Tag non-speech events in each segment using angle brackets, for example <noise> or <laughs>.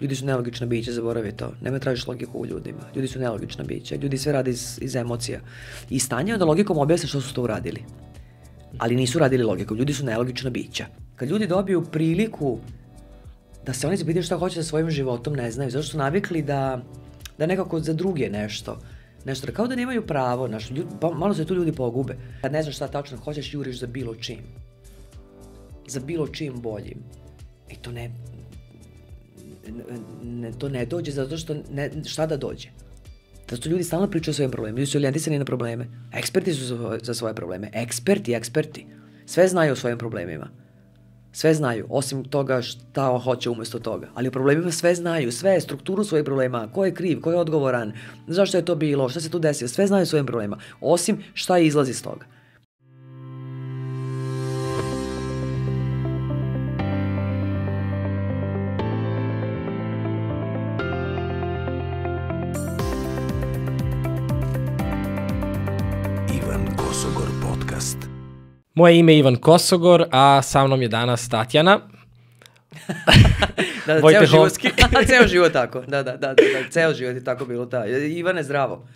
Ljudi su nelogična bića, zaboravi to. Nema tražiš logiku u ljudima. Ljudi su nelogična bića. Ljudi sve rade iz, iz emocija. I stanje onda logikom objasne što su to uradili. Ali nisu radili logikom. Ljudi su nelogična bića. Kad ljudi dobiju priliku da se oni zapitaju šta hoće sa svojim životom, ne znaju. Zašto su navikli da, da nekako za druge nešto nešto, kao da nemaju pravo, znaš, ljud, pa malo se tu ljudi pogube. Kad ne znaš šta tačno hoćeš, juriš za bilo čim. Za bilo čim boljim. I to ne, ne, to ne dođe zato što ne, šta da dođe. Zato što ljudi stalno pričaju o svojim problemima, ljudi su orijentisani na probleme. Eksperti su za, za svoje probleme. Eksperti, eksperti. Sve znaju o svojim problemima. Sve znaju, osim toga šta hoće umesto toga. Ali o problemima sve znaju, sve, strukturu svojih problema, ko je kriv, ko je odgovoran, zašto je to bilo, šta se tu desilo, sve znaju o svojim problema. Osim šta izlazi iz toga. Moje ime je Ivan Kosogor, a sa mnom je danas Tatjana. <laughs> da, da, ceo život, <laughs> ceo život tako. Da, da, da, da, da, ceo život je tako bilo. Da. Ivane, zdravo.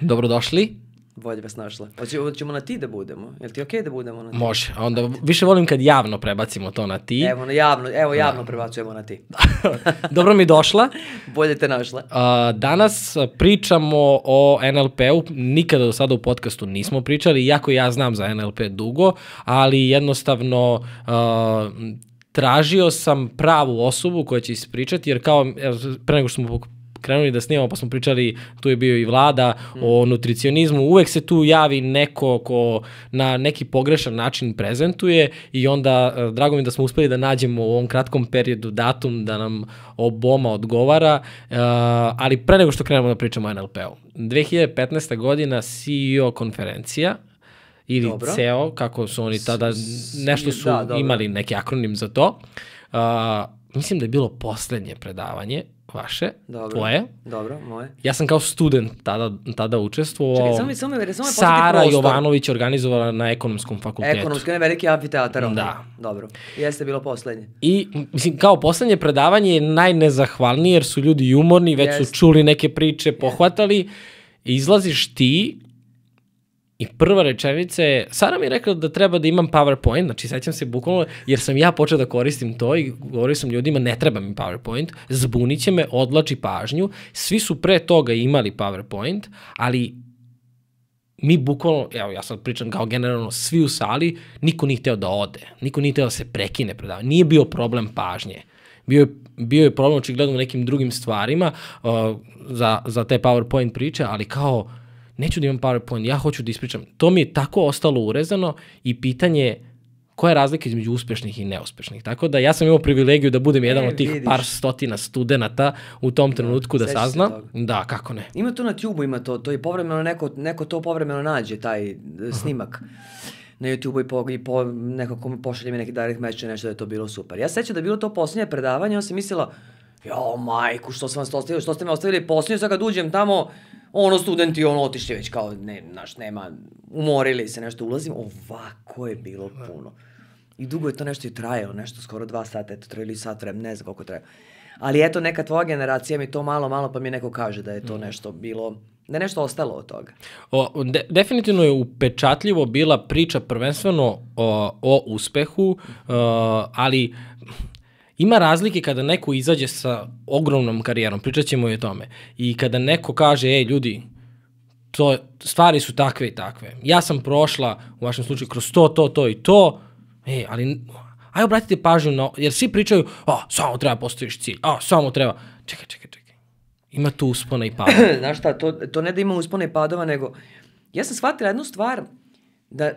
Dobrodošli. Bolje vas našla. Hoćemo, ćemo na ti da budemo? Je li ti okej okay da budemo na ti? Može. Onda više volim kad javno prebacimo to na ti. Evo, na javno, evo javno da. prebacujemo na ti. <laughs> Dobro mi došla. Bolje te našla. Uh, danas pričamo o NLP-u. Nikada do sada u podcastu nismo pričali, iako ja znam za NLP dugo, ali jednostavno uh, tražio sam pravu osobu koja će ispričati, jer kao pre nego što smo krenuli da snimamo, pa smo pričali, tu je bio i Vlada, mm. o nutricionizmu, uvek se tu javi neko ko na neki pogrešan način prezentuje i onda, e, drago mi da smo uspeli da nađemo u ovom kratkom periodu datum da nam oboma odgovara, uh, ali pre nego što krenemo da pričamo o NLP-u. 2015. godina CEO konferencija, ili dobro. CEO, kako su oni tada, nešto su da, imali neki akronim za to. Uh, mislim da je bilo poslednje predavanje vaše, dobro, tvoje. Dobro, moje. Ja sam kao student tada, tada učestvovao. Čekaj, samo mi, samo mi, samo Sara Jovanović organizovala na ekonomskom fakultetu. Ekonomski, ne veliki amfiteatar. Da. Dobro. Jeste bilo poslednje. I, mislim, kao poslednje predavanje je najnezahvalnije jer su ljudi umorni, već Jest. su čuli neke priče, pohvatali. Izlaziš ti I prva rečenica je, Sara mi je rekla da treba da imam PowerPoint, znači sećam se bukvalno, jer sam ja počeo da koristim to i govorio sam ljudima ne treba mi PowerPoint, zbunit će me, odlači pažnju, svi su pre toga imali PowerPoint, ali mi bukvalno, evo ja sad pričam kao generalno svi u sali, niko nije hteo da ode, niko nije hteo da se prekine predavanje, nije bio problem pažnje. Bio je, bio je problem očigledno u nekim drugim stvarima uh, za, za te PowerPoint priče, ali kao neću da imam PowerPoint, ja hoću da ispričam. To mi je tako ostalo urezano i pitanje koja je razlika između uspešnih i neuspešnih. Tako da ja sam imao privilegiju da budem jedan e, od tih vidiš. par stotina studenta u tom da, trenutku da, da saznam. Da, kako ne. Ima to na YouTube, ima to, to je povremeno neko, neko to povremeno nađe, taj e, snimak. na YouTube-u i po, i po nekako mi pošalje mi neki direct message nešto da je to bilo super. Ja sećam da je bilo to posljednje predavanje, on se mislila, jo majku, što sam vas ostavili, što ste me ostavili posljednje, sad kad uđem tamo, ono studenti ono otišli već kao ne, naš, nema, umorili se nešto, ulazim, ovako je bilo puno. I dugo je to nešto i trajalo, nešto skoro dva sata, eto, trajali sat vremena, ne znam koliko traje. Ali eto, neka tvoja generacija mi to malo, malo pa mi neko kaže da je to mhm. nešto bilo, da je nešto ostalo od toga. O, de, definitivno je upečatljivo bila priča prvenstveno o, o uspehu, uh, ali Ima razlike kada neko izađe sa ogromnom karijerom, pričat ćemo i o tome. I kada neko kaže, ej ljudi, to, stvari su takve i takve. Ja sam prošla, u vašem slučaju, kroz to, to, to i to, ej, ali aj obratite pažnju na, jer svi pričaju, a, samo treba postaviš cilj, a, samo treba, čekaj, čekaj, čekaj. Ima tu uspona i padova. <clears throat> Znaš šta, to, to ne da ima uspona i padova, nego, ja sam shvatila jednu stvar, da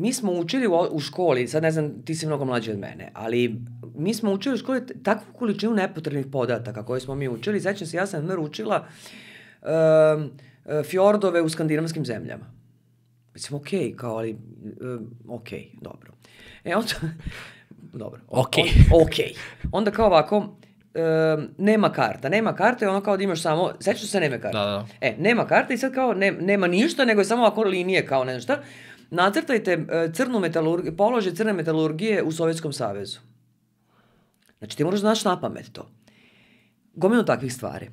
mi smo učili u, u školi, sad ne znam, ti si mnogo mlađi od mene, ali mi smo učili u školi takvu količinu nepotrebnih podataka koje smo mi učili. Sećam se, ja sam mer učila um, fjordove u skandinavskim zemljama. Mislim, okej, okay, kao ali, um, okej, okay, dobro. E, onda, <laughs> dobro. Okej. Okay. Okej. Onda kao ovako, um, nema karta. Nema karta i ono kao da imaš samo, sećaš se nema karta? Da, da. E, nema karta i sad kao ne, nema ništa, nego je samo ovako linije kao ne znam šta. Nacrtajte e, crnu metalurgiju, položaj crne metalurgije u Sovjetskom savezu. Znači ti moraš znaš na pamet to. gomilu takvih stvari.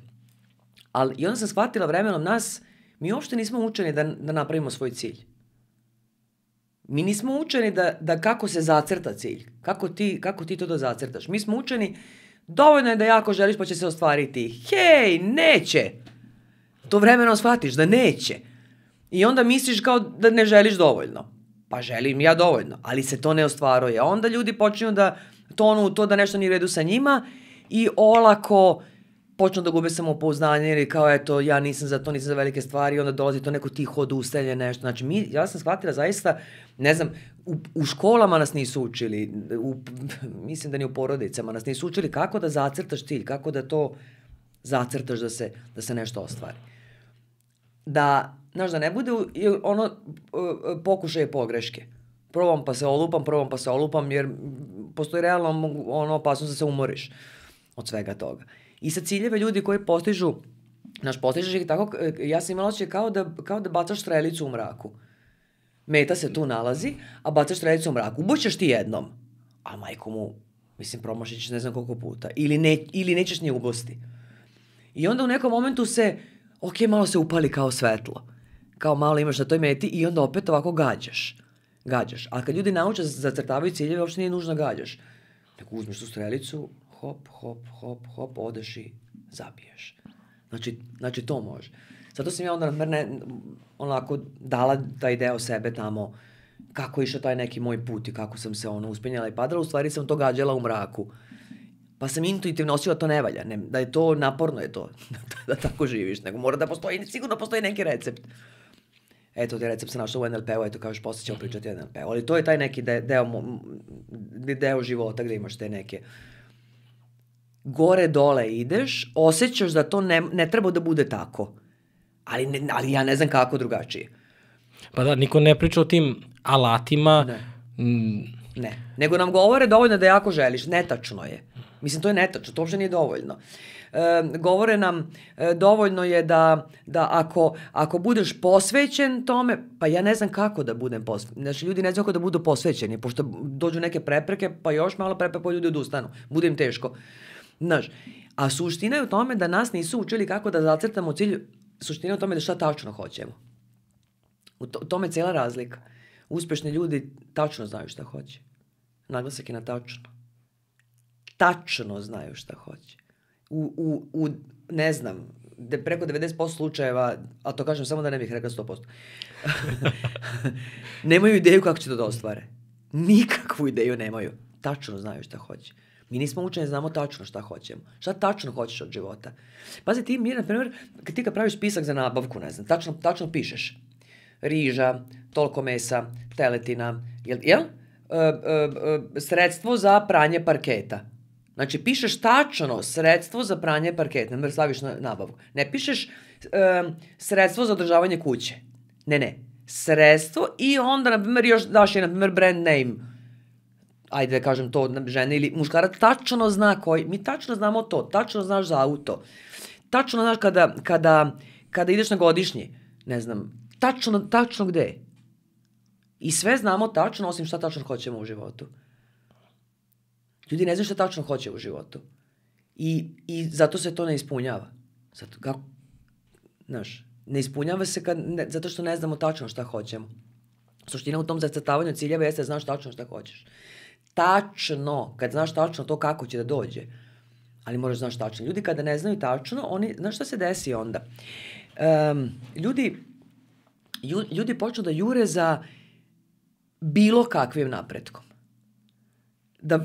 Ali, I onda sam shvatila vremenom nas, mi uopšte nismo učeni da, da napravimo svoj cilj. Mi nismo učeni da, da kako se zacrta cilj, kako ti, kako ti to da zacrtaš. Mi smo učeni, dovoljno je da jako želiš pa će se ostvariti. Hej, neće! To vremenom shvatiš da neće. I onda misliš kao da ne želiš dovoljno. Pa želim ja dovoljno, ali se to ne ostvaruje. Onda ljudi počinju da tonu u to da nešto nije redu sa njima i olako počnu da gube samopouzdanje ili kao eto ja nisam za to, nisam za velike stvari i onda dolazi to neko tiho odustajanje nešto. Znači mi, ja sam shvatila zaista, ne znam, u, u školama nas nisu učili, u, <laughs> mislim da ni u porodicama nas nisu učili kako da zacrtaš cilj, kako da to zacrtaš da se, da se nešto ostvari. Da, znaš, da ne bude ono pokušaje pogreške. Probam pa se olupam, probam pa se olupam, jer postoji realno ono opasnost da se umoriš od svega toga. I sa ciljeve ljudi koji postižu, znaš, postižeš ih tako, ja sam imala oče kao da, kao da bacaš strelicu u mraku. Meta se tu nalazi, a bacaš strelicu u mraku. Uboćeš ti jednom, a majko mu, mislim, promašit ćeš ne znam koliko puta. Ili, ne, ili nećeš ni ubosti. I onda u nekom momentu se, ok, malo se upali kao svetlo. Kao malo imaš na toj meti i onda opet ovako gađaš. Gađaš. A kad ljudi nauče da zacrtavaju ciljeve, uopšte nije nužno da gađaš. Nego uzmeš tu strelicu, hop, hop, hop, hop, odeš i zabiješ. Znači, znači to može. Zato sam ja onda, ne, onako, dala taj deo sebe tamo, kako je išao taj neki moj put i kako sam se ono uspenjala i padala, u stvari sam to gađala u mraku. Pa sam intuitivno osjećala da to ne valja, ne, da je to naporno je to, <laughs> da tako živiš, nego mora da postoji, sigurno postoji neki recept. Eto, taj recept sam našao u NLP-u, eto, kažeš, posle ćemo pričati o NLP-u. Ali to je taj neki de, deo, deo života gde imaš te neke gore dole ideš, osjećaš da to ne, ne treba da bude tako. Ali, ne, ali ja ne znam kako drugačije. Pa da, niko ne priča o tim alatima. Ne. Ne. Nego nam govore dovoljno da jako želiš. Netačno je. Mislim, to je netačno. To uopšte nije dovoljno. E, govore nam e, dovoljno je da, da ako, ako budeš posvećen tome, pa ja ne znam kako da budem posvećen. Znači, ljudi ne znam kako da budu posvećeni, pošto dođu neke prepreke, pa još malo prepreke, pa ljudi odustanu. Bude im teško. Znaš, a suština je u tome da nas nisu učili kako da zacrtamo cilj, suština je u tome da šta tačno hoćemo. U to, tome je cijela razlika. Uspešni ljudi tačno znaju šta hoće. Naglasak je na tačno. Tačno znaju šta hoće. U, u, u ne znam, de, preko 90% slučajeva, a to kažem samo da ne bih rekao 100%, <laughs> nemaju ideju kako će to da ostvare. Nikakvu ideju nemaju. Tačno znaju šta hoće. Mi nismo učeni, znamo tačno šta hoćemo. Šta tačno hoćeš od života. Pazi, ti mi, na primjer, kad ti kad praviš spisak za nabavku, ne znam, tačno, tačno pišeš. Riža, toliko mesa, teletina, jel, jel? E, e, e, sredstvo za pranje parketa. Znači, pišeš tačno sredstvo za pranje parketa, na staviš na nabavku. Ne pišeš e, sredstvo za održavanje kuće. Ne, ne. Sredstvo i onda, na primjer, još daš je, na primjer, brand name ajde da kažem to, žene ili muškarac tačno zna koji, mi tačno znamo to, tačno znaš za auto, tačno znaš kada, kada, kada ideš na godišnji, ne znam, tačno, tačno gde. I sve znamo tačno, osim šta tačno hoćemo u životu. Ljudi ne znaju šta tačno hoće u životu. I, I zato se to ne ispunjava. Zato, kako, znaš, ne ispunjava se kad, ne, zato što ne znamo tačno šta hoćemo. Suština u tom zacrtavanju ciljeva jeste da znaš tačno šta hoćeš tačno, kad znaš tačno to kako će da dođe, ali moraš znaš tačno. Ljudi kada ne znaju tačno, oni, znaš šta se desi onda? Um, ljudi, ju, ljudi počnu da jure za bilo kakvim napretkom. Da,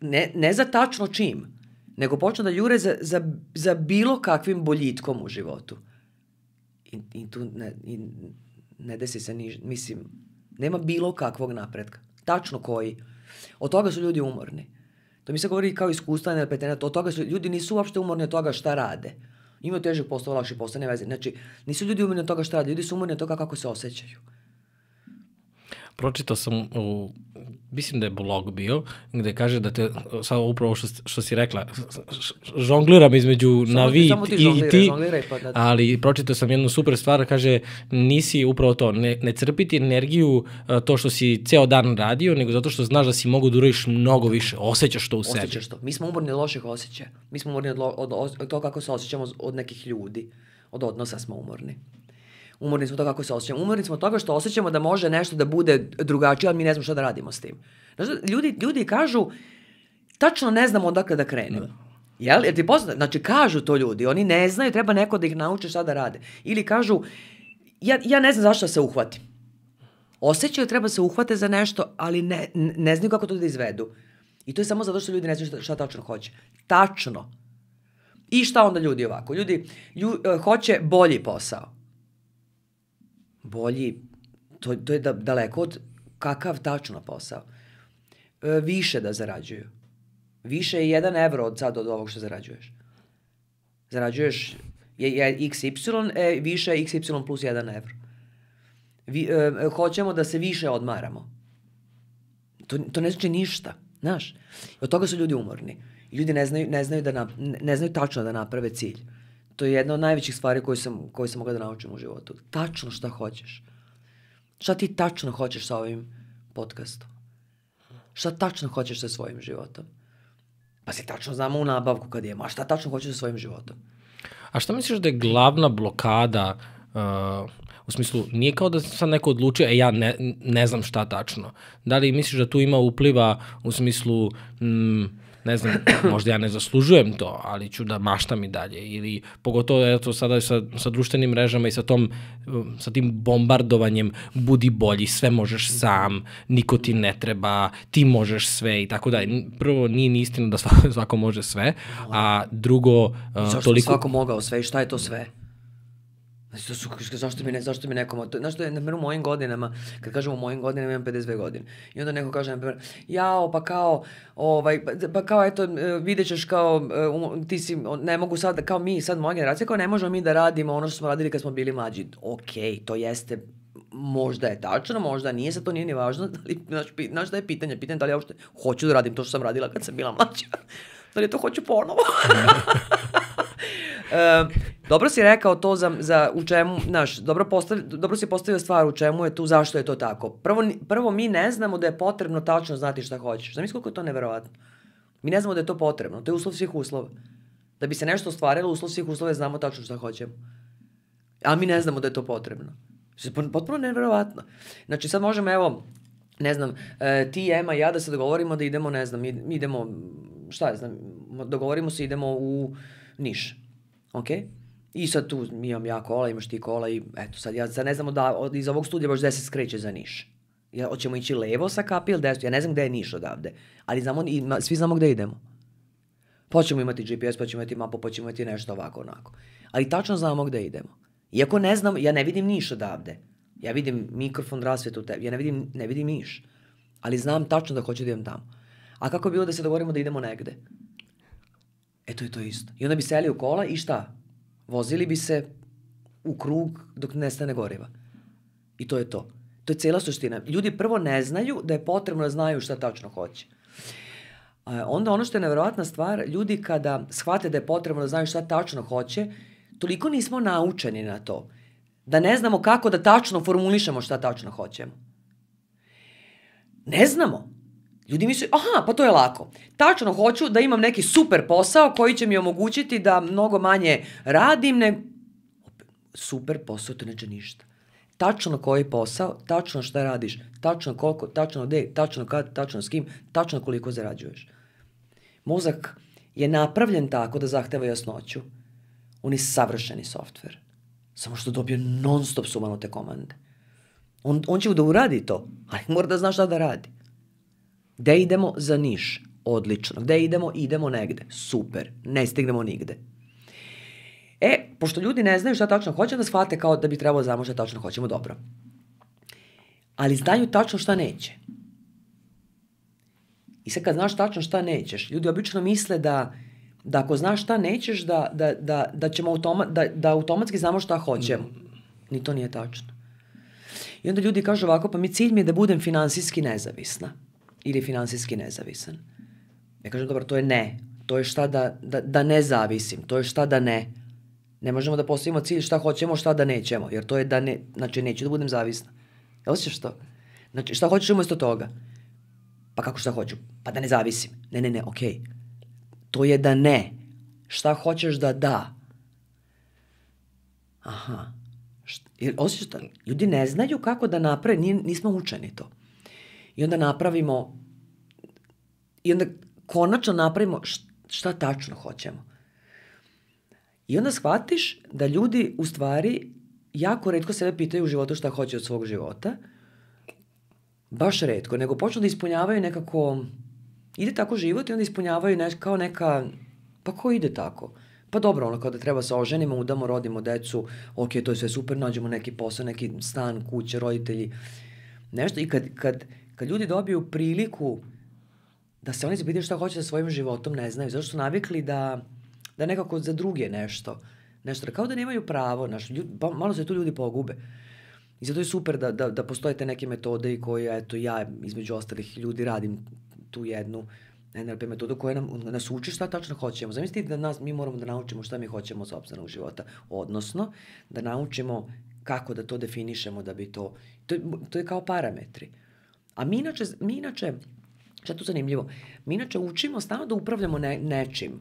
ne, ne za tačno čim, nego počnu da jure za, za, za bilo kakvim boljitkom u životu. I, i tu ne, i ne desi se niš, mislim, nema bilo kakvog napretka. Tačno koji. Od toga su ljudi umorni. To mi se govori kao iskustva NLP-tenata. Od toga su, ljudi nisu uopšte umorni od toga šta rade. Imaju težeg posla, lakše posla, ne veze. Znači, nisu ljudi umorni od toga šta rade, ljudi su umorni od toga kako se osjećaju. Pročitao sam u mislim da je blog bio, gde kaže da te, sad upravo što, što si rekla, žongliram između samo, na vid samo ti i ti, pa da. ali pročitao sam jednu super stvar, kaže nisi upravo to, ne, ne crpiti energiju to što si ceo dan radio, nego zato što znaš da si mogu da uradiš mnogo više, osjećaš to u sebi. Osjećaš to. Mi smo umorni od loših osjećaja. Mi smo umorni od, od, od, od to kako se osjećamo od nekih ljudi. Od odnosa smo umorni. Umorni smo toga kako se osjećamo. Umorni smo toga što osjećamo da može nešto da bude drugačije, ali mi ne znamo šta da radimo s tim. Znači, ljudi, ljudi kažu, tačno ne znamo odakle da krenemo. Da. Jel? Jer ti poznat, znači kažu to ljudi, oni ne znaju, treba neko da ih nauči šta da rade. Ili kažu, ja, ja ne znam zašto da se uhvatim. Osećaju da treba se uhvate za nešto, ali ne, ne znaju kako to da izvedu. I to je samo zato što ljudi ne znaju šta, šta tačno hoće. Tačno. I šta onda ljudi ovako? Ljudi lju, uh, hoće bolji posao bolji, to, to je da, daleko od kakav tačno posao. E, više da zarađuju. Više je 1 evro od sad od ovog što zarađuješ. Zarađuješ je, je XY, e, više je XY plus 1 evro. Vi, e, hoćemo da se više odmaramo. To, to ne znači ništa, znaš. Od toga su ljudi umorni. Ljudi ne znaju, ne znaju, da na, ne znaju tačno da naprave cilj. To je jedna od najvećih stvari koju sam, koju sam mogla da naučim u životu. Tačno šta hoćeš. Šta ti tačno hoćeš sa ovim podcastom? Šta tačno hoćeš sa svojim životom? Pa se tačno znamo u nabavku kad imamo. A šta tačno hoćeš sa svojim životom? A šta misliš da je glavna blokada uh, u smislu, nije kao da sad neko odlučio, e ja ne, ne znam šta tačno. Da li misliš da tu ima upliva u smislu, mm, ne znam, možda ja ne zaslužujem to, ali ću da maštam i dalje. Ili pogotovo eto, sada sa, sa društvenim mrežama i sa, tom, sa tim bombardovanjem budi bolji, sve možeš sam, niko ti ne treba, ti možeš sve i tako dalje. Prvo, nije ni istina da svako, svako može sve, a drugo... Uh, Zašto toliko... svako mogao sve i šta je to sve? Znači, to su, zašto mi, ne, zašto mi nekom, to, znaš što je, na primjer, u mojim godinama, kad kažemo u mojim godinama, imam 52 godine. I onda neko kaže, na primjer, jao, pa kao, ovaj, pa, pa kao, eto, e, vidjet ćeš kao, e, ti si, ne mogu sad, kao mi, sad moja generacija, kao ne možemo mi da radimo ono što smo radili kad smo bili mlađi. Okej, okay, to jeste možda je tačno, možda nije, sad to nije ni važno, <laughs> ali, znaš, znaš da je pitanje, pitanje da li ja uopšte hoću da radim to što sam radila kad sam bila mlađa. <laughs> da li to hoću ponovo? <laughs> e, dobro si rekao to za, za u čemu, znaš, dobro, postav, dobro si postavio stvar u čemu je tu, zašto je to tako. Prvo, prvo mi ne znamo da je potrebno tačno znati šta hoćeš. Znam koliko je to neverovatno. Mi ne znamo da je to potrebno. To je uslov svih uslova. Da bi se nešto ostvarilo, uslov svih uslova je znamo tačno šta hoćemo. A mi ne znamo da je to potrebno. Potpuno neverovatno. Znači sad možemo, evo, ne znam, e, ti, Ema i ja da se dogovorimo da idemo, ne znam, idemo, šta je znam, dogovorimo se, idemo u Niš. Ok? I sad tu imam ja kola, imaš ti kola i eto sad ja sad ne znamo da od, iz ovog studija baš gde se skreće za Niš. Ja, hoćemo ići levo sa kapi ili desno, ja ne znam gde je Niš odavde, ali znamo, i, svi znamo gde idemo. Pa ćemo imati GPS, pa ćemo imati mapu, pa ćemo imati nešto ovako onako. Ali tačno znamo gde idemo. Iako ne znam, ja ne vidim Niš odavde. Ja vidim mikrofon rasvetu tebi, ja ne vidim, ne vidim Niš. Ali znam tačno da hoću da idem tamo. A kako je bilo da se dogovorimo da idemo negde? E to je to isto. I onda bi seli u kola i šta? Vozili bi se u krug dok nestane goriva. I to je to. To je cela suština. Ljudi prvo ne znaju da je potrebno da znaju šta tačno hoće. A onda ono što je nevjerojatna stvar, ljudi kada shvate da je potrebno da znaju šta tačno hoće, toliko nismo naučeni na to, da ne znamo kako da tačno formulišemo šta tačno hoćemo. Ne znamo. Ljudi misle, aha, pa to je lako. Tačno hoću da imam neki super posao koji će mi omogućiti da mnogo manje radim, ne... Super posao, to neće ništa. Tačno koji posao, tačno šta radiš, tačno koliko, tačno gde, tačno kad, tačno s kim, tačno koliko zarađuješ. Mozak je napravljen tako da zahteva jasnoću. On je savršeni softver. Samo što dobije non stop sumanute komande. On, on će da uradi to, ali mora da zna šta da radi. Gde idemo za Niš? Odlično. Gde idemo? Idemo negde. Super. Ne stignemo nigde. E, pošto ljudi ne znaju šta tačno hoće, da shvate kao da bi trebalo da znamo šta tačno hoćemo, dobro. Ali znaju tačno šta neće. I sad kad znaš tačno šta nećeš, ljudi obično misle da, da ako znaš šta nećeš, da, da, da, da, ćemo automa, da, da automatski znamo šta hoćemo. Ni to nije tačno. I onda ljudi kažu ovako, pa mi cilj mi je da budem finansijski nezavisna. Ili finansijski nezavisan. Ja kažem, dobro, to je ne. To je šta da, da, da ne zavisim. To je šta da ne. Ne možemo da postavimo cilj šta hoćemo, šta da nećemo. Jer to je da ne, znači neću da budem zavisna. Jel osjećaš to? Znači, šta hoćeš umesto toga? Pa kako šta hoću? Pa da ne zavisim. Ne, ne, ne, okej. Okay. To je da ne. Šta hoćeš da da? Aha. Jer osjećaš da ljudi ne znaju kako da naprave, nismo učeni to. I onda napravimo, i onda konačno napravimo šta tačno hoćemo. I onda shvatiš da ljudi u stvari jako redko sebe pitaju u životu šta hoće od svog života. Baš redko, nego počnu da ispunjavaju nekako, ide tako život i onda ispunjavaju ne, kao neka, pa ko ide tako? Pa dobro, ono kada treba se oženimo, udamo, rodimo decu, ok, to je sve super, nađemo neki posao, neki stan, kuće, roditelji, nešto. I kad, kad, kad ljudi dobiju priliku da se oni zapitaju šta hoće sa svojim životom, ne znaju, zato što su navikli da, da nekako za druge nešto, nešto, kao da nemaju pravo, naš, ljud, pa, malo se tu ljudi pogube. I zato je super da, da, da postoje te neke metode i koje, eto, ja između ostalih ljudi radim tu jednu NLP metodu koja nam, nas uči šta tačno hoćemo. Zamislite da nas, mi moramo da naučimo šta mi hoćemo od sobstvenog života. Odnosno, da naučimo kako da to definišemo da bi to... To to je kao parametri. A mi inače, mi inače, šta je tu zanimljivo, mi inače učimo stalno da upravljamo ne, nečim.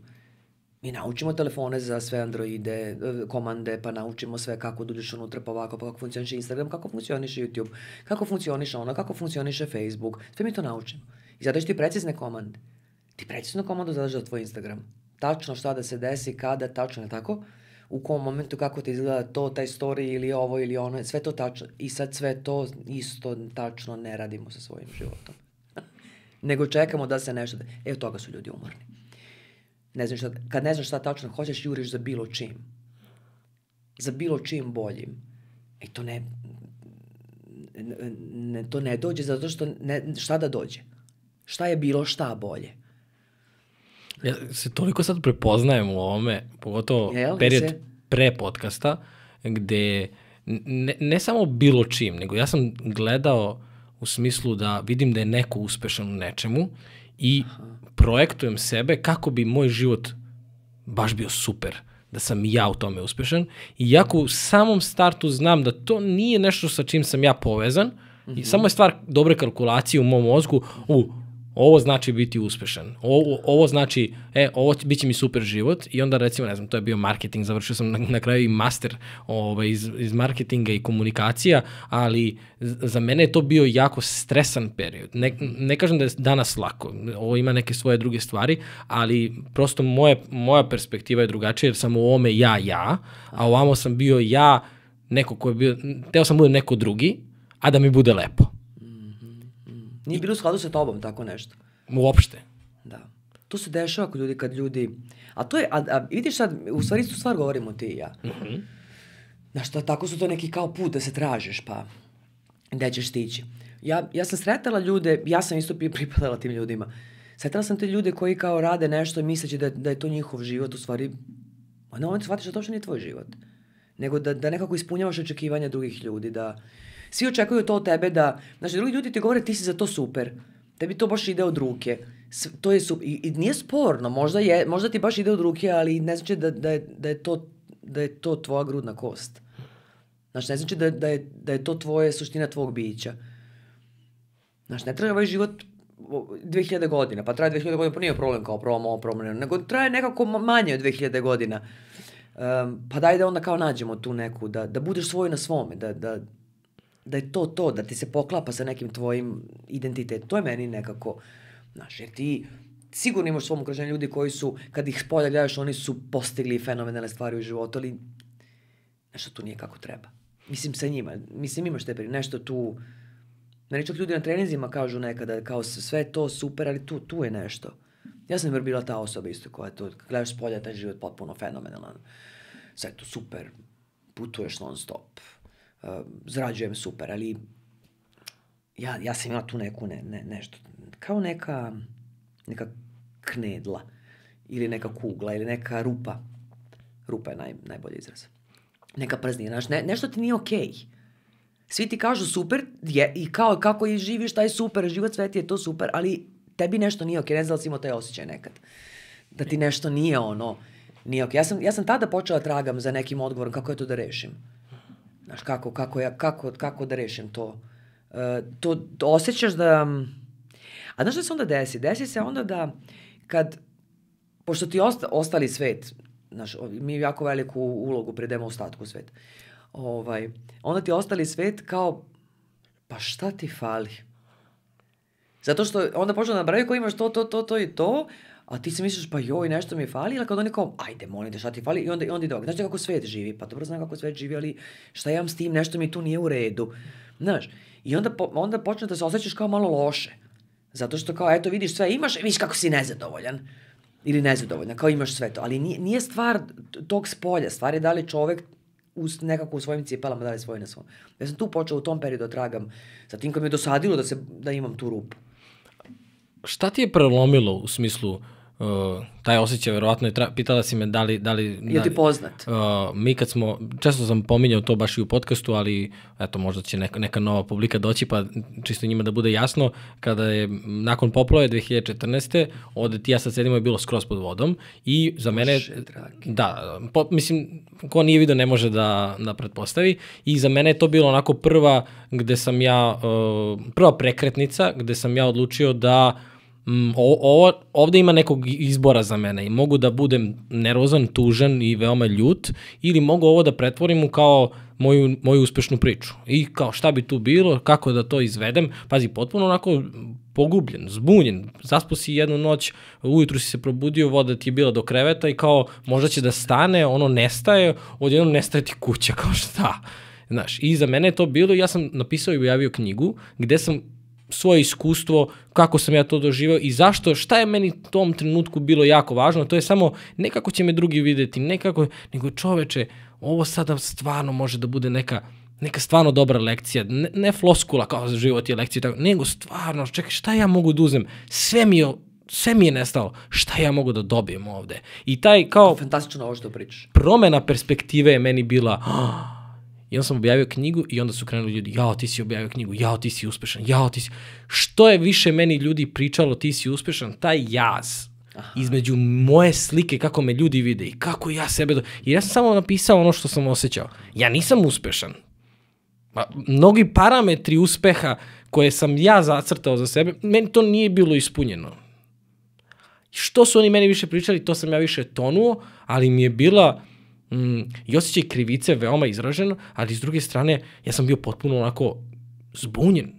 Mi naučimo telefone za sve Androide, komande, pa naučimo sve kako da uđeš unutra, pa ovako, pa kako funkcioniše Instagram, kako funkcioniše YouTube, kako funkcioniše ono, kako funkcioniše Facebook. Sve mi to naučimo. I zato ti precizne komande. Ti precizno komandu zadaš za tvoj Instagram. Tačno šta da se desi, kada, tačno, je tako? U kom momentu, kako ti izgleda to, taj story ili ovo ili ono, sve to tačno. I sad sve to isto tačno ne radimo sa svojim životom. <laughs> Nego čekamo da se nešto... E, od toga su ljudi umorni. Ne znaš šta, kad ne znaš šta tačno hoćeš, juriš za bilo čim. Za bilo čim boljim. I to ne, ne, to ne dođe zato što ne, šta da dođe? Šta je bilo šta bolje? Ja se toliko sad prepoznajem u ovome, pogotovo Jel, period se... pre podcasta, gde ne, ne samo bilo čim, nego ja sam gledao u smislu da vidim da je neko uspešan u nečemu i Aha. projektujem sebe kako bi moj život baš bio super da sam ja u tome uspešan. Iako u samom startu znam da to nije nešto sa čim sam ja povezan, mm -hmm. i samo je stvar dobre kalkulacije u mom mozgu, u, ovo znači biti uspešan, ovo, ovo znači, e, ovo bit će mi super život i onda recimo, ne znam, to je bio marketing, završio sam na, na kraju i master ovaj, iz, iz marketinga i komunikacija, ali za mene je to bio jako stresan period. Ne, ne kažem da je danas lako, ovo ima neke svoje druge stvari, ali prosto moje, moja perspektiva je drugačija jer sam u ovome ja, ja, a ovamo sam bio ja, neko ko je bio, teo sam da budem neko drugi, a da mi bude lepo. Nije bilo u skladu sa tobom tako nešto. Uopšte. Da. To se dešava kod ljudi, kad ljudi... A to je, a, a vidiš sad, u stvari istu stvar govorimo ti i ja. Mm -hmm. Znaš, to, tako su to neki kao put da se tražiš, pa gde ćeš stići. Ja, ja sam sretala ljude, ja sam isto pripadala tim ljudima. Sretala sam te ljude koji kao rade nešto i misleći da, da je to njihov život, u stvari, a na moment shvatiš da to što nije tvoj život. Nego da, da nekako ispunjavaš očekivanja drugih ljudi, da, Svi očekuju to od tebe da, znači drugi ljudi ti govore ti si za to super. Tebi to baš ide od ruke. To je super. I, i nije sporno, možda, je, možda ti baš ide od ruke, ali ne znači da, da, je, da, je, to, da je to tvoja grudna kost. Znači, ne znači da, da, je, da je to tvoje suština tvog bića. Znači, ne treba ovaj život 2000 godina, pa traje 2000 godina, pa nije problem kao promo, promo, nego traje nekako manje od 2000 godina. Um, pa daj da onda kao nađemo tu neku, da, da budeš svoj na svome, da, da, da je to to, da ti se poklapa sa nekim tvojim identitetom. To je meni nekako, znaš, jer ti sigurno imaš svom okruženju ljudi koji su, kad ih spolja gledaš, oni su postigli fenomenalne stvari u životu, ali nešto tu nije kako treba. Mislim, sa njima, mislim, imaš te pri, nešto tu, meni čak ljudi na treninzima kažu nekada, kao sve to super, ali tu, tu je nešto. Ja sam bila ta osoba isto koja to, gledaš s polja, taj život potpuno fenomenalan. Sve to super, putuješ non stop, uh, zarađujem super, ali ja, ja sam imala tu neku ne, ne, nešto, kao neka, neka knedla ili neka kugla ili neka rupa. Rupa je naj, najbolji izraz. Neka praznina, znaš, ne, nešto ti nije okej. Okay. Svi ti kažu super, je, i kao kako i živiš taj super, život svet je to super, ali tebi nešto nije ok, ne znam da si imao taj osjećaj nekad. Da ti nešto nije ono, nije ok. Ja sam, ja sam tada počela tragam za nekim odgovorom kako je to da rešim. Znaš, kako, kako, ja, kako, kako da rešim to. To, to osjećaš da... A znaš šta se onda desi? Desi se onda da kad, pošto ti osta, ostali svet, znaš, mi jako veliku ulogu predemo ostatku sveta, ovaj, onda ti ostali svet kao, pa šta ti fali? Zato što onda počne da nabraju ko imaš to, to, to, to i to, a ti se misliš pa joj nešto mi fali, ali kad oni kao ajde molim te šta ti fali i onda, i onda ide ok. Znaš kako svet živi? Pa dobro znam kako svet živi, ali šta ja s tim, nešto mi tu nije u redu. Znaš, i onda, po, onda počne da se osjećaš kao malo loše. Zato što kao eto vidiš sve imaš, vidiš kako si nezadovoljan. Ili nezadovoljna, kao imaš sve to. Ali nije, nije stvar tog spolja, stvar je da li čovek u, nekako u svojim cipelama, da li svoj na svom. Ja sam tu počeo u tom periodu da tragam sa tim kad mi je dosadilo da, se, da imam tu rupu. Šta ti je prelomilo u smislu uh, uh, taj osjećaj verovatno je, tra... pitala si me da li... Da li je ti poznat? Uh, mi kad smo, često sam pominjao to baš i u podcastu, ali eto možda će neka, neka nova publika doći pa čisto njima da bude jasno, kada je nakon poplove 2014. od ti ja sad sedimo je bilo skroz pod vodom i za mene... Bože, dragi. Da, po, mislim, ko nije vidio ne može da, da pretpostavi i za mene je to bilo onako prva gde sam ja, uh, prva prekretnica gde sam ja odlučio da mm, ovo, ovde ima nekog izbora za mene i mogu da budem nervozan, tužan i veoma ljut ili mogu ovo da pretvorim u kao moju, moju uspešnu priču. I kao šta bi tu bilo, kako da to izvedem, pazi, potpuno onako pogubljen, zbunjen, zaspo si jednu noć, ujutru si se probudio, voda ti je bila do kreveta i kao možda će da stane, ono nestaje, odjednom nestaje ti kuća, <laughs> kao šta. Znaš, i za mene je to bilo, ja sam napisao i objavio knjigu gde sam svoje iskustvo, kako sam ja to doživao i zašto, šta je meni u tom trenutku bilo jako važno, to je samo nekako će me drugi videti, nekako, nego čoveče, ovo sada stvarno može da bude neka neka stvarno dobra lekcija, ne, ne floskula kao za život je lekcija, tako, nego stvarno, čekaj, šta ja mogu da uzem? Sve mi je sve mi je nestalo. Šta ja mogu da dobijem ovde? I taj kao... Fantastično ovo što pričaš. Promena perspektive je meni bila... Oh, I onda sam objavio knjigu i onda su krenuli ljudi, jao ti si objavio knjigu, jao ti si uspešan, jao ti si... Što je više meni ljudi pričalo ti si uspešan, taj jaz Aha. između moje slike, kako me ljudi vide i kako ja sebe... Do... Jer ja sam samo napisao ono što sam osjećao. Ja nisam uspešan. Ma, mnogi parametri uspeha koje sam ja zacrtao za sebe, meni to nije bilo ispunjeno. Što su oni meni više pričali, to sam ja više tonuo, ali mi je bila mm, i osjećaj krivice veoma izražen, ali s druge strane ja sam bio potpuno onako zbunjen.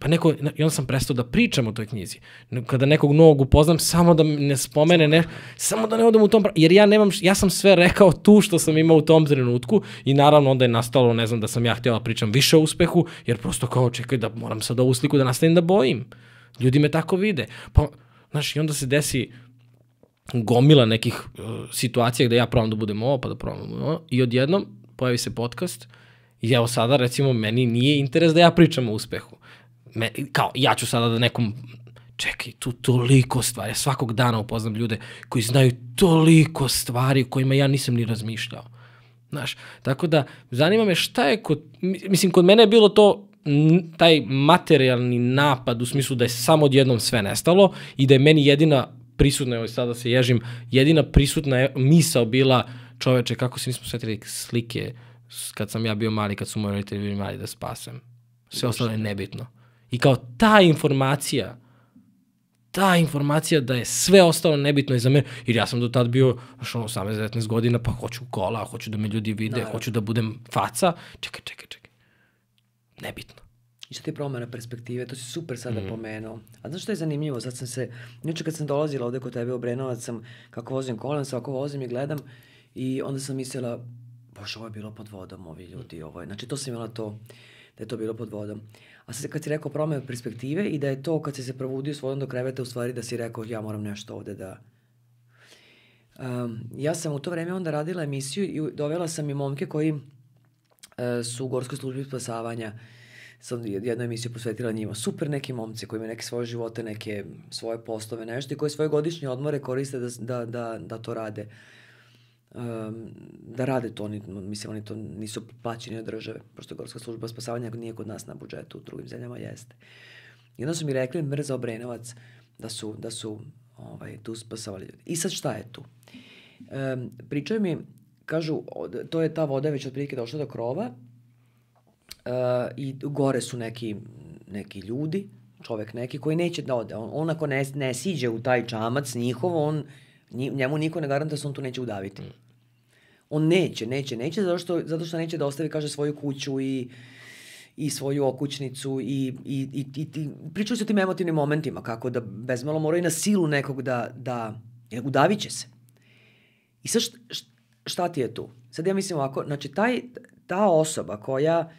Pa neko, i onda sam prestao da pričam o toj knjizi. Kada nekog novog upoznam, samo da ne spomene, ne, samo da ne odem u tom, jer ja nemam, ja sam sve rekao tu što sam imao u tom trenutku i naravno onda je nastalo, ne znam, da sam ja htjela da pričam više o uspehu, jer prosto kao čekaj da moram sad ovu sliku da nastavim da bojim. Ljudi me tako vide. Pa, znaš, i onda se desi, gomila nekih uh, situacija gde ja probam da budem ovo, pa da probam ovo, i odjednom pojavi se podcast i evo sada recimo meni nije interes da ja pričam o uspehu. Me, kao, ja ću sada da nekom čekaj, tu toliko stvari, ja svakog dana upoznam ljude koji znaju toliko stvari o kojima ja nisam ni razmišljao. Znaš, tako da, zanima me šta je kod, mislim, kod mene je bilo to taj materijalni napad u smislu da je samo odjednom sve nestalo i da je meni jedina prisutna, evo sada se ježim, jedina prisutna je misao bila čoveče, kako se nismo svetili slike kad sam ja bio mali, kad su moji roditelji bili mali da spasem. Sve ostalo je nebitno. I kao ta informacija, ta informacija da je sve ostalo nebitno i za mene, jer ja sam do tad bio, znaš, 18-19 godina, pa hoću kola, hoću da me ljudi vide, da, hoću da budem faca, čekaj, čekaj, čekaj. Nebitno. I što ti promena perspektive, to si super sada mm. pomenuo. A znaš što je zanimljivo, sad sam se, juče kad sam dolazila ovde kod tebe u Brenovac sam, kako vozim kolan, svako vozim i gledam i onda sam mislila, bože, ovo je bilo pod vodom, ovi ljudi, ovo je, znači to sam imala to, da je to bilo pod vodom. A sad kad si rekao promena perspektive i da je to kad si se probudio s vodom do kreveta, u stvari da si rekao ja moram nešto ovde da, Um, ja sam u to vreme onda radila emisiju i dovela sam i momke koji uh, su u gorskoj službi spasavanja sam jednu emisiju posvetila njima. Super neki momci koji imaju neke svoje živote, neke svoje postove, nešto i koji svoje godišnje odmore koriste da, da, da, da to rade. um, da rade to, oni, mislim, oni to nisu plaćeni od države, pošto Gorska služba spasavanja nije kod nas na budžetu, u drugim zemljama jeste. I onda su mi rekli, mrza Obrenovac, da su, da su ovaj, tu spasavali ljudi. I sad šta je tu? Um, pričaju mi, kažu, to je ta voda već otprilike došla do krova uh, i gore su neki, neki ljudi, čovek neki koji neće da ode. On, on ako ne, ne siđe u taj čamac njihov, on, njemu niko ne garanta da se on tu neće udaviti. On neće, neće, neće, zato što, zato što neće da ostavi, kaže, svoju kuću i i svoju okućnicu i, i, i, i, i pričaju se o tim emotivnim momentima, kako da bezmalo moraju na silu nekog da, da udavit će se. I sad šta, šta ti je tu? Sad ja mislim ovako, znači taj, ta osoba koja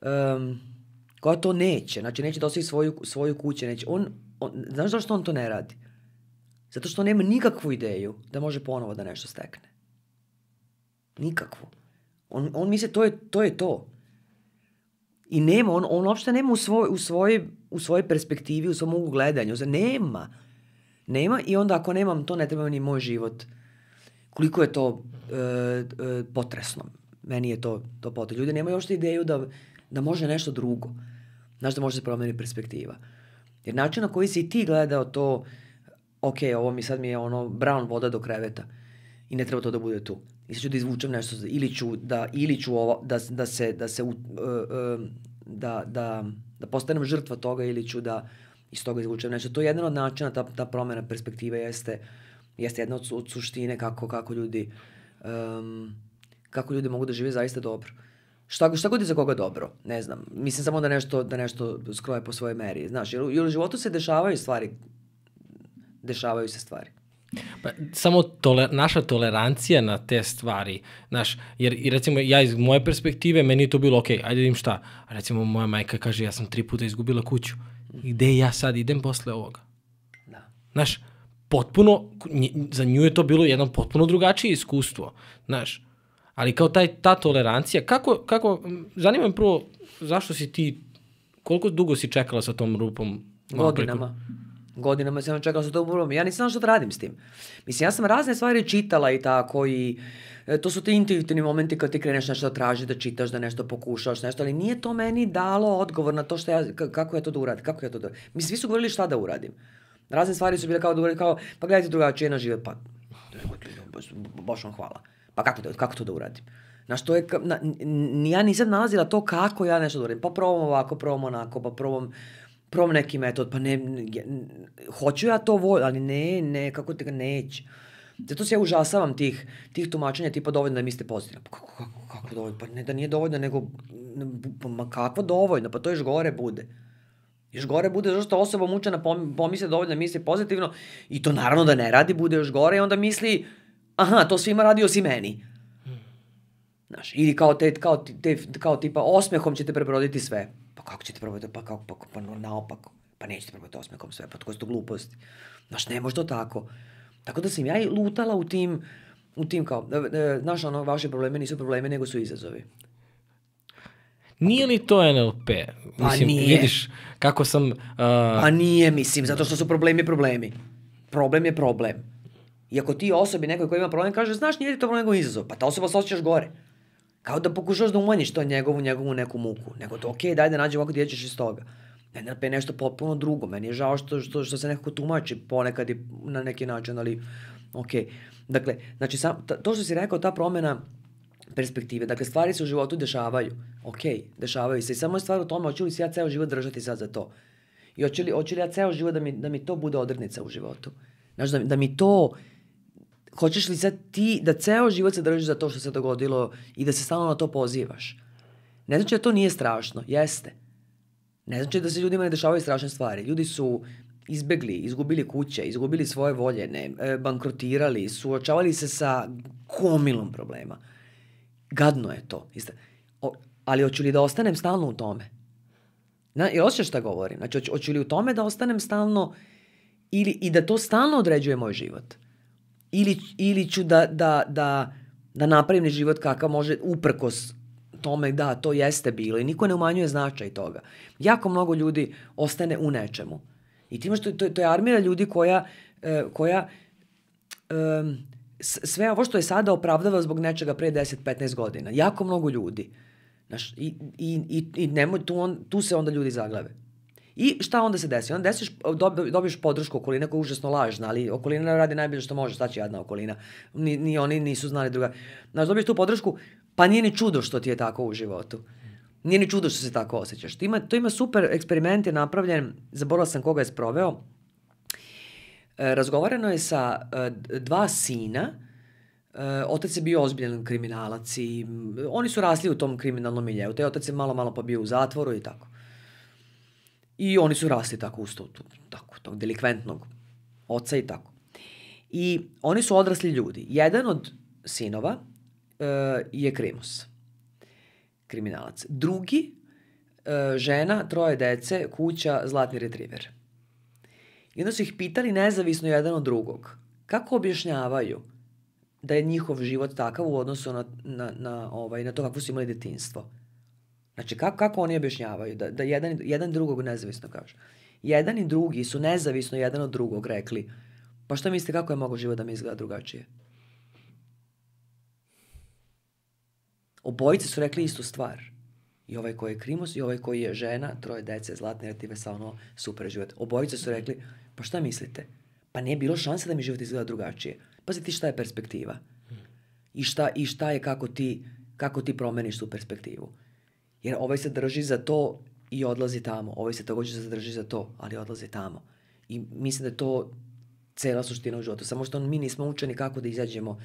um, koja to neće, znači neće da ostavi svoju, svoju kuću, neće, on, on, znaš zašto on to ne radi? Zato što nema nikakvu ideju da može ponovo da nešto stekne. Nikakvu. On, on misle to je to. Je to. I nema, on, on uopšte nema u, svoj, u, svoj, u svojoj perspektivi, u svom mogu gledanju. Znači, nema. Nema i onda ako nemam to, ne treba ni moj život. Koliko je to e, e, potresno. Meni je to, to potresno. Ljudi nemaju uopšte ideju da, da može nešto drugo. Znaš da može se promeni perspektiva. Jer način na koji si ti gledao to, ok, ovo mi sad mi je ono brown voda do kreveta i ne treba to da bude tu. I sad ću da izvučem nešto, ili ću da, ili ću ovo, da, da se, da se, uh, uh, da, da, da postanem žrtva toga ili ću da iz toga izvučem nešto. To je jedan od načina, ta, ta promena perspektive jeste, jeste jedna od, od suštine kako, kako ljudi um, kako ljudi mogu da žive zaista dobro. Šta, šta god je za koga dobro, ne znam. Mislim samo da nešto, da nešto skroje po svojoj meri. Znaš, jer, jer u životu se dešavaju stvari. Dešavaju se stvari. Pa, samo tole, naša tolerancija na te stvari, znaš, jer i recimo ja iz moje perspektive, meni je to bilo, ok, ajde da vidim šta, a recimo moja majka kaže ja sam tri puta izgubila kuću, gde ja sad idem posle ovoga? Da. Znaš, potpuno, za nju je to bilo jedno potpuno drugačije iskustvo, znaš, ali kao taj, ta tolerancija, kako, kako, zanima me prvo, zašto si ti, koliko dugo si čekala sa tom rupom? Godinama. Godinama sam čekala sa tom rupom. Ja nisam znala što da radim s tim. Mislim, ja sam razne stvari čitala i tako i e, to su ti intuitivni momenti kad ti kreneš nešto da tražiš, da čitaš, da nešto pokušaš, nešto, ali nije to meni dalo odgovor na to što ja, kako ja to da uradim, kako ja to da... Mislim, svi su govorili šta da uradim. Razne stvari su bile kao da uradim, kao, pa gledajte drugačije na život, pa, baš vam hvala. Pa kako, da, kako to da uradim? Znaš, to je, na, ja nisam nalazila to kako ja nešto da uradim. Pa probam ovako, probam onako, pa probam, probam neki metod, pa ne, ne hoću ja to volim, ali ne, ne, kako te ga neće. Zato se ja užasavam tih, tih tumačenja tipa dovoljno da mislite pozitivno. Pa kako, kako, kako dovoljno? Pa ne da nije dovoljno, nego pa, ma kako dovoljno? Pa to još gore bude. Još gore bude zašto osoba mučena pomisle dovoljno da misli pozitivno i to naravno da ne radi, bude još gore i onda misli aha, to svima radi osim meni. Znaš, ili kao, te, kao, te, kao tipa osmehom ćete prebroditi sve. Pa kako ćete prebroditi? Pa kako, pa, pa naopako. Pa nećete prebroditi osmehom sve, pa tko su to gluposti. Znaš, ne može to tako. Tako da sam ja i lutala u tim, u tim kao, e, e, znaš, ono, vaše probleme nisu probleme, nego su izazovi. Nije li to NLP? Pa mislim, pa nije. Vidiš kako sam... Uh... Pa nije, mislim, zato što su problemi problemi. Problem je problem. I ako ti osobi nekoj koji ima problem kaže, znaš, nije to problem nego izazov, pa ta osoba se osjećaš gore. Kao da pokušaš da umanjiš to njegovu, njegovu neku muku. Nego to, okej, okay, daj da nađemo kako ti jećeš iz toga. NLP je nešto potpuno drugo. Meni je žao što, što, što se nekako tumači ponekad i na neki način, ali. Okay. Dakle, znači, sam, to što si rekao, ta promena perspektive. Dakle, stvari se u životu dešavaju. Ok, dešavaju se. I samo je stvar u tome, hoću li se ja ceo život držati sad za to. I hoću li, hoću li ja ceo život da mi, da mi to bude odrednica u životu. Znaš, da, da mi to hoćeš li sad ti da ceo život se držiš za to što se dogodilo i da se stalno na to pozivaš? Ne znači da to nije strašno, jeste. Ne znači da se ljudima ne dešavaju strašne stvari. Ljudi su izbegli, izgubili kuće, izgubili svoje voljene, e, bankrotirali, suočavali se sa komilom problema. Gadno je to. O, ali hoću li da ostanem stalno u tome? Na, I osjećaš šta govorim? Znači, hoću, hoću li u tome da ostanem stalno ili, i da to stalno određuje moj život? Ili, ili ću da, da, da, da napravim život kakav može uprkos tome da to jeste bilo i niko ne umanjuje značaj toga. Jako mnogo ljudi ostane u nečemu. I ti imaš, to, to, je armira ljudi koja, uh, koja um, sve ovo što je sada opravdava zbog nečega pre 10-15 godina. Jako mnogo ljudi. Znaš, i, i, i, i nemoj, tu, on, tu se onda ljudi zaglave. I šta onda se desi? Onda desiš, dobi, dobiješ podršku okoline koja je užasno lažna, ali okolina radi najbolje što može, staći jadna okolina. Ni, ni oni nisu znali druga. Znaš, dobiješ tu podršku, pa nije ni čudo što ti je tako u životu. Nije ni čudo što se tako osjećaš. To ima, to ima super eksperiment je napravljen, zaboravila sam koga je sproveo. E, razgovarano je sa e, dva sina, e, otac je bio ozbiljan kriminalac i oni su rasli u tom kriminalnom miljeu. Taj otac je malo, malo pa bio u zatvoru i tako. I oni su rasli tako usto, tako, tog delikventnog oca i tako. I oni su odrasli ljudi. Jedan od sinova uh, je krimus, kriminalac. Drugi, uh, žena, troje dece, kuća, zlatni retriver. I onda su ih pitali nezavisno jedan od drugog. Kako objašnjavaju da je njihov život takav u odnosu na, na, na, ovaj, na to kako su imali detinstvo? Znači, kako, kako oni objašnjavaju? Da, da jedan, jedan drugog nezavisno kaže. Jedan i drugi su nezavisno jedan od drugog rekli, pa šta mislite kako je mogo život da mi izgleda drugačije? Obojice su rekli istu stvar. I ovaj koji je krimus i ovaj koji je žena, troje dece, zlatne retive sa ono super život. Obojice su rekli, pa šta mislite? Pa nije bilo šanse da mi život izgleda drugačije. Pazi ti šta je perspektiva. I šta, i šta je kako ti, kako ti promeniš tu perspektivu. Jer ovaj se drži za to i odlazi tamo. Ovaj se takođe zadrži za to, ali odlazi tamo. I mislim da je to cela suština u životu. Samo što mi nismo učeni kako da izađemo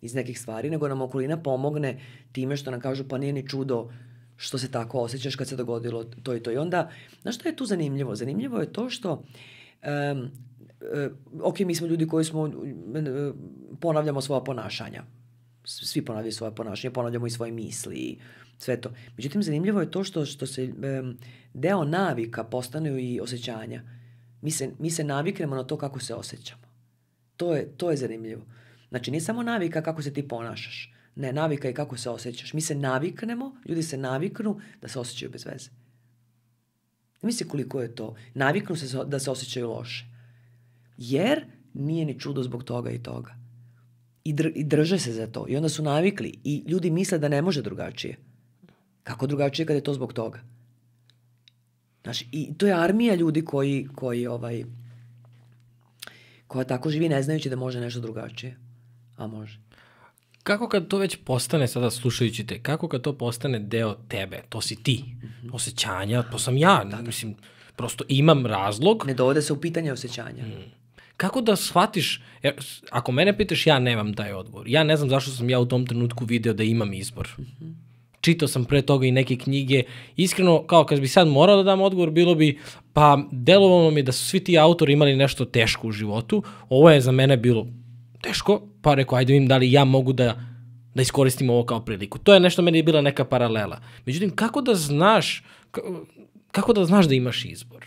iz nekih stvari, nego nam okolina pomogne time što nam kažu pa nije ni čudo što se tako osjećaš kad se dogodilo to i to. I onda, znaš što je tu zanimljivo? Zanimljivo je to što um, ok, mi smo ljudi koji smo, uh, ponavljamo svoja ponašanja. Svi ponavljaju svoje ponašanje, ponavljamo i svoje misli, sve to. Međutim, zanimljivo je to što, što se um, deo navika postane i osjećanja. Mi se, mi se naviknemo na to kako se osjećamo. To je, to je zanimljivo. Znači, nije samo navika kako se ti ponašaš. Ne, navika je kako se osjećaš. Mi se naviknemo, ljudi se naviknu da se osjećaju bez veze. Misli koliko je to. Naviknu se da se osjećaju loše. Jer nije ni čudo zbog toga i toga. I, dr i drže se za to. I onda su navikli. I ljudi misle da ne može drugačije. Kako drugačije kad je to zbog toga? Znači, i to je armija ljudi koji, koji ovaj, koja tako živi ne znajući da može nešto drugačije. A može. Kako kad to već postane, sada slušajući te, kako kad to postane deo tebe, to si ti, mm -hmm. osjećanja, to sam ja, da, da. mislim, prosto imam razlog. Ne dovode se u pitanje osjećanja. Mm. Kako da shvatiš, jer, ako mene pitaš, ja nemam taj odgovor. Ja ne znam zašto sam ja u tom trenutku video da imam izbor. Mm -hmm čitao sam pre toga i neke knjige. Iskreno, kao kad bi sad morao da dam odgovor, bilo bi, pa delovalo mi da su svi ti autori imali nešto teško u životu. Ovo je za mene bilo teško, pa rekao, ajde vidim da li ja mogu da, da iskoristim ovo kao priliku. To je nešto meni je bila neka paralela. Međutim, kako da znaš, kako da znaš da imaš izbor?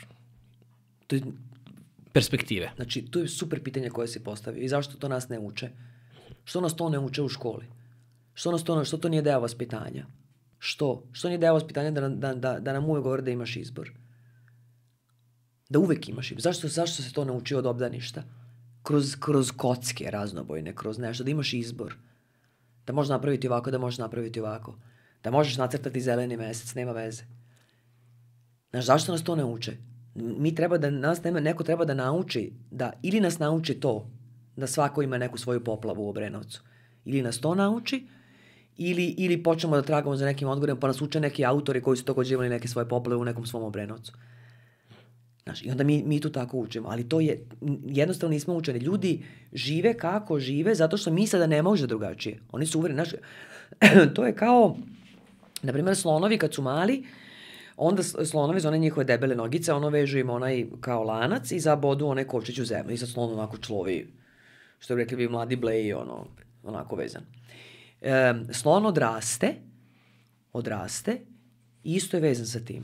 To je, perspektive. Znači, to je super pitanje koje se postavio. I zašto to nas ne uče? Što nas to ne uče u školi? Što nas to, što to nije deo vaspitanja? Što? Što nije deo vaspitanja da, da, da, da nam uvek govore da imaš izbor? Da uvek imaš izbor. Zašto, zašto se to naučio od obdaništa? Kroz, kroz kocke raznobojne, kroz nešto, da imaš izbor. Da možeš napraviti ovako, da možeš napraviti ovako. Da možeš nacrtati zeleni mesec, nema veze. Znaš, zašto nas to ne uče? Mi treba da, nas nema, neko treba da nauči, da, ili nas nauči to, da svako ima neku svoju poplavu u Obrenovcu. Ili nas to nauči, ili, ili počnemo da tragamo za nekim odgovorima, pa nas uče neki autori koji su takođe imali neke svoje poplave u nekom svom Obrenovcu. Znaš, I onda mi, mi tu tako učimo, ali to je, jednostavno nismo učeni. Ljudi žive kako žive zato što misle da ne može drugačije. Oni su uvereni, znaš, <clears throat> to je kao, na primjer, slonovi kad su mali, onda slonovi za one njihove debele nogice, ono vežu im onaj kao lanac i zabodu onaj kovčić u zemlju. I sad slon onako človi, što bi rekli bi mladi bleji, ono, onako vezan. E, slon odraste, odraste i isto je vezan sa tim.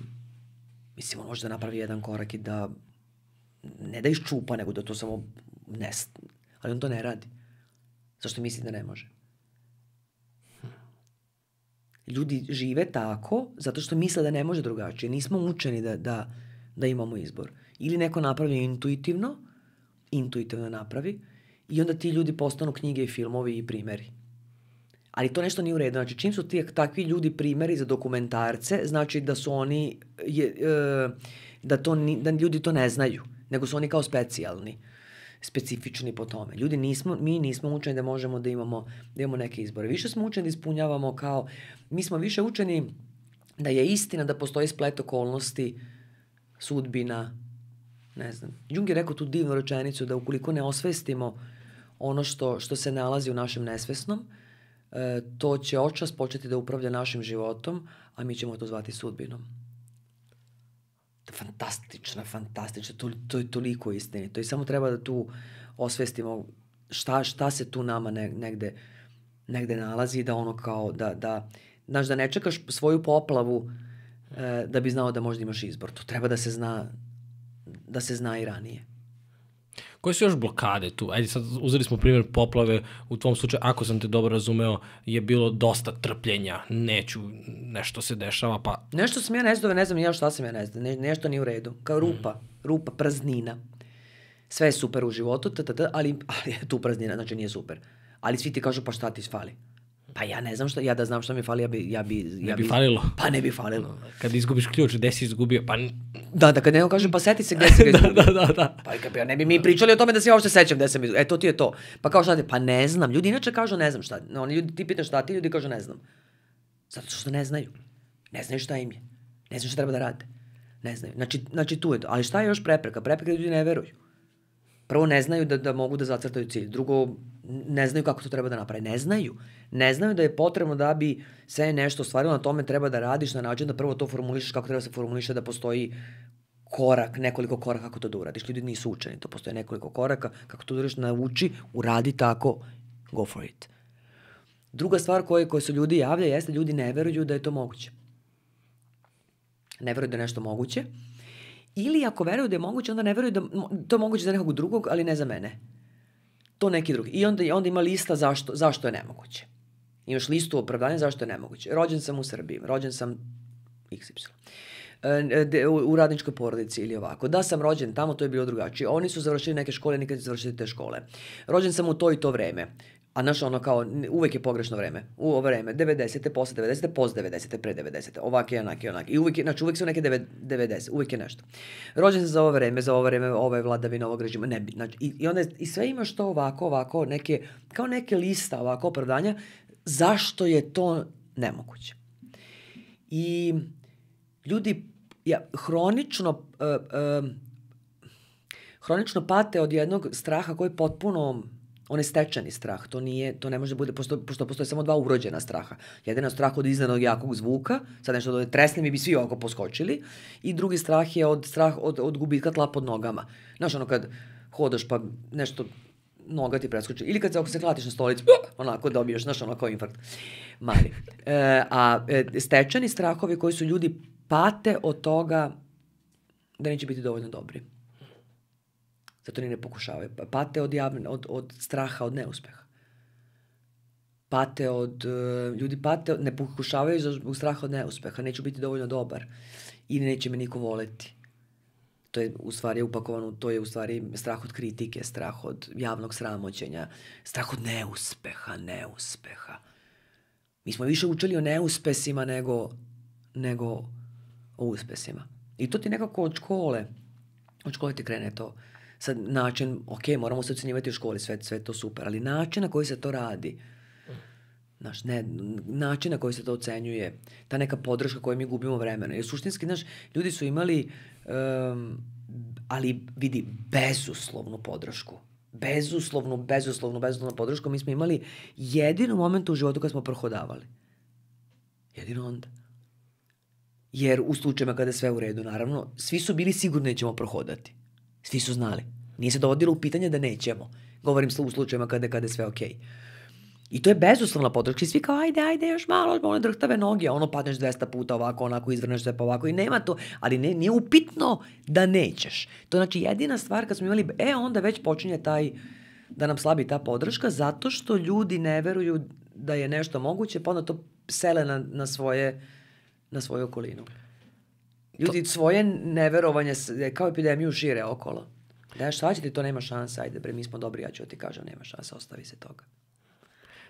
Mislim, on može da napravi jedan korak i da ne da iščupa, nego da to samo nest. Ali on to ne radi. Zašto misli da ne može? Ljudi žive tako zato što misle da ne može drugačije. Nismo učeni da, da, da imamo izbor. Ili neko napravi intuitivno, intuitivno napravi, i onda ti ljudi postanu knjige i filmovi i primeri. Ali to nešto nije u redu. Znači, čim su ti takvi ljudi primeri za dokumentarce, znači da su oni, je, e, da, to, ni, da ljudi to ne znaju, nego su oni kao specijalni specifični po tome. Ljudi nismo, mi nismo učeni da možemo da imamo, da imamo neke izbore. Više smo učeni da ispunjavamo kao, mi smo više učeni da je istina da postoji splet okolnosti, sudbina, ne znam. Jung je rekao tu divnu rečenicu da ukoliko ne osvestimo ono što, što se nalazi u našem nesvesnom, to će očas početi da upravlja našim životom, a mi ćemo to zvati sudbinom. Fantastična, fantastična, to, to je toliko istinito i samo treba da tu osvestimo šta, šta se tu nama ne, negde, negde nalazi, da ono kao, da, da, znaš, da ne čekaš svoju poplavu e, da bi znao da možda imaš izbor. To treba da se zna, da se zna i ranije. Koje su još blokade tu? Ajde, sad uzeli smo primjer poplave, u tvom slučaju, ako sam te dobro razumeo, je bilo dosta trpljenja, neću, nešto se dešava, pa... Nešto sam ja ne znam, ne znam ja šta sam ja ne znam, ne, nešto nije u redu. Kao rupa, mm. rupa, praznina. Sve je super u životu, t, t, t, ali, ali je tu praznina, znači nije super. Ali svi ti kažu, pa šta ti fali? Pa ja ne znam šta, ja da znam šta mi fali, ja bi... Ja bi ja ne bi, bi falilo. Pa ne bi falilo. Kad izgubiš ključ, gde si izgubio? Pa... Da, da kad neko kaže, pa seti se gde si ga <laughs> da, izgubio. da, da, da. Pa ja ne bi mi pričali o tome da se ja uopšte sećam gde sam izgubio. E, to ti je to. Pa kao šta ti, pa ne znam. Ljudi inače kažu ne znam šta. Oni ljudi, ti pitaš šta ti, ljudi kažu ne znam. Zato što ne znaju. Ne znaju šta im je. Ne znaju šta treba da rade. Ne znaju. Znači, znači tu je to. Ali šta je još prepreka? Prepreka da ljudi ne veruju. Prvo, ne znaju da, da mogu da zacrtaju cilj. Drugo, ne znaju kako to treba da naprave. Ne znaju. Ne znaju da je potrebno da bi se nešto ostvarilo na tome treba da radiš na način da prvo to formulišeš kako treba da se formuliše da postoji korak, nekoliko koraka kako to da uradiš. Ljudi nisu učeni, to postoje nekoliko koraka, kako to da uradiš, nauči, uradi tako, go for it. Druga stvar koje, koje su ljudi javlja jeste ljudi ne veruju da je to moguće. Ne veruju da je nešto moguće. Ili ako veruju da je moguće, onda ne veruju da to je moguće za nekog drugog, ali ne za mene. To neki drugi. I onda, onda ima lista zašto, zašto je nemoguće. Imaš listu opravdanja zašto je nemoguće. Rođen sam u Srbiji, rođen sam XY e, u radničkoj porodici ili ovako. Da sam rođen tamo, to je bilo drugačije. Oni su završili neke škole, nikad su završili te škole. Rođen sam u to i to vreme. A znaš, ono kao, uvek je pogrešno vreme. U ovo vreme, 90. posle 90. posle 90. pre 90. Ovak je, onak je, onak. I uvek je, znači uvek su neke 90. Uvek je nešto. Rođen sam za ovo vreme, za ovo vreme, ovo je vladavina ovog režima. Ne znači, i, i onda, i sve imaš to ovako, ovako, neke, kao neke lista ovako opravdanja, zašto je to nemoguće. I ljudi ja, hronično uh, uh, hronično pate od jednog straha koji je potpuno on je stečeni strah, to nije, to ne može da bude, pošto, pošto postoje samo dva urođena straha. Jedan je strah od iznenadnog jakog zvuka, sad nešto da tresne mi bi svi ovako poskočili, i drugi strah je od, strah od, od gubitka tla pod nogama. Znaš, ono kad hodaš pa nešto noga ti preskoči. Ili kad se, ako se klatiš na stolicu, onako dobiješ, znaš, ono kao infarkt. Mali. E, a e, stečeni strahovi koji su ljudi pate od toga da neće biti dovoljno dobri. Zato ni ne pokušavaju. Pa, pate od, javne, od, od straha, od neuspeha. Pate od, uh, ljudi pate, ne pokušavaju zbog straha od neuspeha, neću biti dovoljno dobar ili neće me niko voleti. To je u stvari upakovano, to je u stvari strah od kritike, strah od javnog sramoćenja, strah od neuspeha, neuspeha. Mi smo više učili o neuspesima nego, nego o uspesima. I to ti nekako od škole, od škole ti krene to sad način, ok, moramo se ocenjivati u školi, sve, sve to super, ali način na koji se to radi, Znaš, ne, način na koji se to ocenjuje, ta neka podrška koju mi gubimo vremena. Jer suštinski, znaš, ljudi su imali, um, ali vidi, bezuslovnu podršku. Bezuslovnu, bezuslovnu, bezuslovnu podršku mi smo imali jedino momentu u životu kad smo prohodavali. Jedino onda. Jer u slučajima kada je sve u redu, naravno, svi su bili sigurni da ćemo prohodati. Svi su znali. Nije se dovodilo u pitanje da nećemo. Govorim u slučajima kada, kada je sve okej. Okay. I to je bezuslovna podrška. I svi kao, ajde, ajde, još malo, one drhtave noge, ono padneš 200 puta ovako, onako, izvrneš se pa ovako i nema to, ali ne, nije upitno da nećeš. To znači jedina stvar kad smo imali, e, onda već počinje taj, da nam slabi ta podrška, zato što ljudi ne veruju da je nešto moguće, pa onda to sele na, na svoje, na svoju okolinu. Ljudi to... svoje neverovanje kao epidemiju šire okolo. Da, šta će ti to, nema šanse, ajde bre, mi smo dobri, ja ću ti kažem, nema šanse, ostavi se toga.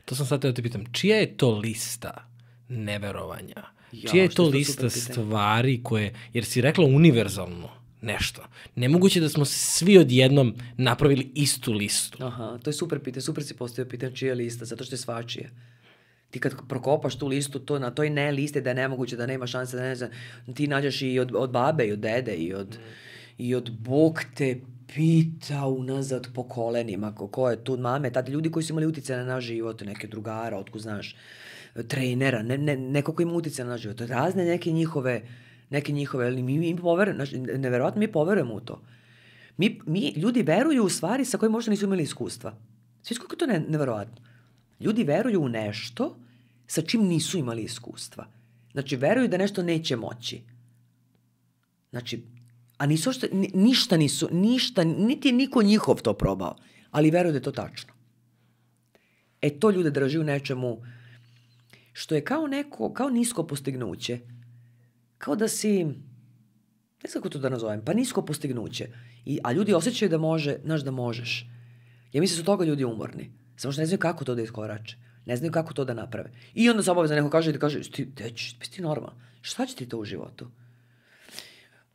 To sam sad teo da te pitam, čija je to lista neverovanja? Ja, čija je to lista stvari koje, jer si rekla univerzalno nešto. Nemoguće da smo svi odjednom napravili istu listu. Aha, to je super pitanje, super si postavio pitanje čija je lista, zato što je svačije. Ti kad prokopaš tu listu, to na toj ne listi da je nemoguće, da nema šanse, da ne znam, ti nađeš i od, od babe, i od dede, i od, i od Bog te pita unazad po kolenima, ko, ko je tu mame, tada ljudi koji su imali utjecaj na naš život, neke drugara, otko znaš, trenera, ne, ne, neko ko ima utjecaj na naš život, razne neke njihove, neke njihove, ali mi, mi poverujemo, znaš, neverovatno mi poverujemo u to. Mi, mi, ljudi veruju u stvari sa kojima možda nisu imali iskustva. Svi je to ne, neverovatno. Ljudi veruju u nešto sa čim nisu imali iskustva. Znači, veruju da nešto neće moći. Znači, a nisu ni- ništa nisu, ništa, niti je niko njihov to probao, ali veruju da je to tačno. E, to ljude drži u nečemu što je kao neko, kao nisko postignuće. Kao da si, ne znam kako to da nazovem, pa nisko postignuće. I, a ljudi osjećaju da može, znaš da možeš. Ja mislim da su toga ljudi umorni. Samo što ne znaju kako to da iskorače. Ne znaju kako to da naprave. I onda se obavezno neko kaže da kaže, ti, deć, si ti normalan. Šta će ti to u životu?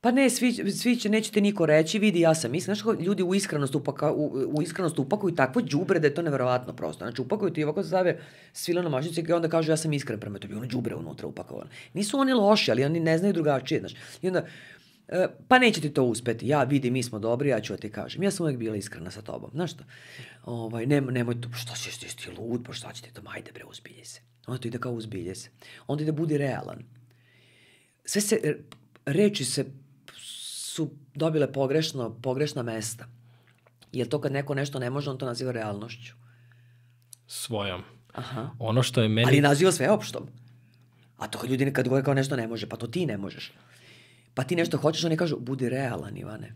Pa ne, svi, svi će, neće ti niko reći, vidi, ja sam mislim, znaš kako ljudi u iskrenost, upaka, u, u iskrenost upakuju takvo đubre da je to neverovatno prosto. Znači, upakuju ti ovako stave svileno mašnice i onda kažu ja sam iskren prema tebi, ono đubre unutra upakovano. Nisu oni loši, ali oni ne znaju drugačije, znaš. I onda, pa neće ti to uspeti. Ja vidi, mi smo dobri, ja ću da ti kažem. Ja sam uvijek bila iskrena sa tobom. Znaš što? Ovaj, nem, nemoj to, šta ćeš ti, ti lud, pa šta će ti to, ajde bre, uzbilje se. Onda to ide kao uzbilje se. Onda ide budi realan sve se, r- reči se su dobile pogrešno, pogrešna mesta. Jer to kad neko nešto ne može, on to naziva realnošću. Svojom. Aha. Ono što je meni... Ali naziva sveopštom. A to kad ljudi nekad govore kao nešto ne može, pa to ti ne možeš. Pa ti nešto hoćeš, oni kažu, budi realan, Ivane.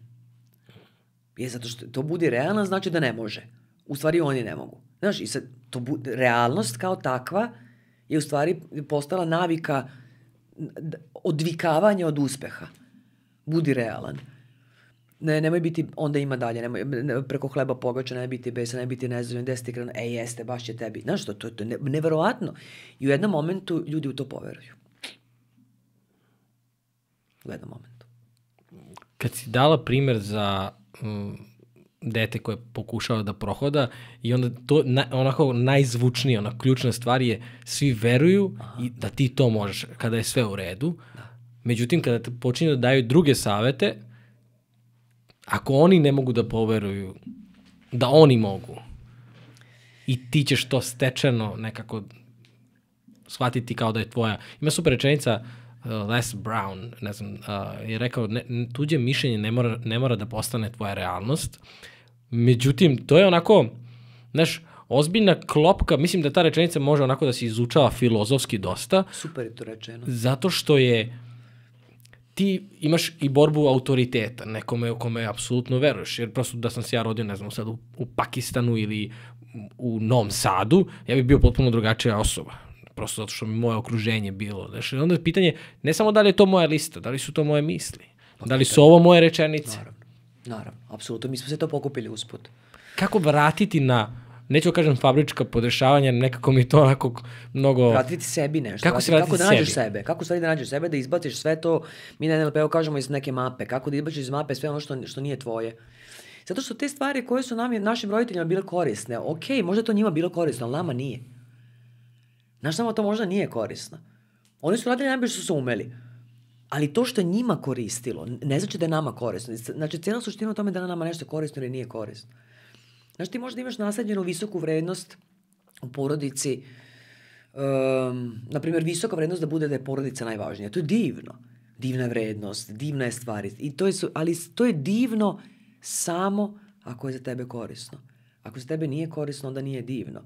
Je, zato što to budi realan znači da ne može. U stvari oni ne mogu. Znaš, i sad, to bu, realnost kao takva je u stvari postala navika odvikavanja od uspeha. Budi realan. Ne, nemoj biti, onda ima dalje, nemoj, ne, preko hleba pogača, ne biti besan, ne biti nezadovoljan, deseti kran, e jeste, baš će tebi. Znaš što, to, je ne, neverovatno. I u jednom momentu ljudi u to poveruju. U jednom momentu. Kad si dala primer za mm, dete koje pokušava da prohoda i onda to na, onako najzvučnije, ona ključna stvar je svi veruju i da ti to možeš kada je sve u redu. Međutim, kada te počinju da daju druge savete, ako oni ne mogu da poveruju da oni mogu i ti ćeš to stečeno nekako shvatiti kao da je tvoja. Ima super rečenica uh, Les Brown, ne znam, uh, je rekao, ne, tuđe mišljenje ne mora, ne mora da postane tvoja realnost. Međutim, to je onako, znaš, ozbiljna klopka, mislim da ta rečenica može onako da se izučava filozofski dosta, Super je to rečeno. zato što je ti imaš i borbu autoriteta, nekome u kome apsolutno veruješ, jer prosto da sam se ja rodio, ne znam, sad u, u Pakistanu ili u Novom Sadu, ja bih bio potpuno drugačija osoba. Prosto zato što mi moje okruženje bilo. Znaš, onda je pitanje, ne samo da li je to moja lista, da li su to moje misli, da li su ovo moje rečenice. Naravno. Naravno, apsolutno. Mi smo sve to pokupili usput. Kako vratiti na, neću da kažem fabrička podešavanja, nekako mi to onako mnogo... Vratiti sebi nešto. Kako se vratiti, kako da nađeš sebi? sebe? Kako stvari da nađeš sebe, da izbaciš sve to, mi na NLP-u kažemo iz neke mape, kako da izbaciš iz mape sve ono što, što nije tvoje. Zato što te stvari koje su nam, našim roditeljima bile korisne, ok, možda to njima bilo korisno, ali nama nije. Znaš, nama to možda nije korisno. Oni su radili najbolje što su umeli. Ali to što je njima koristilo, ne znači da je nama korisno. Znači, cijela suština u tome da je nama nešto korisno ili nije korisno. Znaš, ti možda imaš nasadljenu visoku vrednost u porodici, um, na primjer, visoka vrednost da bude da je porodica najvažnija. To je divno. Divna je vrednost, divna je stvar. I to je, ali to je divno samo ako je za tebe korisno. Ako za tebe nije korisno, onda nije divno.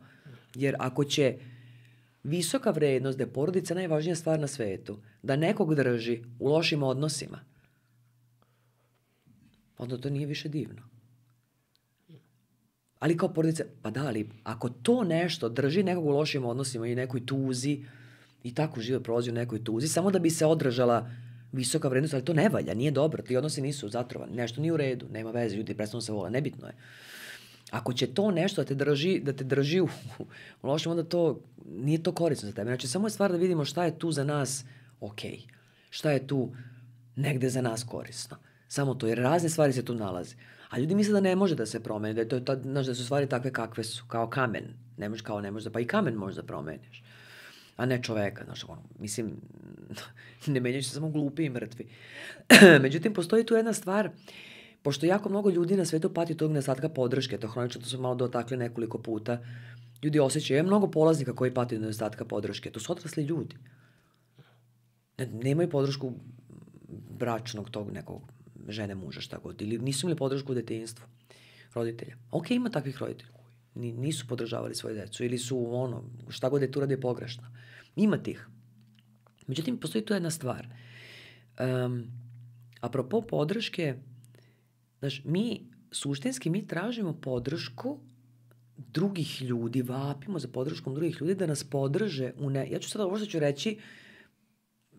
Jer ako će visoka vrednost da je porodica najvažnija stvar na svetu, da nekog drži u lošim odnosima, onda to nije više divno. Ali kao porodica, pa da, ali ako to nešto drži nekog u lošim odnosima i nekoj tuzi i tako život prolazi u nekoj tuzi, samo da bi se održala visoka vrednost, ali to ne valja, nije dobro, ti odnosi nisu zatrovani, nešto nije u redu, nema veze, ljudi prestanu se vole, nebitno je. Ako će to nešto da te drži, da te drži u, u lošem, onda to nije to korisno za tebe. Znači, samo je stvar da vidimo šta je tu za nas ok. Šta je tu negde za nas korisno. Samo to, jer razne stvari se tu nalaze. A ljudi misle da ne može da se promeni, da, je to, to, znaš, da su stvari takve kakve su, kao kamen. Ne može kao ne može da, pa i kamen može da promeniš. A ne čoveka, znaš, ono, mislim, <laughs> ne menjaju se samo glupi i mrtvi. <clears throat> Međutim, postoji tu jedna stvar, pošto jako mnogo ljudi na svetu pati tog nedostatka podrške, to hronično, to smo malo dotakli nekoliko puta, ljudi osjećaju, je mnogo polaznika koji pati od nedostatka podrške, to su odrasli ljudi. Ne, nemaju podršku bračnog tog nekog žene, muža, šta god. Ili nisu imali podršku u detinjstvu roditelja. Ok, ima takvih roditelja koji nisu podržavali svoje decu ili su ono, šta god je tu radi pogrešno. Ima tih. Međutim, postoji tu jedna stvar. Um, apropo podrške, znaš, mi suštinski mi tražimo podršku drugih ljudi, vapimo za podrškom drugih ljudi da nas podrže u ne... Ja ću sada ovo što ću reći,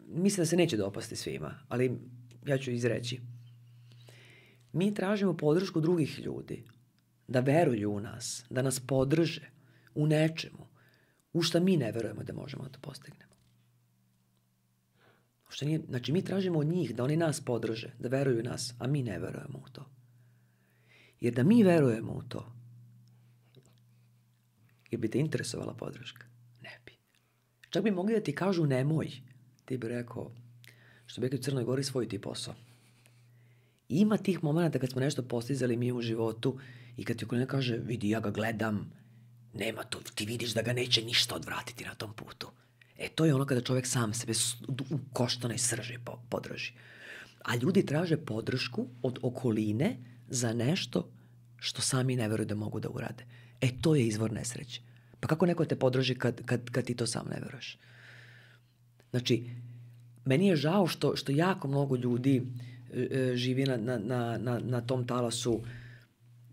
mislim da se neće dopasti svima, ali ja ću izreći. Mi tražimo podršku drugih ljudi, da veruju u nas, da nas podrže u nečemu, u šta mi ne verujemo da možemo da postignemo. Što nije, znači, mi tražimo od njih da oni nas podrže, da veruju nas, a mi ne verujemo u to. Jer da mi verujemo u to, jer bi te interesovala podrška? Ne bi. Čak bi mogli da ti kažu nemoj. Ti bi rekao, što bi rekli u Crnoj Gori, svoj ti posao. Ima tih momenta kad smo nešto postizali mi u životu i kad ti okolina kaže, vidi, ja ga gledam, nema to, ti vidiš da ga neće ništa odvratiti na tom putu. E, to je ono kada čovek sam sebe u koštanoj srži podrži. A ljudi traže podršku od okoline za nešto što sami ne veruju da mogu da urade. E, to je izvor nesreće. Pa kako neko te podrži kad, kad, kad ti to sam ne veruješ? Znači, meni je žao što, što jako mnogo ljudi e, e živi na, na, na, na tom talasu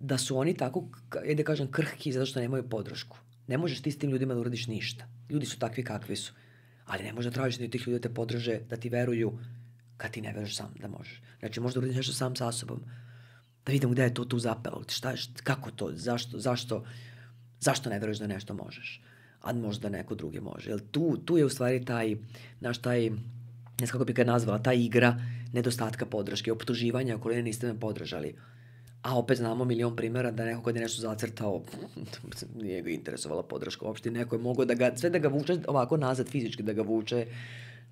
da su oni tako, da kažem, krhki zato što nemaju podršku. Ne možeš ti s tim ljudima da uradiš ništa. Ljudi su takvi kakvi su. Ali ne možeš da tražiš da tih ljudi da te podrže, da ti veruju kad ti ne veruješ sam da možeš. Znači, možda uradiš nešto sam sa sobom. Da vidimo gde je to tu zapelo. Šta, kako to? Zašto, zašto, zašto ne veruješ da nešto možeš? A možda neko drugi može. Jel tu, tu je u stvari taj, naš taj, ne znam kako bi ga nazvala, ta igra nedostatka podrške, optuživanja okoline niste me podržali. A opet znamo milion primjera da neko kad je nešto zacrtao, <laughs> nije ga interesovala podrška uopšte, neko je mogao da ga, sve da ga vuče ovako nazad fizički, da ga vuče,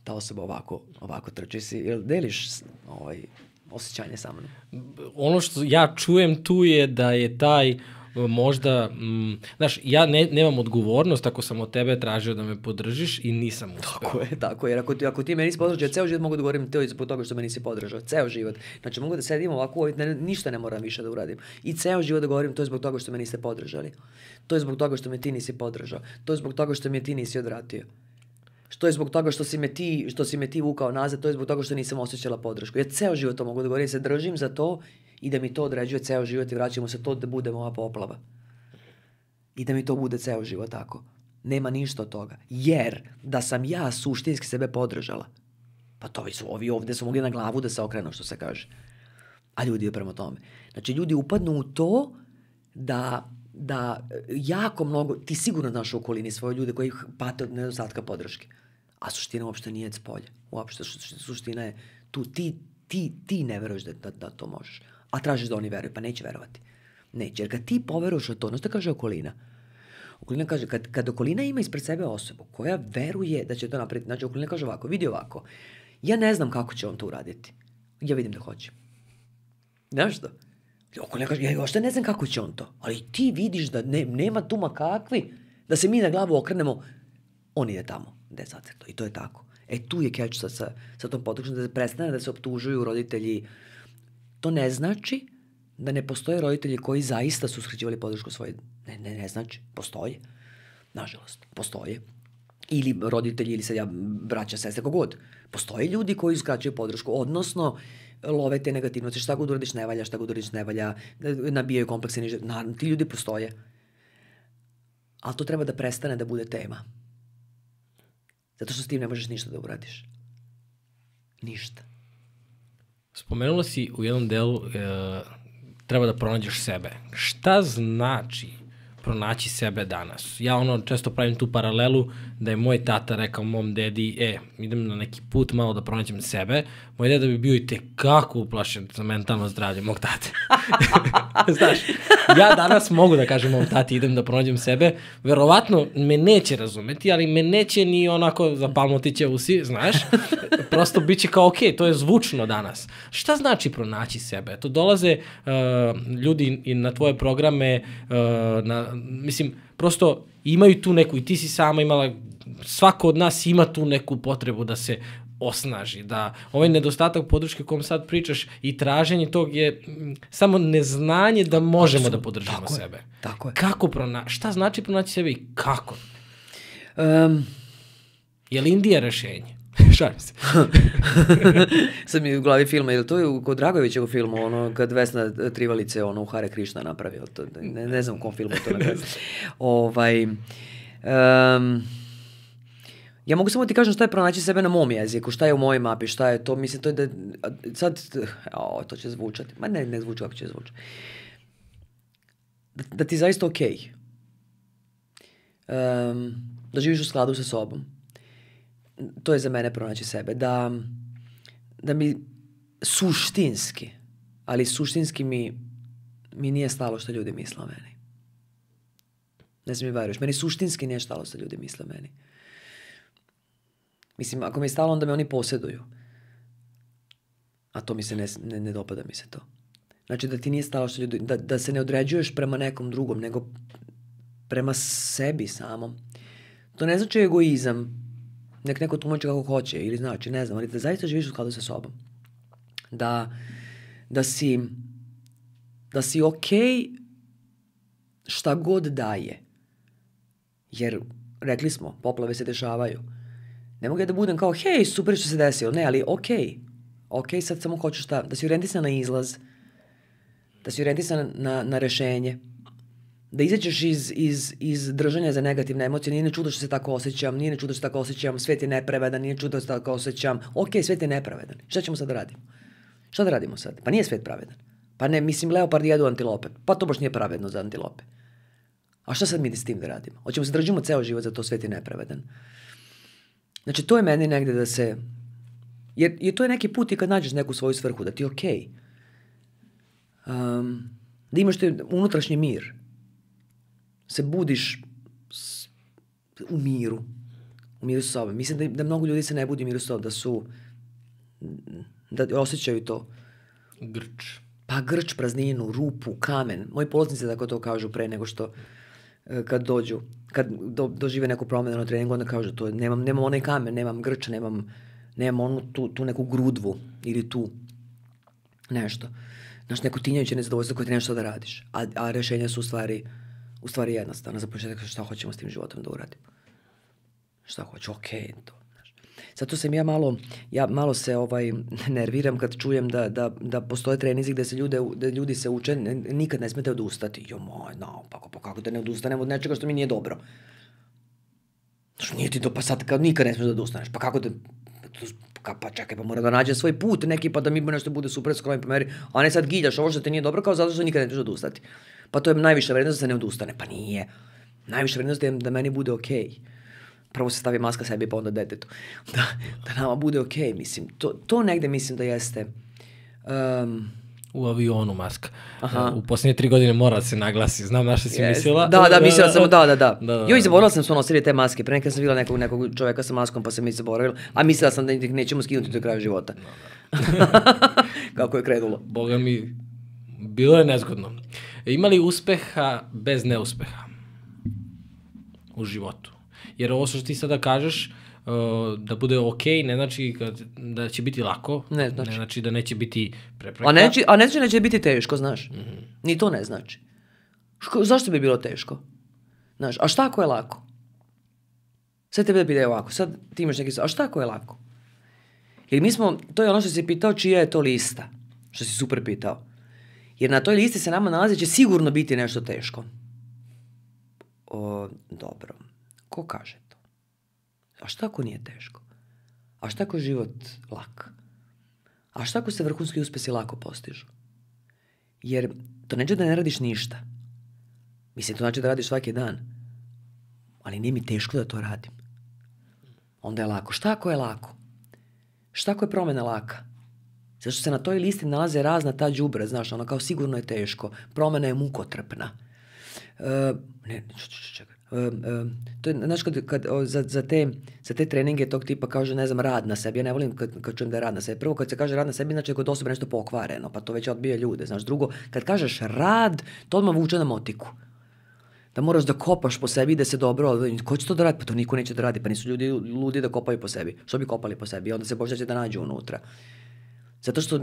ta osoba ovako, ovako trči si. Jel deliš ovaj, osjećanje sa mnom? Ono što ja čujem tu je da je taj možda, mm, znaš, ja ne, nemam odgovornost ako sam od tebe tražio da me podržiš i nisam uspeo. Tako je, tako je, jer ako ako ti me nisi podržao, ceo život mogu da govorim te zbog toga što me nisi podržao, ceo život. Znači mogu da sedim ovako, ne, ništa ne moram više da uradim. I ceo život da govorim to je zbog toga što me niste podržali. To je zbog toga što me ti nisi podržao. To je zbog toga što me ti nisi odvratio. Što je zbog toga što si me ti, što si me ti vukao nazad, to je zbog toga što nisam osjećala podršku. Ja ceo život to mogu da govorim, se držim za to i da mi to određuje ceo život i vraćamo se to da bude moja poplava. I da mi to bude ceo život tako. Nema ništa od toga. Jer da sam ja suštinski sebe podržala, pa to su, ovi ovde su mogli na glavu da se okrenu, što se kaže. A ljudi je prema tome. Znači, ljudi upadnu u to da da jako mnogo, ti sigurno znaš u okolini svoje ljude koji pate od nedostatka podrške. A suština uopšte nije spolja. Uopšte suština je tu ti, ti, ti ne veruješ da, da, da to možeš a tražiš da oni veruju, pa neće verovati. Neće, jer kad ti poveruješ u to, ono što kaže okolina, okolina kaže, kad, kad okolina ima ispred sebe osobu koja veruje da će to napraviti, znači okolina kaže ovako, vidi ovako, ja ne znam kako će on to uraditi, ja vidim da hoće. Znaš što? Okolina kaže, ja još ne znam kako će on to, ali ti vidiš da ne, nema tu kakvi, da se mi na glavu okrenemo, on ide tamo, gde je zacrto. I to je tako. E tu je keč sa, sa, sa tom potočnom da se prestane da se optužuju roditelji uh, To ne znači da ne postoje roditelji koji zaista su uskraćivali podršku svoje. Ne, ne, ne znači. Postoje. Nažalost, postoje. Ili roditelji, ili sad ja, braća, sestre, kogod. Postoje ljudi koji uskraćuju podršku, odnosno love te negativnosti, šta god uradiš ne valja, šta god uradiš ne valja, nabijaju komplekse niže. Naravno, ti ljudi postoje. Ali to treba da prestane da bude tema. Zato što s tim ne možeš ništa da uradiš. Ništa. Spomenula si u jednom delu e, treba da pronađeš sebe. Šta znači pronaći sebe danas? Ja ono često pravim tu paralelu da je moj tata rekao mom dedi, e, idem na neki put malo da pronađem sebe. Moj deda bi bio i tekako uplašen za mentalno zdravlje mog tate. <laughs> Znaš, ja danas mogu da kažem mom tati idem da pronađem sebe. Verovatno me neće razumeti, ali me neće ni onako zapalnuti će usi, znaš. Prosto bit će kao, ok, to je zvučno danas. Šta znači pronaći sebe? To dolaze uh, ljudi i na tvoje programe, uh, na, mislim, prosto imaju tu neku, i ti si sama imala, svako od nas ima tu neku potrebu da se osnaži, da ovaj nedostatak podrške kom sad pričaš i traženje tog je m, samo neznanje da možemo Absolut, da podržimo tako sebe. Je, tako je. Kako prona, šta znači pronaći sebe i kako? Um, je li Indija rešenje? Šalim se. <laughs> Sad mi u glavi filma, je li to je kod Dragovićevog filmu, ono, kad Vesna Trivalice, ono, u Hare Krišna napravio, to, ne, ne znam u kom filmu to <laughs> napravio. ovaj, um, Ja mogu samo ti kažem šta je pronaći sebe na mom jeziku, šta je u mojoj mapi, šta je to, mislim, to je da, sad, o, to će zvučati, ma ne, ne zvuči kako će zvučati. Da, da ti zaista okej. Okay. Um, da živiš u skladu sa sobom. To je za mene pronaći sebe. Da, da mi suštinski, ali suštinski mi, mi nije stalo što ljudi misle o meni. Ne znam mi veruješ, meni suštinski nije stalo što ljudi misle o meni. Mislim, ako mi je stalo, onda me oni posjeduju. A to mi se ne, ne, ne dopada mi se to. Znači da ti nije stalo što ljudi, da, da se ne određuješ prema nekom drugom, nego prema sebi samom. To ne znači egoizam, nek neko tumači kako hoće ili znači, ne znam, ali da zaista živiš u skladu sa sobom. Da, da si, da si okej okay šta god daje. Jer, rekli smo, poplave se dešavaju Ne mogu ja da budem kao, hej, super što se desilo. Ne, ali okej. Okay. Okay, sad samo hoću šta, da si orientisan na izlaz, da si orientisan na, na rešenje, da izađeš iz, iz, iz držanja za negativne emocije, nije ne čudo što se tako osjećam, nije ne čudo što se tako osjećam, svet je nepravedan, nije čudo što se tako osjećam, ok, svet je nepravedan, šta ćemo sad da radimo? Šta da radimo sad? Pa nije svet pravedan. Pa ne, mislim, leopard jedu antilope. Pa to baš nije pravedno za antilope. A šta sad mi s tim da radimo? Hoćemo se držimo ceo život za to svet je nepravedan. Znači, to je meni negde da se... Jer, jer to je neki put i kad nađeš neku svoju svrhu, da ti je okej. Okay. Um, da imaš te unutrašnji mir. Se budiš s, u miru. U miru sobom. Mislim da, da mnogo ljudi se ne budi u miru sobom, da su... Da osjećaju to. Grč. Pa grč, prazninu, rupu, kamen. Moji polaznici tako to kažu pre nego što E, kad dođu, kad do, dožive neku promenu na treningu, onda kažu to, nemam, nemam onaj kamen, nemam grč, nemam, nemam onu, tu, tu neku grudvu ili tu nešto. Znaš, neko tinjajuće nezadovoljstvo koje nešto da radiš. A, a rešenja su u stvari, u stvari jednostavno. Za početak šta hoćemo s tim životom da uradimo. Šta hoću, okej, okay, to. Zato sam ja malo, ja malo se ovaj <laughs> nerviram kad čujem da, da, da postoje trenizi gde se ljude, da ljudi se uče, nikad ne smete odustati. Jo moj, no, pa, pa kako da ne odustanem od nečega što mi nije dobro. Što nije ti to, pa sad kao nikad ne smeš da odustaneš. Pa kako da, ka, pa čekaj, pa mora da nađe svoj put neki, pa da mi nešto bude super s kojim pomeri, a ne sad giljaš ovo što ti nije dobro, kao zato što nikad ne možeš odustati. Pa to je najviša vrednost da se ne odustane. Pa nije. Najviša vrednost je da meni bude okej. Okay prvo se stavi maska sebi pa onda detetu. <laughs> Da, da nama bude okej, okay, mislim. To, to negde mislim da jeste... Um, u avionu maska. Aha. U posljednje tri godine mora da se naglasi. Znam na što si yes. mislila. Da, da, mislila sam, da, da, da. da, da Joj, zaboravila sam da su nosili te maske. Pre nekada sam videla nekog, nekog čoveka sa maskom pa sam mi zaboravila. A mislila sam da ih nećemo skinuti do kraja života. Da, da. <laughs> Kako je krenulo. Boga mi, bilo je nezgodno. Imali uspeha bez neuspeha u životu? Jer ovo što ti sada kažeš, uh, da bude okay, ne znači kad, da će biti lako. Ne znači. Ne znači da neće biti prepreka. A, neće, a neće neće biti teško, znaš. Mm -hmm. Ni to ne znači. Ško, zašto bi bilo teško? Znaš, a šta ako je lako? Sad tebe da pide ovako, sad ti imaš neki... A šta ako je lako? Jer mi smo, to je ono što si pitao čija je to lista. Što si super pitao. Jer na toj listi se nama nalazi će sigurno biti nešto teško. O, dobro. Ko kaže to? A šta ako nije teško? A šta ako je život lak? A šta ako se vrhunski uspesi lako postižu? Jer to neće da ne radiš ništa. Mislim, to znači da radiš svaki dan. Ali nije mi teško da to radim. Onda je lako. Šta ako je lako? Šta ako je promena laka? Zašto se na toj listi nalaze razna ta đubra, znaš, ono kao sigurno je teško. Promena je mukotrpna. E, ne, čekaj. E, e, to je, znaš, kad, kad o, za, za, te, za te treninge tog tipa kaže, ne znam, rad na sebi. Ja ne volim kad, kad čujem da je rad na sebi. Prvo, kad se kaže rad na sebi, znači kod osobe nešto pokvareno, pa to već odbija ljude. Znaš, drugo, kad kažeš rad, to odmah vuče na motiku da moraš da kopaš po sebi da se dobro, ko će to da radi? Pa to niko neće da radi, pa nisu ljudi ludi da kopaju po sebi. Što bi kopali po sebi? Onda se možda će da nađu unutra. Zato što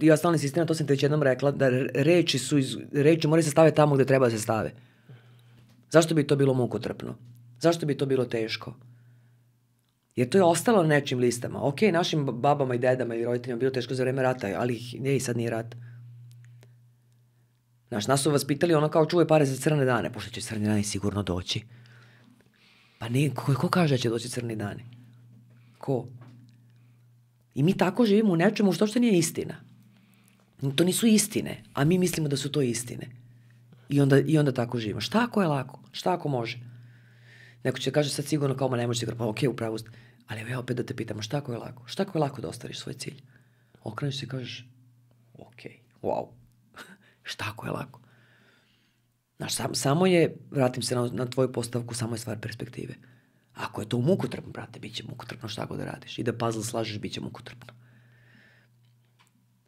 ja stalno insistiram, to sam te već jednom rekla, da reči su, iz, reči moraju se stave tamo gde treba da se stave. Zašto bi to bilo mukotrpno? Zašto bi to bilo teško? Jer to je ostalo na nečim listama. Ok, našim babama i dedama i roditeljima bilo teško za vreme rata, ali ne, sad nije rat. Znaš, nas su vas pitali ono kao čuje pare za crne dane, pošto će crni dani sigurno doći. Pa ne, ko, ko kaže da će doći crni dani? Ko? I mi tako živimo u nečemu što što nije istina. To nisu istine, a mi mislimo da su to istine. I onda, i onda tako živimo. Šta ako je lako? Šta ako može? Neko će kaže sad sigurno kao ma ne možeš pa ok, upravo ste. Ali evo ja opet da te pitamo, šta ako je lako? Šta ako je lako da ostariš svoj cilj? Okreneš se i kažeš, ok, wow, <laughs> šta ako je lako? Znaš, sam, samo je, vratim se na, na tvoju postavku, samo je stvar perspektive. Ako je to mukotrpno, brate, bit će mukotrpno šta god da radiš. I da puzzle slažeš, bit će mukotrpno.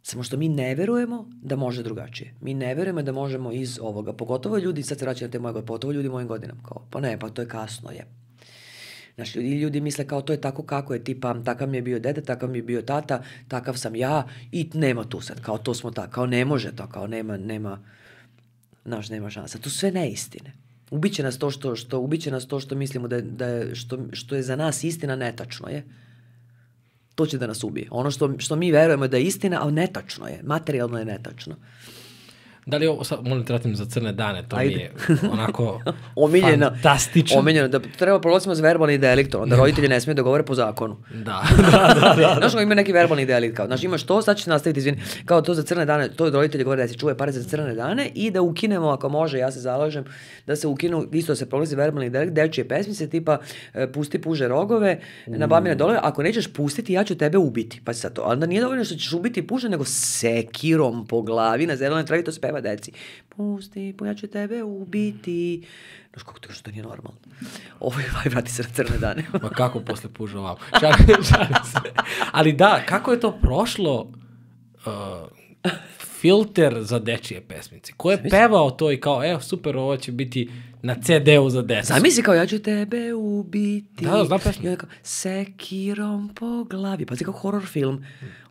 Samo što mi ne verujemo da može drugačije. Mi ne verujemo da možemo iz ovoga. Pogotovo ljudi, sad se vraćaju na te moje godine, pogotovo ljudi mojim godinama. Kao, pa ne, pa to je kasno, je. Znaš, ljudi, ljudi misle kao to je tako kako je, tipa, takav mi je bio dede, takav mi je bio tata, takav sam ja i nema tu sad, kao to smo tako, kao ne može to, kao nema, nema, znaš, nema šansa. To sve neistine. Ubiće nas to što, što, ubiće nas to što mislimo da da je što, što je za nas istina netačno je. To će da nas ubije. Ono što, što mi verujemo da je istina, a netačno je. Materijalno je netačno. Da li ovo, sad moram tratim za crne dane, to Ajde. mi je onako <laughs> omiljeno, fantastično. Omiljeno, da treba prolazimo za verbalni delikt, onda roditelji ne smiju da govore po zakonu. Da, <laughs> da, da. da, Znaš, ima neki verbalni delikt, kao, znaš, imaš to, sad ćeš nastaviti, izvini, kao to za crne dane, to roditelji govore da se čuje pare za crne dane i da ukinemo, ako može, ja se zalažem, da se ukinu, isto da se prolazi verbalni delikt, dečije pesmice, tipa, e, pusti puže rogove, mm. na bamine dole, ako nećeš pustiti, ja ću tebe ubiti. Pa sad to, onda nije dovoljno što ćeš ubiti puže, nego sekirom po glavi na zelenoj travi to se peva deci. Pusti, ja ću tebe ubiti. Znaš kako to, što nije normalno. Ovo je, vaj, vrati se na crne dane. <laughs> Ma kako posle puža ovako? Se. Ali da, kako je to prošlo uh, filter za dečije pesmice? Ko je pevao to i kao, evo, super, ovo će biti na CD-u za decu. Zamisli kao ja ću tebe ubiti. Da, da, znam pesmu. I onda kao, sekirom po glavi. Pazi kao horror film.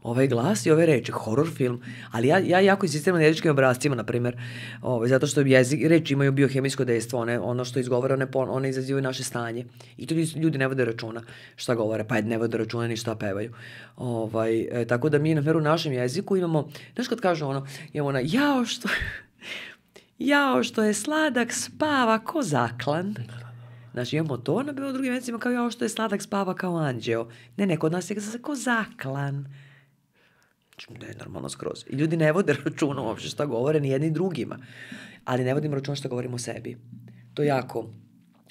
Ovaj glas i ove reči, horror film. Ali ja, ja jako insistiram na jezičkim obrazcima, na primjer, ovaj, zato što jezik, reči imaju biohemijsko dejstvo, one, ono što izgovore, one, one izazivaju naše stanje. I to ljudi ne vode računa šta govore, pa ne vode računa ni šta pevaju. Ovaj, e, tako da mi, na primjer, u našem jeziku imamo, znaš kad kažu ono, imamo ona, jao što, jao što je sladak spava ko zaklan. Znači imamo to na drugim jezicima kao jao što je sladak spava kao anđeo. Ne, ne, kod nas je ko zaklan. Ne, normalno skroz. I ljudi ne vode <laughs> računa uopšte šta govore ni jedni drugima. Ali ne vodimo računa šta govorimo o sebi. To je jako,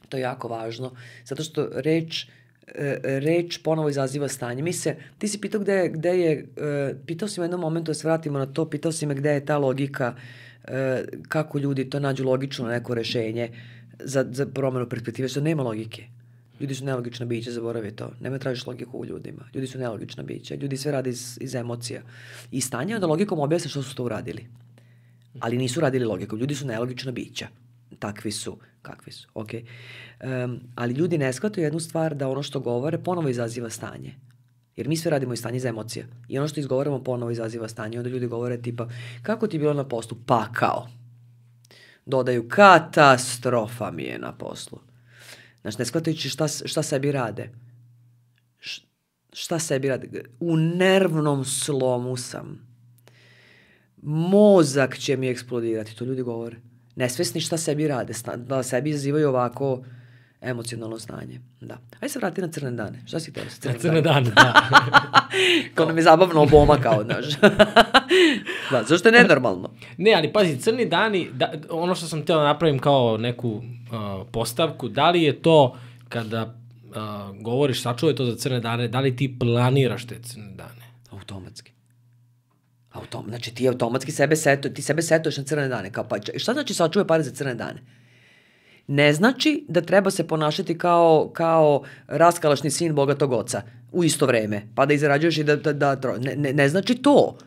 to je jako važno. Zato što reč e, reč ponovo izaziva stanje. Mi se, ti si pitao gde, gde je, e, pitao si me jednom momentu da se vratimo na to, pitao si me gde je ta logika E, kako ljudi to nađu logično neko rešenje za, za promenu perspektive, što nema logike. Ljudi su nelogična bića, zaboravi to. Nema tražiš logiku u ljudima. Ljudi su nelogična bića. Ljudi sve rade iz, iz emocija. I stanje onda logikom objasne što su to uradili. Ali nisu radili logikom. Ljudi su nelogična bića. Takvi su, kakvi su, ok. Um, ali ljudi ne shvataju jednu stvar da ono što govore ponovo izaziva stanje. Jer mi sve radimo iz stanja za emocija. I ono što izgovaramo ponovo izaziva stanje. Onda ljudi govore tipa, kako ti je bilo na poslu? Pa kao. Dodaju, katastrofa mi je na poslu. Znači, ne shvatajući šta, šta sebi rade. Šta sebi rade? U nervnom slomu sam. Mozak će mi eksplodirati, to ljudi govore. Nesvesni šta sebi rade, da sebi izazivaju ovako emocionalno stanje. Da. Ajde se vrati na crne dane. Šta si teo crne, Na crne dane, da. <laughs> Kao nam je zabavno oboma kao, znaš. <laughs> da, zašto je nenormalno? <laughs> Ne, ali pazi, crni dani, da, ono što sam teo da napravim kao neku uh, postavku, da li je to kada uh, govoriš sačuvaj to za crne dane, da li ti planiraš te crne dane? Automatski. Autom, znači ti automatski sebe setu, ti sebe setuješ na crne dane. Kao, pa, šta znači sačuvaj pare za crne dane? Ne znači da treba se ponašati kao, kao raskalašni sin bogatog oca u isto vreme, pa da izrađuješ i da, da, da ne, ne, ne znači to.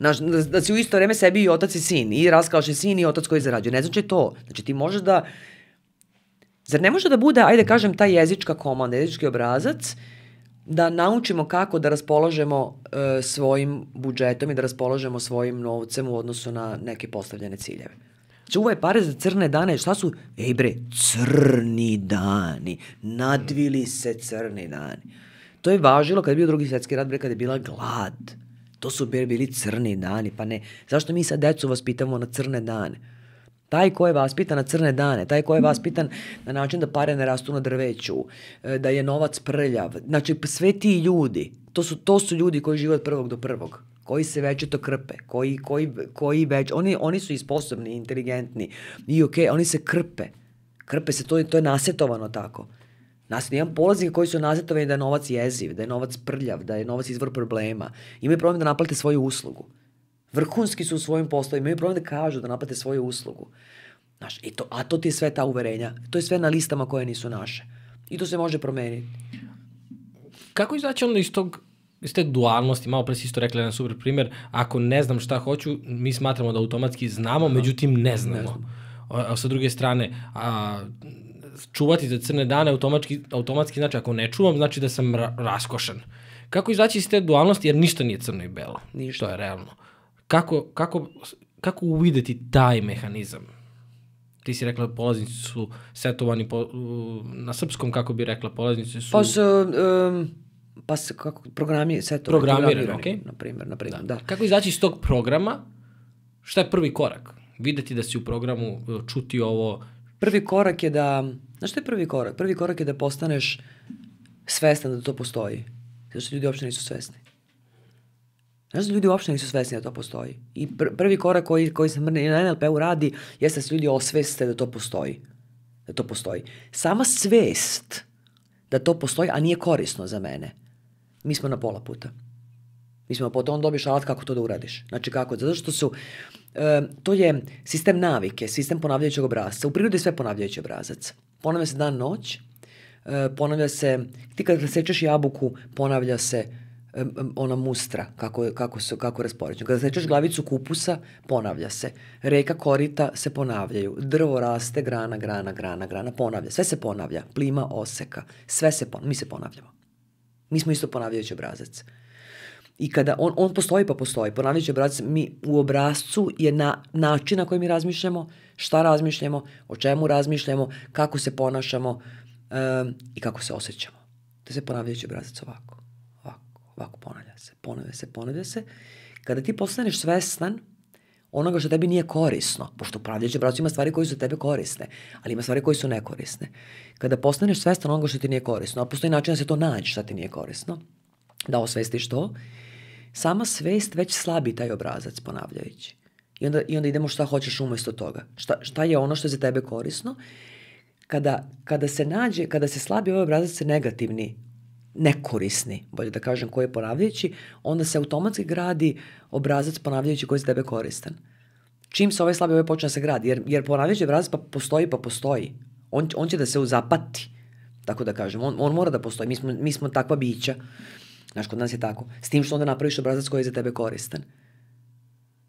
Znaš, da, si u isto vreme sebi i otac i sin, i raskalašni sin i otac koji zarađuje. Ne znači to. Znači ti možeš da... Zar ne može da bude, ajde kažem, ta jezička komanda, jezički obrazac, da naučimo kako da raspolažemo e, svojim budžetom i da raspolažemo svojim novcem u odnosu na neke postavljene ciljeve. Čuvaj pare za crne dane, šta su? Ej bre, crni dani, nadvili se crni dani. To je važilo kad je bio drugi svetski rat, bre, kad je bila glad. To su bili crni dani, pa ne. Zašto mi sad decu vaspitamo na crne dane? Taj ko je vaspitan na crne dane, taj ko je vaspitan na način da pare ne rastu na drveću, e, da je novac prljav. Znači, sve ti ljudi, to su, to su ljudi koji žive od prvog do prvog koji se večito krpe, koji, koji, koji već, oni, oni su i sposobni, inteligentni i okej, okay, oni se krpe. Krpe se, to to je nasetovano tako. Nas, imam polaznika koji su nasetovani da je novac jeziv, da je novac prljav, da je novac izvor problema. Imaju problem da naplate svoju uslugu. Vrhunski su u svojim poslovima, imaju problem da kažu da naplate svoju uslugu. Znaš, i to, a to ti je sve ta uverenja. To je sve na listama koje nisu naše. I to se može promeniti. Kako izaći onda iz tog iz te dualnosti, malo pre si isto rekla jedan super primer, ako ne znam šta hoću, mi smatramo da automatski znamo, Aha. međutim ne znamo. Ne znam. a, a sa druge strane, a, čuvati za crne dane automatski, automatski znači ako ne čuvam, znači da sam ra raskošan. Kako izaći iz te dualnosti, jer ništa nije crno i belo. Ništa. To je realno. Kako, kako, kako uvideti taj mehanizam? Ti si rekla polaznici su setovani po, na srpskom, kako bi rekla, polaznici su... Pa su, um, pa se kako programi to programirani, okay. na primjer, na primjer, da. da. Kako izaći iz tog programa? Šta je prvi korak? Videti da si u programu, čuti ovo. Prvi korak je da, znaš šta je prvi korak? Prvi korak je da postaneš svestan da to postoji. Zato što ljudi uopšte nisu svesni. Znaš da ljudi uopšte nisu svesni da to postoji. I pr prvi korak koji, koji se na NLP-u radi jeste da se ljudi osveste da to postoji. Da to postoji. Sama svest da to postoji, a nije korisno za mene, mi smo na pola puta. Mi smo potom on dobiješ alat kako to da uradiš. Znači kako? Zato što su, e, to je sistem navike, sistem ponavljajućeg obrazca. U prirodi je sve ponavljajući obrazac. Ponavlja se dan, noć, e, ponavlja se, ti kad sečeš jabuku, ponavlja se ona mustra, kako, kako, se, kako je raspoređeno. Kada sečeš glavicu kupusa, ponavlja se. Reka korita se ponavljaju. Drvo raste, grana, grana, grana, grana, ponavlja. Sve se ponavlja. Plima, oseka. Sve se ponavlja. Mi se ponavljamo. Mi smo isto ponavljajući obrazac. I kada on, on postoji pa postoji, ponavljajući obrazac, mi u obrazcu je na, način na koji mi razmišljamo, šta razmišljamo, o čemu razmišljamo, kako se ponašamo um, i kako se osjećamo. To se ponavljajući obrazac ovako, ovako, ovako ponavlja se, ponavlja se, ponavlja se. Kada ti postaneš svestan onoga što tebi nije korisno, pošto upravljajući obrazac ima stvari koje su tebe korisne, ali ima stvari koje su nekorisne. Kada postaneš svestan onoga što ti nije korisno, a postoji način da se to nađe šta ti nije korisno, da osvestiš to, sama svest već slabi taj obrazac ponavljajući. I onda, I onda idemo šta hoćeš umesto toga. Šta, šta je ono što je za tebe korisno. Kada, kada se nađe, kada se slabi ovaj obrazac negativni, nekorisni, bolje da kažem, koji je ponavljajući, onda se automatski gradi obrazac ponavljajući koji je za tebe koristan. Čim se ovaj slabi, ovaj počne da se gradi, jer, jer ponavljajući obrazac pa postoji, pa postoji on, on će da se uzapati, tako da kažem. On, on mora da postoji. Mi smo, mi smo takva bića. Znaš, kod nas je tako. S tim što onda napraviš obrazac koji je za tebe koristan.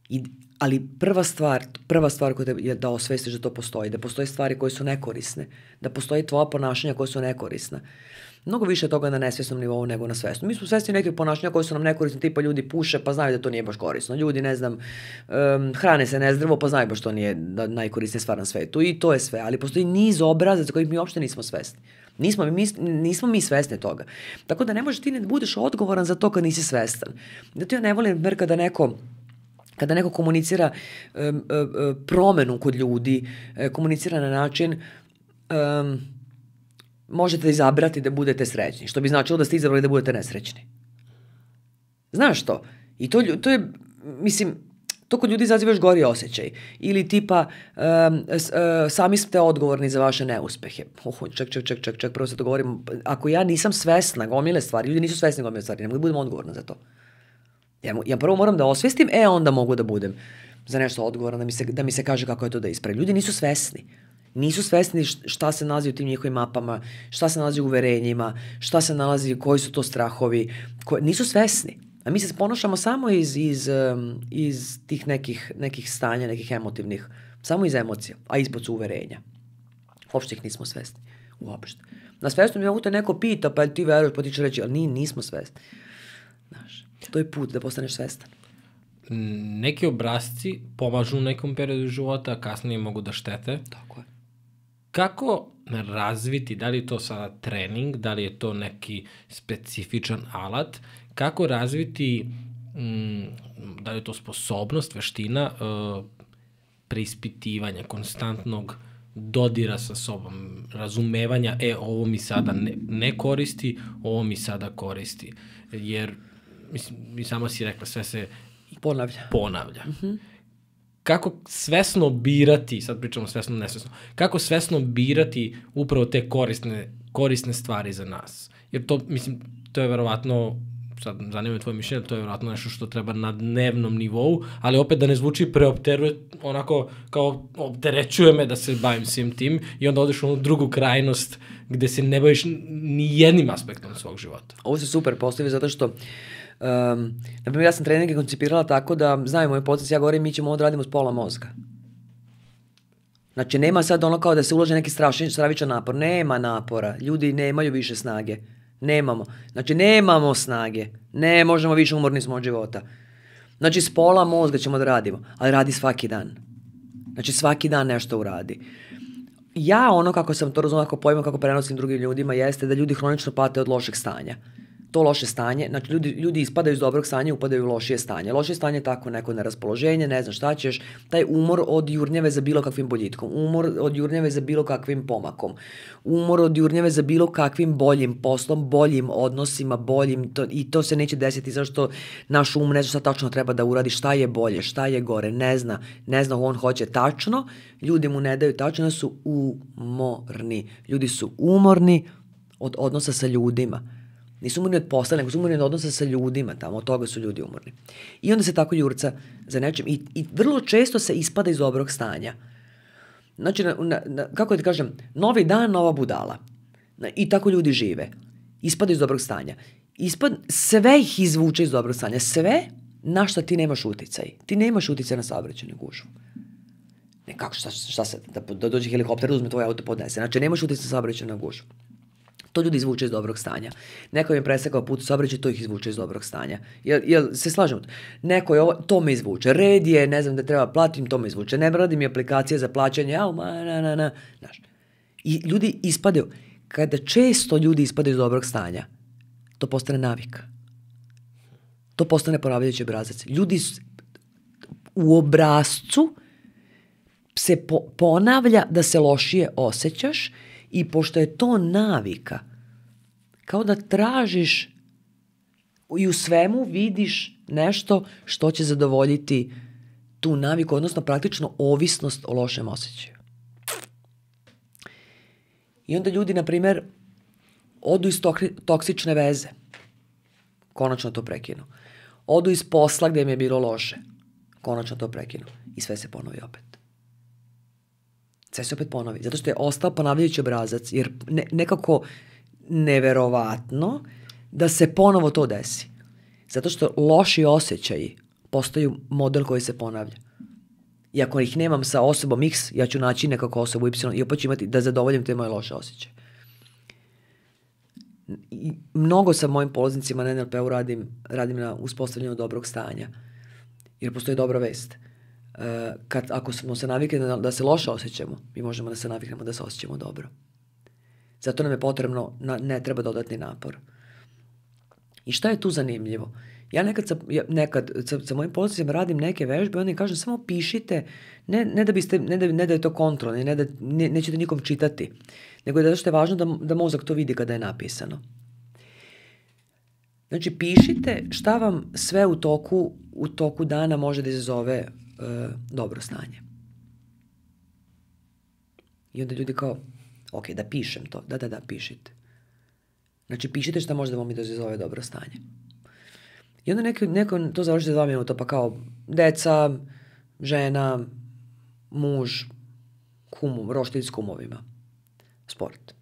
I, ali prva stvar, prva stvar koja je da osvestiš da to postoji, da postoje stvari koje su nekorisne, da postoji tvoja ponašanja koja su nekorisna. Mnogo više toga na nesvesnom nivou nego na svesnom. Mi smo svesni nekih ponašanja koje su nam nekorisne, tipa ljudi puše pa znaju da to nije baš korisno. Ljudi, ne znam, um, hrane se nezdravo pa znaju baš to nije da najkorisnija stvar na svetu. I to je sve. Ali postoji niz obrazaca kojih mi uopšte nismo svesni. Nismo mi, nismo mi svesni toga. Tako da ne možeš ti ne budeš odgovoran za to kad nisi svestan. Zato ja ne volim mer kada neko kada neko komunicira um, um, promenu kod ljudi, komunicira na način um, možete izabrati da budete srećni, što bi značilo da ste izabrali da budete nesrećni. Znaš to? I to, to je, mislim, to kod ljudi izaziva još gori osjećaj. Ili tipa, um, s, uh, sami ste odgovorni za vaše neuspehe. Oh, ček, ček, ček, ček, ček, prvo se to govorim. Ako ja nisam svesna gomile stvari, ljudi nisu svesni gomile stvari, ne mogu da budem odgovorna za to. Ja, ja prvo moram da osvestim, e onda mogu da budem za nešto odgovoran, da mi se, da mi se kaže kako je to da ispravi. Ljudi nisu svesni. Nisu svesni šta se nalazi u tim njihovim mapama, šta se nalazi u uverenjima, šta se nalazi, koji su to strahovi. Ko, nisu svesni. A mi se ponašamo samo iz, iz, iz tih nekih, nekih stanja, nekih emotivnih, samo iz emocija, a ispod su uverenja. Uopšte ih nismo svesni. Uopšte. Na svesnu mi te neko pita, pa ti veruješ, pa ti će reći, ali ni, nismo svesni. Znaš, to je put da postaneš svestan. Neki obrazci pomažu u nekom periodu života, a kasnije mogu da štete. Tako je. Kako razviti, da li je to sada trening, da li je to neki specifičan alat, kako razviti, mm, da li je to sposobnost, veština, uh, preispitivanja, konstantnog dodira sa sobom, razumevanja, e, ovo mi sada ne, ne koristi, ovo mi sada koristi. Jer, mislim, mi sama si rekla, sve se ponavlja. ponavlja. Mm -hmm. Kako svesno birati, sad pričamo svesno, nesvesno, kako svesno birati upravo te korisne, korisne stvari za nas? Jer to, mislim, to je verovatno sad zanima tvoje mišljenje, to je vjerojatno nešto što treba na dnevnom nivou, ali opet da ne zvuči preopteruje, onako kao opterećuje me da se bavim svim tim i onda odeš u onu drugu krajnost gde se ne baviš ni jednim aspektom svog života. Ovo se super postavi zato što Um, na primjer, ja sam treninge koncipirala tako da, znaju moj poces, ja govorim, mi ćemo ovo da radimo s pola mozga. Znači, nema sad ono kao da se ulože neki strašni, stravičan napor. Nema napora. Ljudi nemaju više snage. Nemamo. Znači, nemamo snage. Ne možemo više umorni smo od života. Znači, s pola mozga ćemo da radimo, ali radi svaki dan. Znači, svaki dan nešto uradi. Ja ono kako sam to razumela, kako pojmam, kako prenosim drugim ljudima, jeste da ljudi hronično pate od lošeg stanja to loše stanje, znači ljudi, ljudi ispadaju iz dobrog stanja, upadaju u lošije stanje. Lošije stanje je tako neko neraspoloženje, ne znam šta ćeš, taj umor od jurnjave za bilo kakvim boljitkom, umor od jurnjave za bilo kakvim pomakom, umor od jurnjave za bilo kakvim boljim poslom, boljim odnosima, boljim, to, i to se neće desiti zašto naš um ne zna šta tačno treba da uradi, šta je bolje, šta je gore, ne zna, ne zna on hoće tačno, ljudi mu ne daju tačno, su umorni. Ljudi su umorni od odnosa sa ljudima Nisu umorni od posla, nego su umorni od odnosa sa ljudima tamo, od toga su ljudi umorni. I onda se tako jurca za nečim i, i vrlo često se ispada iz dobrog stanja. Znači, na, na, na, kako da kažem, novi dan, nova budala. Na, I tako ljudi žive. Ispada iz dobrog stanja. Ispad, sve ih izvuče iz dobrog stanja. Sve na šta ti nemaš uticaj. Ti nemaš uticaj na saobraćajnu gužvu. Ne, kako, šta, šta se, da, da dođe helikopter, uzme tvoj auto, podnese. Znači, nemaš uticaj na saobraćajnu gužvu. To ljudi izvuče iz dobrog stanja. Neko je presekao put u saobraćaju, to ih izvuče iz dobrog stanja. Jel, jel se slažemo? Neko je ovo, to me izvuče. Red je, ne znam da treba platim, to me izvuče. Ne radi mi aplikacije za plaćanje, au, ma, na, na, na. Znaš. I ljudi ispadaju. Kada često ljudi ispadaju iz dobrog stanja, to postane navika. To postane ponavljajući obrazac. Ljudi u obrazcu se po, ponavlja da se lošije osjećaš I pošto je to navika, kao da tražiš i u svemu vidiš nešto što će zadovoljiti tu naviku, odnosno praktično ovisnost o lošem osjećaju. I onda ljudi, na primer, odu iz toksične veze. Konačno to prekinu. Odu iz posla gde im je bilo loše. Konačno to prekinu. I sve se ponovi opet sve se opet ponovi. Zato što je ostao ponavljajući obrazac, jer ne, nekako neverovatno da se ponovo to desi. Zato što loši osjećaji postaju model koji se ponavlja. I ako ih nemam sa osobom X, ja ću naći nekako osobu Y i opet ću imati da zadovoljim te moje loše osjećaje. I mnogo sa mojim polaznicima na NLP-u radim, radim na uspostavljanju dobrog stanja. Jer postoji dobra vest. Kad, ako smo se navikli da, da se loše osjećamo, mi možemo da se naviknemo da se osjećamo dobro. Zato nam je potrebno, na, ne treba dodatni napor. I šta je tu zanimljivo? Ja nekad sa, ja, nekad sa, sa mojim posljedicama radim neke vežbe, oni kažem samo pišite, ne, ne, da biste, ne, da, ne da je to kontrolno, ne da ne, nećete nikom čitati, nego je da što je važno da, da mozak to vidi kada je napisano. Znači, pišite šta vam sve u toku, u toku dana može da izazove dobro stanje. I onda ljudi kao, ok, da pišem to. Da, da, da, pišite. Znači, pišite šta može da vam izazove dobro stanje. I onda neko, neko to završi za dva minuta, pa kao deca, žena, muž, kumom, roštilj s kumovima. Sport.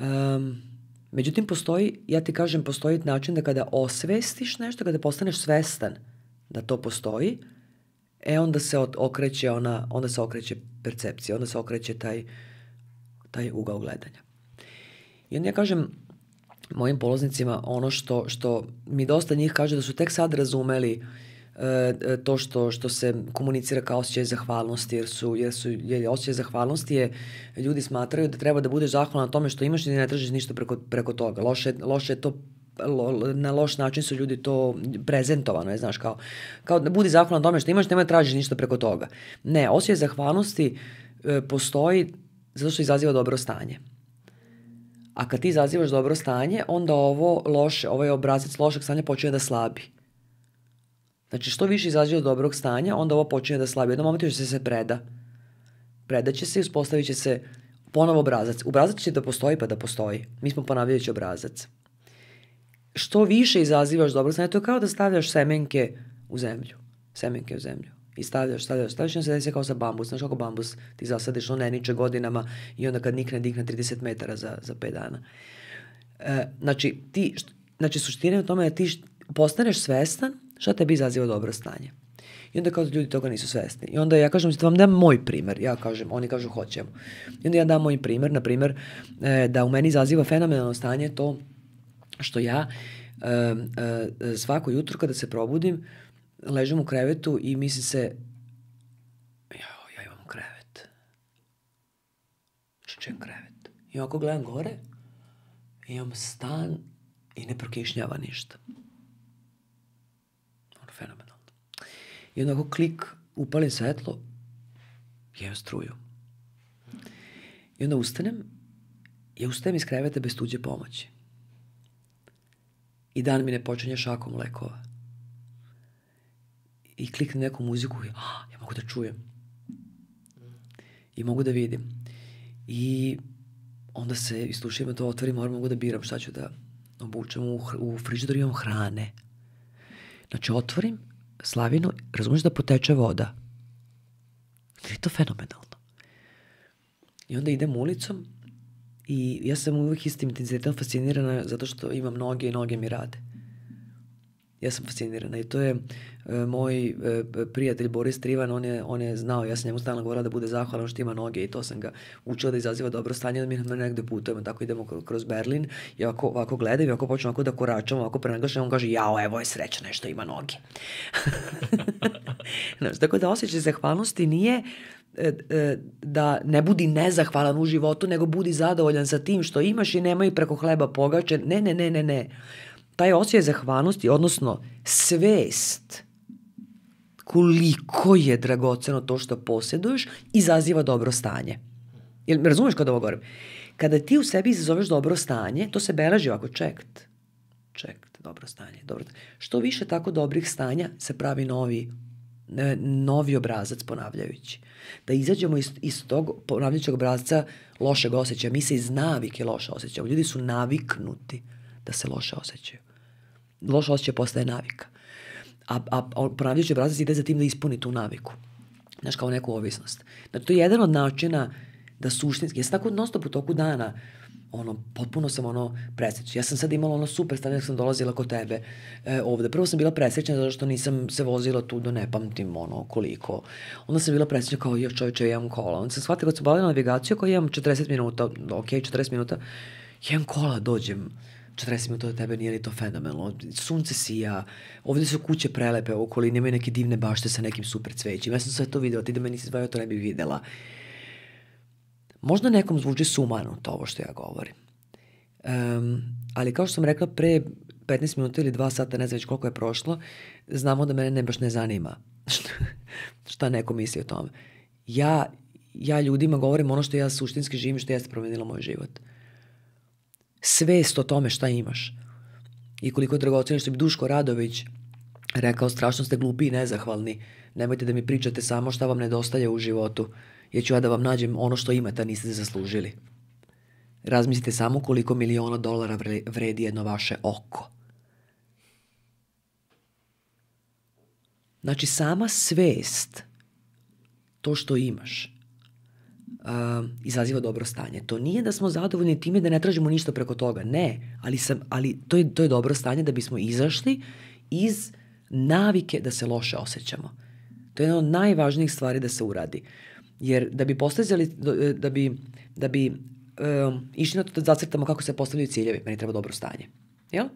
Um, međutim, postoji, ja ti kažem, postoji način da kada osvestiš nešto, kada postaneš svestan da to postoji, e onda se okreće ona, onda se okreće percepcija, onda se okreće taj, taj ugao gledanja. I onda ja kažem, mojim polaznicima ono što, što mi dosta njih kaže da su tek sad razumeli e, e, to što, što se komunicira kao osjećaj zahvalnosti, jer su, jer su jer osjećaj zahvalnosti je, ljudi smatraju da treba da budeš zahvalan na tome što imaš i da ne tražiš ništa preko, preko toga. Loše, loše je to na loš način su ljudi to prezentovano, je, znaš, kao, kao da budi zahvalan tome što imaš, nemoj da tražiš ništa preko toga. Ne, osjećaj zahvalnosti e, postoji zato što izaziva dobro stanje. A kad ti izazivaš dobro stanje, onda ovo loše, ovaj obrazac lošeg stanja počinje da slabi. Znači, što više izaziva dobrog stanja, onda ovo počinje da slabi. Jednom momentu će se preda. Predaće se i uspostavit će se ponovo obrazac. Obrazac će da postoji pa da postoji. Mi smo ponavljajući obrazac. Što više izazivaš dobro stanje, to je kao da stavljaš semenke u zemlju. Semenke u zemlju i stavljaš, stavljaš, stavljaš i se desi kao sa bambus. Znaš kako bambus ti zasadiš, on ne niče godinama i onda kad nikne, dikne 30 metara za, za 5 dana. E, znači, ti, znači, suština je u tome da ti postaneš svestan šta tebi izaziva dobro stanje. I onda kao da ljudi toga nisu svesni. I onda ja kažem, da vam dam moj primer. Ja kažem, oni kažu hoćemo. I onda ja dam moj primer, na primer, e, da u meni izaziva fenomenalno stanje to što ja e, e, svako jutro kada se probudim, ležem u krevetu i misli se jao, ja imam krevet. Čučem krevet. I ako gledam gore, imam stan i ne prokišnjava ništa. Ono fenomenalno. I onda ako klik, upalim svetlo, jem struju. I onda ustanem, ja ustajem iz kreveta bez tuđe pomoći. I dan mi ne počinje šakom lekova i kliknem neku muziku i ah, ja mogu da čujem. I mogu da vidim. I onda se islušujem to otvorim, moram mogu da biram šta ću da obučem. U, u frižideru imam hrane. Znači otvorim slavinu, razumiješ da poteče voda. Je to fenomenalno. I onda idem ulicom i ja sam uvijek istim intenzitetom fascinirana zato što imam noge i noge mi rade. Ja sam fascinirana i to je E, moj e, prijatelj Boris Trivan, on je, on je znao, ja sam njemu stalno govorila da bude zahvalan što ima noge i to sam ga učila da izaziva dobro stanje, da mi na negde putujemo, tako idemo kroz Berlin i ovako, ovako gledam i ovako počnem ovako da koračam, ovako prenaglašam, on kaže, jao, evo je sreća nešto ima noge. <laughs> znači, tako da osjećaj zahvalnosti nije e, da ne budi nezahvalan u životu, nego budi zadovoljan sa tim što imaš i nemoj preko hleba pogačen. Ne, ne, ne, ne, ne. Taj osjećaj zahvalnosti, odnosno svest koliko je dragoceno to što posjeduješ, izaziva dobro stanje. Jel me razumeš kada ovo govorim? Kada ti u sebi izazoveš dobro stanje, to se beleži ovako, čekt, čekt, dobro stanje, dobro stanje. Što više tako dobrih stanja se pravi novi, novi obrazac ponavljajući. Da izađemo iz, iz tog ponavljajućeg obrazca lošeg osjećaja. Mi se iz navike loše osjećamo. Ljudi su naviknuti da se loše osjećaju. Loše osjećaj postaje navika a, a ponavljajući obrazac ide za tim da ispuni tu naviku. Znaš, kao neku ovisnost. Znači, to je jedan od načina da suštinski, ja sam tako non stop u toku dana, ono, potpuno sam ono presrećna. Ja sam sad imala ono super stanje sam dolazila kod tebe e, ovde. Prvo sam bila presrećna zato što nisam se vozila tu do ne pamtim ono koliko. Onda sam bila presrećna kao, jo čovječe, imam kola. Onda sam shvatila kad sam bavila navigaciju kao imam 40 minuta, ok, 40 minuta, imam kola, dođem 40 minuta od tebe nije li to fenomenalno. Sunce sija, ovde su kuće prelepe u okolini, imaju neke divne bašte sa nekim super cvećima. Ja sam sve to videla, ti da me nisi zvao, to ne bih videla. Možda nekom zvuči sumano to ovo što ja govorim. Um, ali kao što sam rekla pre, 15 minuta ili 2 sata, ne znam već koliko je prošlo, znamo da mene ne baš ne zanima šta neko misli o tome. Ja, ja ljudima govorim ono što ja suštinski živim, što jeste promenilo moj život. Svest o tome šta imaš. I koliko je dragoceno što bi Duško Radović rekao, strašno ste glupi i nezahvalni. Nemojte da mi pričate samo šta vam nedostaje u životu. Jer ću ja da vam nađem ono što imate, a niste zaslužili. Razmislite samo koliko miliona dolara vredi jedno vaše oko. Znači, sama svest, to što imaš, uh, izaziva dobro stanje. To nije da smo zadovoljni time da ne tražimo ništa preko toga. Ne, ali, sam, ali to, je, to je dobro stanje da bismo izašli iz navike da se loše osjećamo. To je jedna od najvažnijih stvari da se uradi. Jer da bi postizali, da bi, da bi um, išli na to da zacrtamo kako se postavljaju ciljevi, meni treba dobro stanje. Jel?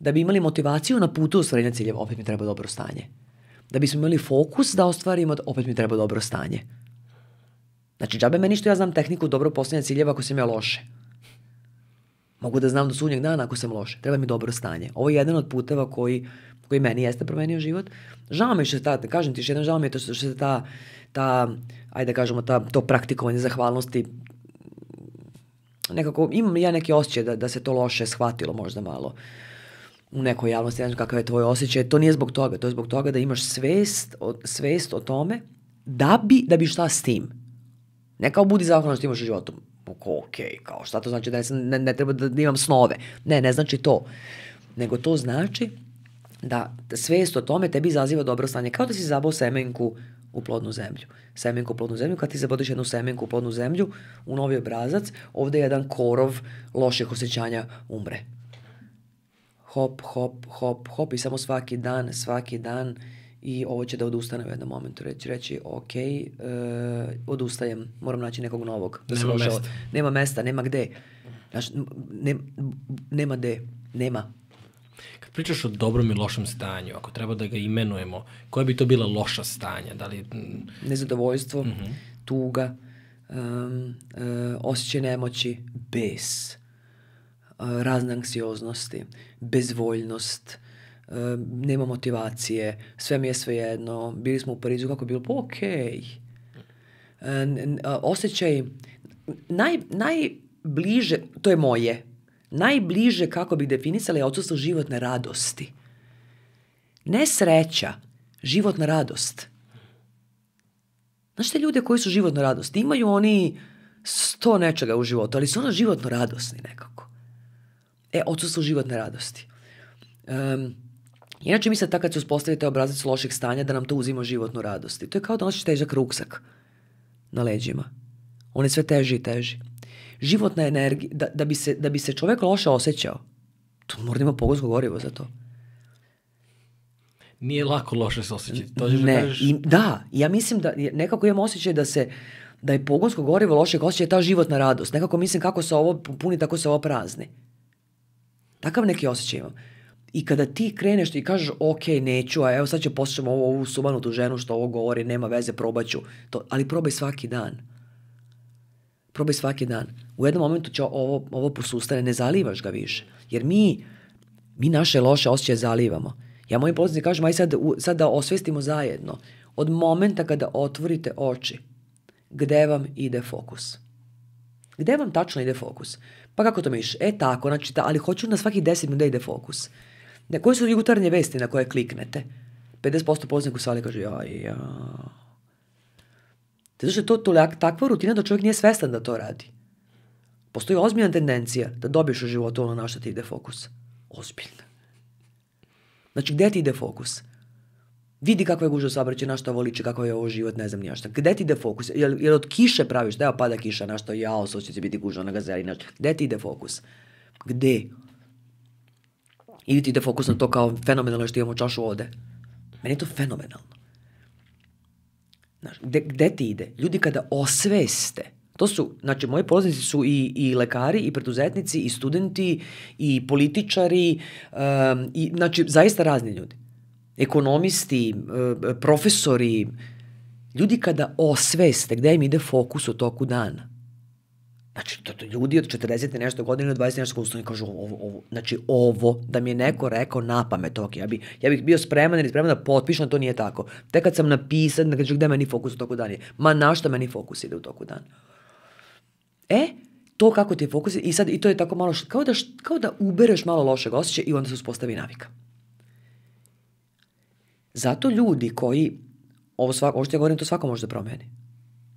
Da bi imali motivaciju na putu ostvarenja ciljeva, opet mi treba dobro stanje. Da bismo imali fokus da ostvarimo, opet mi treba dobro stanje. Znači, džabe meni što ja znam tehniku dobro postavljanja ciljeva ako sam ja loše. Mogu da znam do sunnjeg dana ako sam loše. Treba mi dobro stanje. Ovo je jedan od puteva koji, koji meni jeste promenio život. Žao mi je što se ta, kažem ti još jedan, žao mi je to što se ta, ta ajde da kažemo, ta, to praktikovanje zahvalnosti nekako, imam ja neki osjećaj da, da se to loše shvatilo možda malo u nekoj javnosti, ne znam kakav je tvoj osjećaj, to nije zbog toga, to je zbog toga da imaš svest, o, svest o tome da bi, da bi šta s tim. Ne kao budi zahvalan što imaš u životu. Ok, kao šta to znači da ne, ne treba da imam snove. Ne, ne znači to. Nego to znači da svest o tome tebi izaziva dobro stanje. Kao da si zabao semenku u plodnu zemlju. Semenku u plodnu zemlju, kad ti zabodeš jednu semenku u plodnu zemlju, u novi obrazac, ovde jedan korov loših osjećanja umre. Hop, hop, hop, hop i samo svaki dan, svaki dan i ovo će da odustane u jednom momentu. Reći, reći ok, uh, odustajem, moram naći nekog novog. Da nema mesta. Nema mesta, nema gde. Znaš, ne, nema gde, nema. Pričaš o dobrom i lošem stanju, ako treba da ga imenujemo, koje bi to bila loša stanja? Da li... Nezadovoljstvo, uh mhm. -huh. tuga, um, uh, osjećaj nemoći, bes, uh, razne anksioznosti, bezvoljnost, uh, nema motivacije, sve mi je sve jedno, bili smo u Parizu, kako je bilo, pa okej. Okay. Uh, osjećaj, naj, najbliže, to je moje, najbliže kako bih definisala je odsustvo životne radosti. Ne sreća, životna radost. Znaš te ljude koji su životno radosti, imaju oni sto nečega u životu, ali su ono životno radosni nekako. E, odsustvo životne radosti. Um, inače mi se tako kad se uspostavite obrazac lošeg stanja da nam to uzima životnu radost. To je kao da nosiš težak ruksak na leđima. On je sve teži i teži životna energija, da, da, bi se, da bi se čovek loše osjećao, to mora da ima pogonsko gorivo za to. Nije lako loše se osjećati. To da ne, da, kažeš... i, da, ja mislim da nekako imam osjećaj da se da je pogonsko gorivo lošeg osjećaja ta životna radost. Nekako mislim kako se ovo puni, tako se ovo prazni. Takav neki osjećaj imam. I kada ti kreneš i kažeš, ok, neću, a evo sad ću poslušam ovu, ovu sumanutu ženu što ovo govori, nema veze, probaću. To, ali probaj svaki dan. Probaj svaki dan. U jednom momentu će ovo, ovo posustane, ne zalivaš ga više. Jer mi, mi naše loše osjećaje zalivamo. Ja mojim polaznicima kažem, aj sad, sad da osvestimo zajedno. Od momenta kada otvorite oči, gde vam ide fokus? Gde vam tačno ide fokus? Pa kako to misliš? E tako, znači, ta, ali hoću na svakih 10 minuta da ide fokus. Ne, koje su jutarnje vesti na koje kliknete? 50% polaznika u sali kaže, ja, ja, Zato što je to toljak, takva rutina da čovjek nije svestan da to radi. Postoji ozbiljna tendencija da dobiješ u životu ono na što ti ide fokus. Ozbiljna. Znači, gde ti ide fokus? Vidi kakva je guža saobraćaj, na što ovo kako je ovo život, ne znam nijašta. Gde ti ide fokus? Jel, jel od kiše praviš, da evo pada kiša, na što jao, sad će biti guža na gazeli, na. Gde ti ide fokus? Gde? Ili ti ide fokus na to kao fenomenalno što imamo čašu vode? Meni je to fenomenalno. Znaš, gde, gde ti ide? Ljudi kada osveste, to su, znači, moji polaznici su i, i lekari, i preduzetnici, i studenti, i političari, um, i, znači, zaista razni ljudi. Ekonomisti, profesori, ljudi kada osveste gde im ide fokus u toku dana, Znači, to, to ljudi od 40 i nešto godina, 20 i nešto godina kažu ovo, ovo, znači ovo, da mi je neko rekao na pamet, ok, ja, bi, ja bih bio spreman ili spreman da potpišem, to nije tako. Tek kad sam napisan, da kažu gde meni fokus u toku dana je. Ma na šta meni fokus ide u toku dana? E, to kako ti je fokus i sad i to je tako malo, kao da, kao da ubereš malo lošeg osjećaja i onda se uspostavi navika. Zato ljudi koji, ovo, svako, ovo što ja govorim, to svako može da promeni.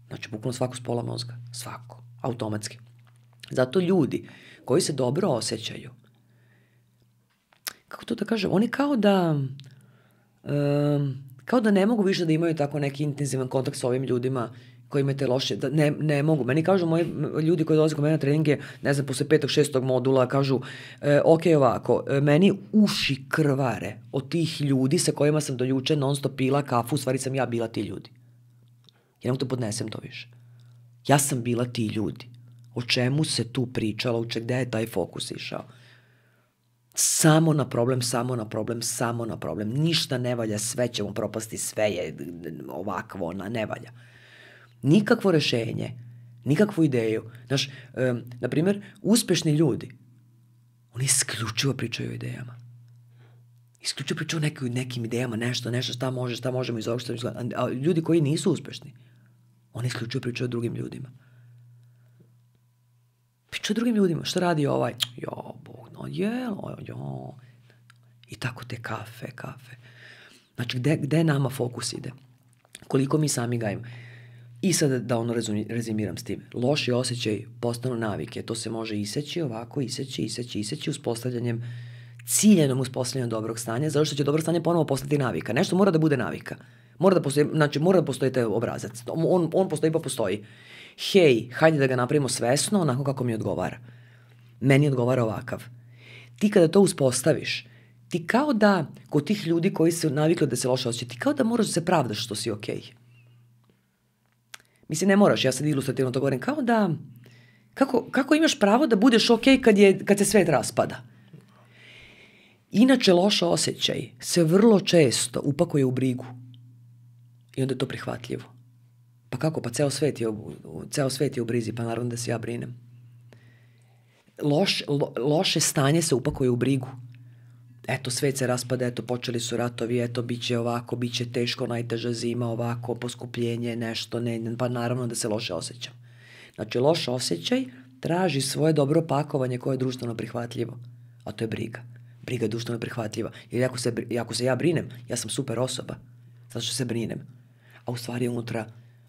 Znači, bukvalno svako s pola mozga. Svako. Automatski. Zato ljudi koji se dobro osjećaju, kako to da kažem, oni kao da, um, kao da ne mogu više da imaju tako neki intenzivan kontakt s ovim ljudima koji imate loše, da ne, ne mogu. Meni kažu moji ljudi koji dolaze kod mene na treninge, ne znam, posle petog, šestog modula, kažu, e, ok, ovako, e, meni uši krvare od tih ljudi sa kojima sam do juče non stop pila kafu, u stvari sam ja bila ti ljudi. Ja mogu da podnesem to više. Ja sam bila ti ljudi. O čemu se tu pričalo, u gde je taj fokus išao? Samo na problem, samo na problem, samo na problem. Ništa ne valja, sve ćemo propasti, sve je ovakvo, ona ne valja nikakvo rešenje, nikakvu ideju. Znaš, um, na primjer, uspešni ljudi, oni isključivo pričaju o idejama. Isključivo pričaju o nekim, nekim idejama, nešto, nešto, šta može, šta možemo iz ovog, šta ljudi koji nisu uspešni, oni isključivo pričaju o drugim ljudima. Pričaju o drugim ljudima. Šta radi ovaj? Jo, bog, no, jelo, jo. I tako te kafe, kafe. Znači, gde, gde nama fokus ide? Koliko mi sami gajimo? I sad da ono rezimiram s tim. Loši osjećaj postanu navike. To se može iseći ovako, iseći, iseći, iseći uspostavljanjem ciljenom uspostavljanjem dobrog stanja, zato što će dobro stanje ponovo postati navika. Nešto mora da bude navika. Mora da postoji, znači mora da postoji taj obrazac. On, on postoji pa postoji. Hej, hajde da ga napravimo svesno, onako kako mi odgovara. Meni odgovara ovakav. Ti kada to uspostaviš, ti kao da, kod tih ljudi koji su navikli da se loše osjećaju, ti kao da moraš da se pravdaš što si okej. Okay Mislim, ne moraš, ja sad ilustrativno to govorim, kao da, kako, kako imaš pravo da budeš ok kad, je, kad se svet raspada? Inače, loš osjećaj se vrlo često upakuje u brigu. I onda je to prihvatljivo. Pa kako? Pa ceo svet je, ceo svet je u brizi, pa naravno da se ja brinem. Loš, lo, loše stanje se upakuje u brigu eto, svet se raspada, eto, počeli su ratovi, eto, bit će ovako, bit će teško, najteža zima, ovako, poskupljenje, nešto, ne, pa naravno da se loše osjećam. Znači, loš osjećaj traži svoje dobro pakovanje koje je društveno prihvatljivo, a to je briga. Briga je društveno prihvatljiva. Jer ako se, ako se ja brinem, ja sam super osoba, zato što se brinem. A u stvari je unutra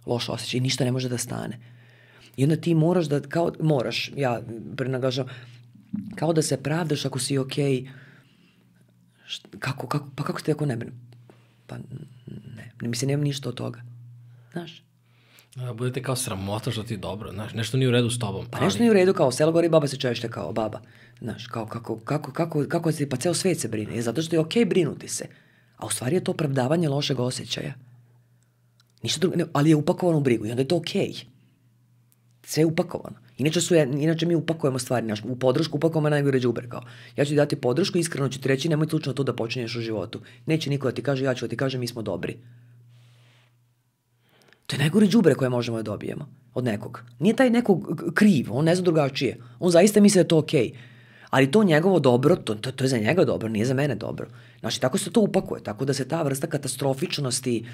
loš osjećaj i ništa ne može da stane. I onda ti moraš da, kao, moraš, ja prenagažam, kao da se pravdaš ako si okej, okay, Šta, kako, kako, pa kako ste ako ne brinem? Pa ne, ne mislim, nemam ništa od toga. Znaš? Da, budete kao sramota što ti dobro, znaš, nešto nije u redu s tobom. Pa ali... nešto nije u redu kao selo gori baba se češte kao baba. Znaš, kao kako, kako, kako, kako se, pa ceo svet se brine. Je zato što je okej okay brinuti se. A u stvari je to opravdavanje lošeg osjećaja. Ništa drugo, ne, ali je upakovano u brigu i onda je to okej. Okay. Sve je upakovano. Inače, su, inače mi upakujemo stvari, naš, u podršku upakujemo najgore džubre, kao, ja ću ti dati podršku, iskreno ću ti reći, nemoj slučno to da počinješ u životu. Neće niko da ti kaže, ja ću da ti kažem, mi smo dobri. To je najgore džubre koje možemo da dobijemo od nekog. Nije taj nekog kriv, on ne zna drugačije. On zaista misli da je to okej. Okay ali to njegovo dobro, to, to, to je za njega dobro, nije za mene dobro. Znači, tako se to upakuje, tako da se ta vrsta katastrofičnosti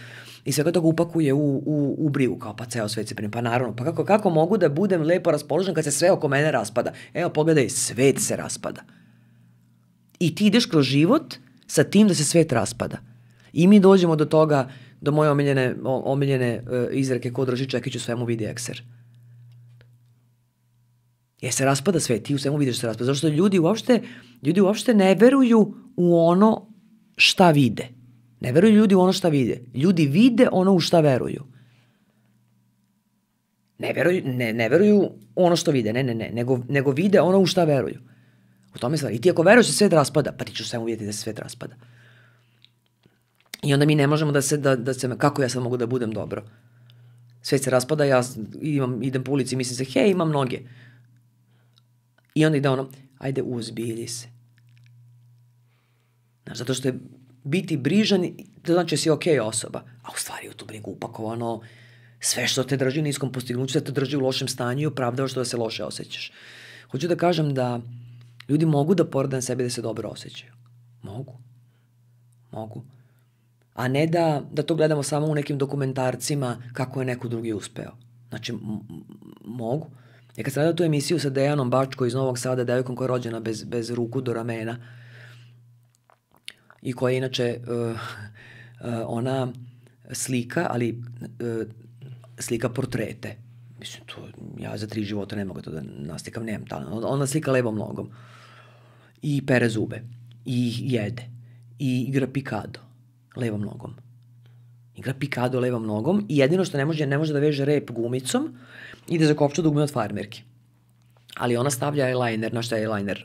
i svega toga upakuje u, u, u brigu, kao pa ceo svet se brine, pa naravno, pa kako, kako mogu da budem lepo raspoložen kad se sve oko mene raspada? Evo, pogledaj, svet se raspada. I ti ideš kroz život sa tim da se svet raspada. I mi dođemo do toga, do moje omiljene, omiljene uh, izreke, ko drži čekiću svemu vidi ekser. Jer se raspada svet, ti u svemu vidiš da se raspada. Zato što ljudi uopšte, ljudi uopšte ne veruju u ono šta vide. Ne veruju ljudi u ono šta vide. Ljudi vide ono u šta veruju. Ne veruju, ne, ne veruju ono što vide, ne, ne, ne, nego, nego vide ono u šta veruju. U tome stvari. I ti ako veruješ da svet raspada, pa ti ćeš svemu vidjeti da se svet raspada. I onda mi ne možemo da se, da, da se, kako ja sad mogu da budem dobro? Svet se raspada, ja imam, idem po ulici i mislim se, hej, imam noge. I onda ide ono, ajde uzbilji se. Znaš, zato što je biti brižan, to znači da si okay osoba. A u stvari u tu brigu upakovano Sve što te drži u niskom postignuću, sve te drži u lošem stanju i opravdava što da se loše osjećaš. Hoću da kažem da ljudi mogu da porade na sebi da se dobro osjećaju. Mogu. Mogu. A ne da, da to gledamo samo u nekim dokumentarcima kako je neko drugi uspeo. Znači, mogu. Ja kad sam gledao tu emisiju sa Dejanom Bačko iz Novog Sada, devojkom koja je rođena bez, bez ruku do ramena, i koja je inače uh, uh, ona slika, ali uh, slika portrete. Mislim, to, ja za tri života ne mogu to da nastikam, nemam talent. Ona slika levom nogom. I pere zube. I jede. I igra pikado. Levom nogom. Igra pikado levom nogom i jedino što ne može, ne može da veže rep gumicom, ide za kopču dugme od farmerke. Ali ona stavlja eyeliner, na šta je eyeliner?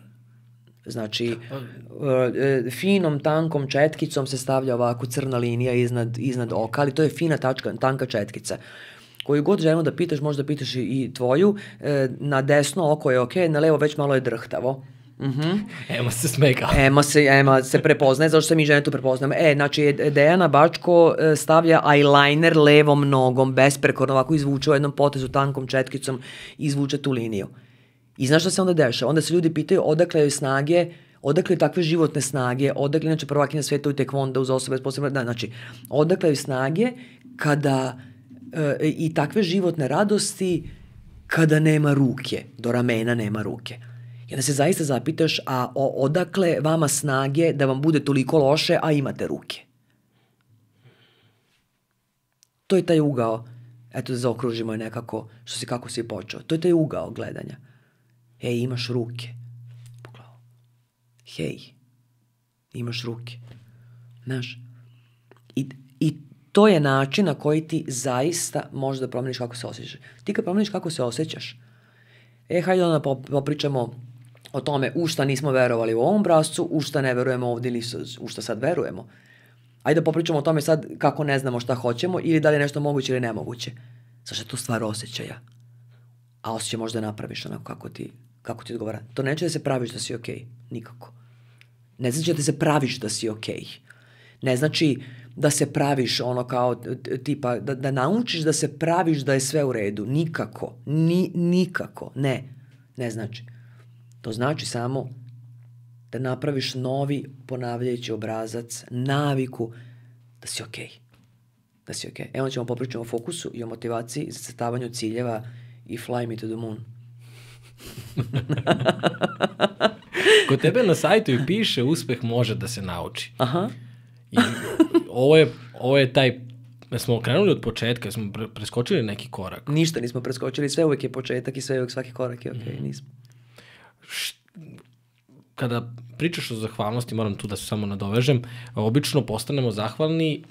Znači, uh, finom, tankom četkicom se stavlja ovako crna linija iznad, iznad oka, ali to je fina tačka, tanka četkica. Koju god ženu da pitaš, možda pitaš i tvoju, e, na desno oko je ok, na levo već malo je drhtavo. Uh -huh. Ema se smeka. <laughs> Ema se, Ema se prepoznaje, zašto se mi žene tu prepoznamo. E, znači, Dejana Bačko stavlja eyeliner levom nogom, besprekorno, ovako izvuče u jednom potezu tankom četkicom, izvuče tu liniju. I znaš šta se onda dešava? Onda se ljudi pitaju odakle joj snage, odakle joj takve životne snage, odakle, znači prvakinja sveta u tekvonda uz osobe s posebno, da, znači, odakle joj snage kada e, i takve životne radosti kada nema ruke, do ramena nema ruke. I onda se zaista zapitaš, a o, odakle vama snage da vam bude toliko loše, a imate ruke? To je taj ugao, eto da zaokružimo je nekako, što si, kako si počeo. To je taj ugao gledanja. Ej, imaš ruke. Pogledao. Hej, imaš ruke. Znaš, i, i to je način na koji ti zaista možeš da promeniš kako se osjećaš. Ti kad promeniš kako se osjećaš, e, hajde onda popričamo o tome u šta nismo verovali u ovom brascu, u šta ne verujemo ovde ili u šta sad verujemo. Ajde da popričamo o tome sad kako ne znamo šta hoćemo ili da li je nešto moguće ili nemoguće. Zašto je to stvar osjećaja? A osjećaj možda napraviš onako kako ti, kako ti odgovara. To neće da se praviš da si okej. Okay. Nikako. Ne znači da se praviš da si okej. Okay. Ne znači da se praviš ono kao tipa, da, da naučiš da se praviš da je sve u redu. Nikako. Ni, nikako. Ne. Ne znači. To znači samo da napraviš novi ponavljajući obrazac, naviku da si okej. Okay. Da si okej. Okay. Evo ćemo popričati o fokusu i o motivaciji i zacrtavanju ciljeva i fly me to the moon. <laughs> Kod tebe na sajtu i piše uspeh može da se nauči. Aha. I ovo je, ovo je taj smo krenuli od početka, smo pre, preskočili neki korak. Ništa nismo preskočili, sve uvek je početak i sve uvek svaki korak je okej, okay, mm. nismo. Š, kada pričaš o zahvalnosti, moram tu da se samo nadovežem, obično postanemo zahvalni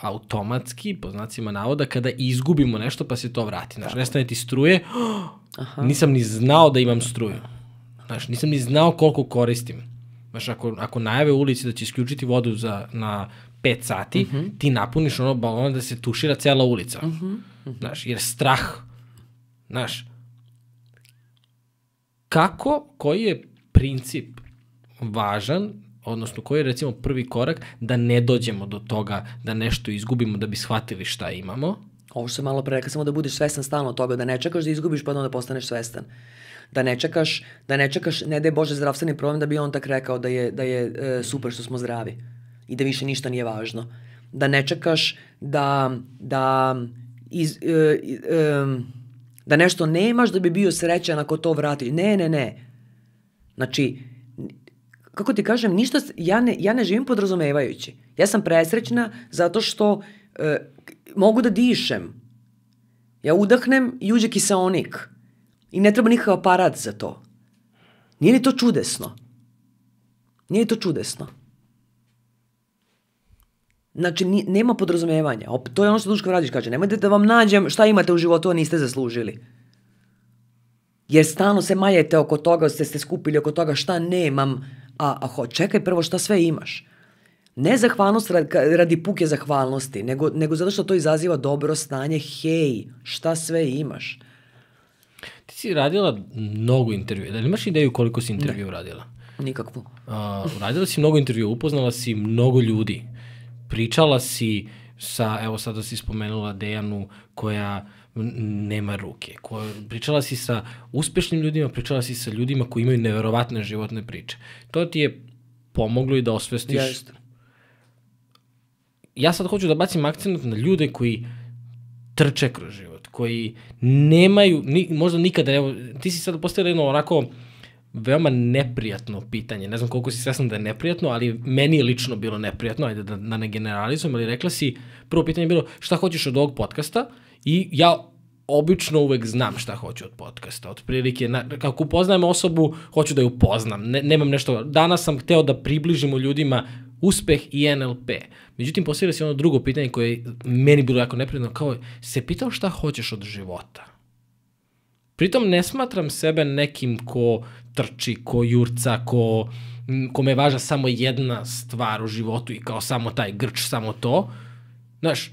automatski, po znacima navoda, kada izgubimo nešto pa se to vrati. Znaš, nestane ti struje, <gasps> Aha. nisam ni znao da imam struju. Znaš, nisam ni znao koliko koristim. Znaš, ako, ako najave u ulici da će isključiti vodu za, na 5 sati, uh mhm. -huh. ti napuniš ono balon da se tušira cela ulica. Uh -huh. Uh -huh. Znaš, jer strah, znaš, kako, koji je princip važan, odnosno koji je recimo prvi korak da ne dođemo do toga da nešto izgubimo da bi shvatili šta imamo? Ovo što malo pre rekao, samo da budeš svestan stalno toga, da ne čekaš da izgubiš pa da onda postaneš svestan. Da ne čekaš, da ne čekaš, ne da je Bože zdravstveni problem da bi on tak rekao da je, da je e, super što smo zdravi i da više ništa nije važno. Da ne čekaš da, da, iz, e, e, da nešto nemaš da bi bio srećan ako to vrati. Ne, ne, ne. Znači, kako ti kažem, ništa, ja ne, ja ne živim podrazumevajući. Ja sam presrećna zato što e, mogu da dišem. Ja udahnem i uđe kiseonik. I ne treba nikakav aparat za to. Nije li to čudesno? Nije li to čudesno? Znači, nema podrazumevanja. To je ono što Duško Radić kaže. Nemojte da vam nađem šta imate u životu, a niste zaslužili. Jer stalno se majete oko toga, ste se skupili oko toga šta nemam, a, a ho, čekaj prvo šta sve imaš. Ne zahvalnost radi, puke zahvalnosti, nego, nego zato što to izaziva dobro stanje, hej, šta sve imaš. Ti si radila mnogo intervjua, da li imaš ideju koliko si intervju radila? Nikakvu. Uh, radila si mnogo intervjua, upoznala si mnogo ljudi, pričala si sa, evo sada si spomenula Dejanu koja nema ruke. Koja, pričala si sa uspešnim ljudima, pričala si sa ljudima koji imaju neverovatne životne priče. To ti je pomoglo i da osvestiš... Jeste. Ja sad hoću da bacim akcent na ljude koji trče kroz život, koji nemaju, ni, možda nikada, evo, ti si sad postavila jedno onako veoma neprijatno pitanje, ne znam koliko si svesna da je neprijatno, ali meni je lično bilo neprijatno, ajde da, da ne generalizujem, ali rekla si, prvo pitanje je bilo šta hoćeš od ovog podcasta i ja obično uvek znam šta hoću od podcasta. Otprilike, na, kako upoznajem osobu, hoću da ju upoznam. Ne, nemam nešto, danas sam hteo da približimo ljudima uspeh i NLP. Međutim, postavila si ono drugo pitanje koje je meni bilo jako neprijatno, kao se pitao šta hoćeš od života. Pritom ne smatram sebe nekim ko trči, ko jurca, ko, kome je važna samo jedna stvar u životu i kao samo taj grč, samo to. Znaš,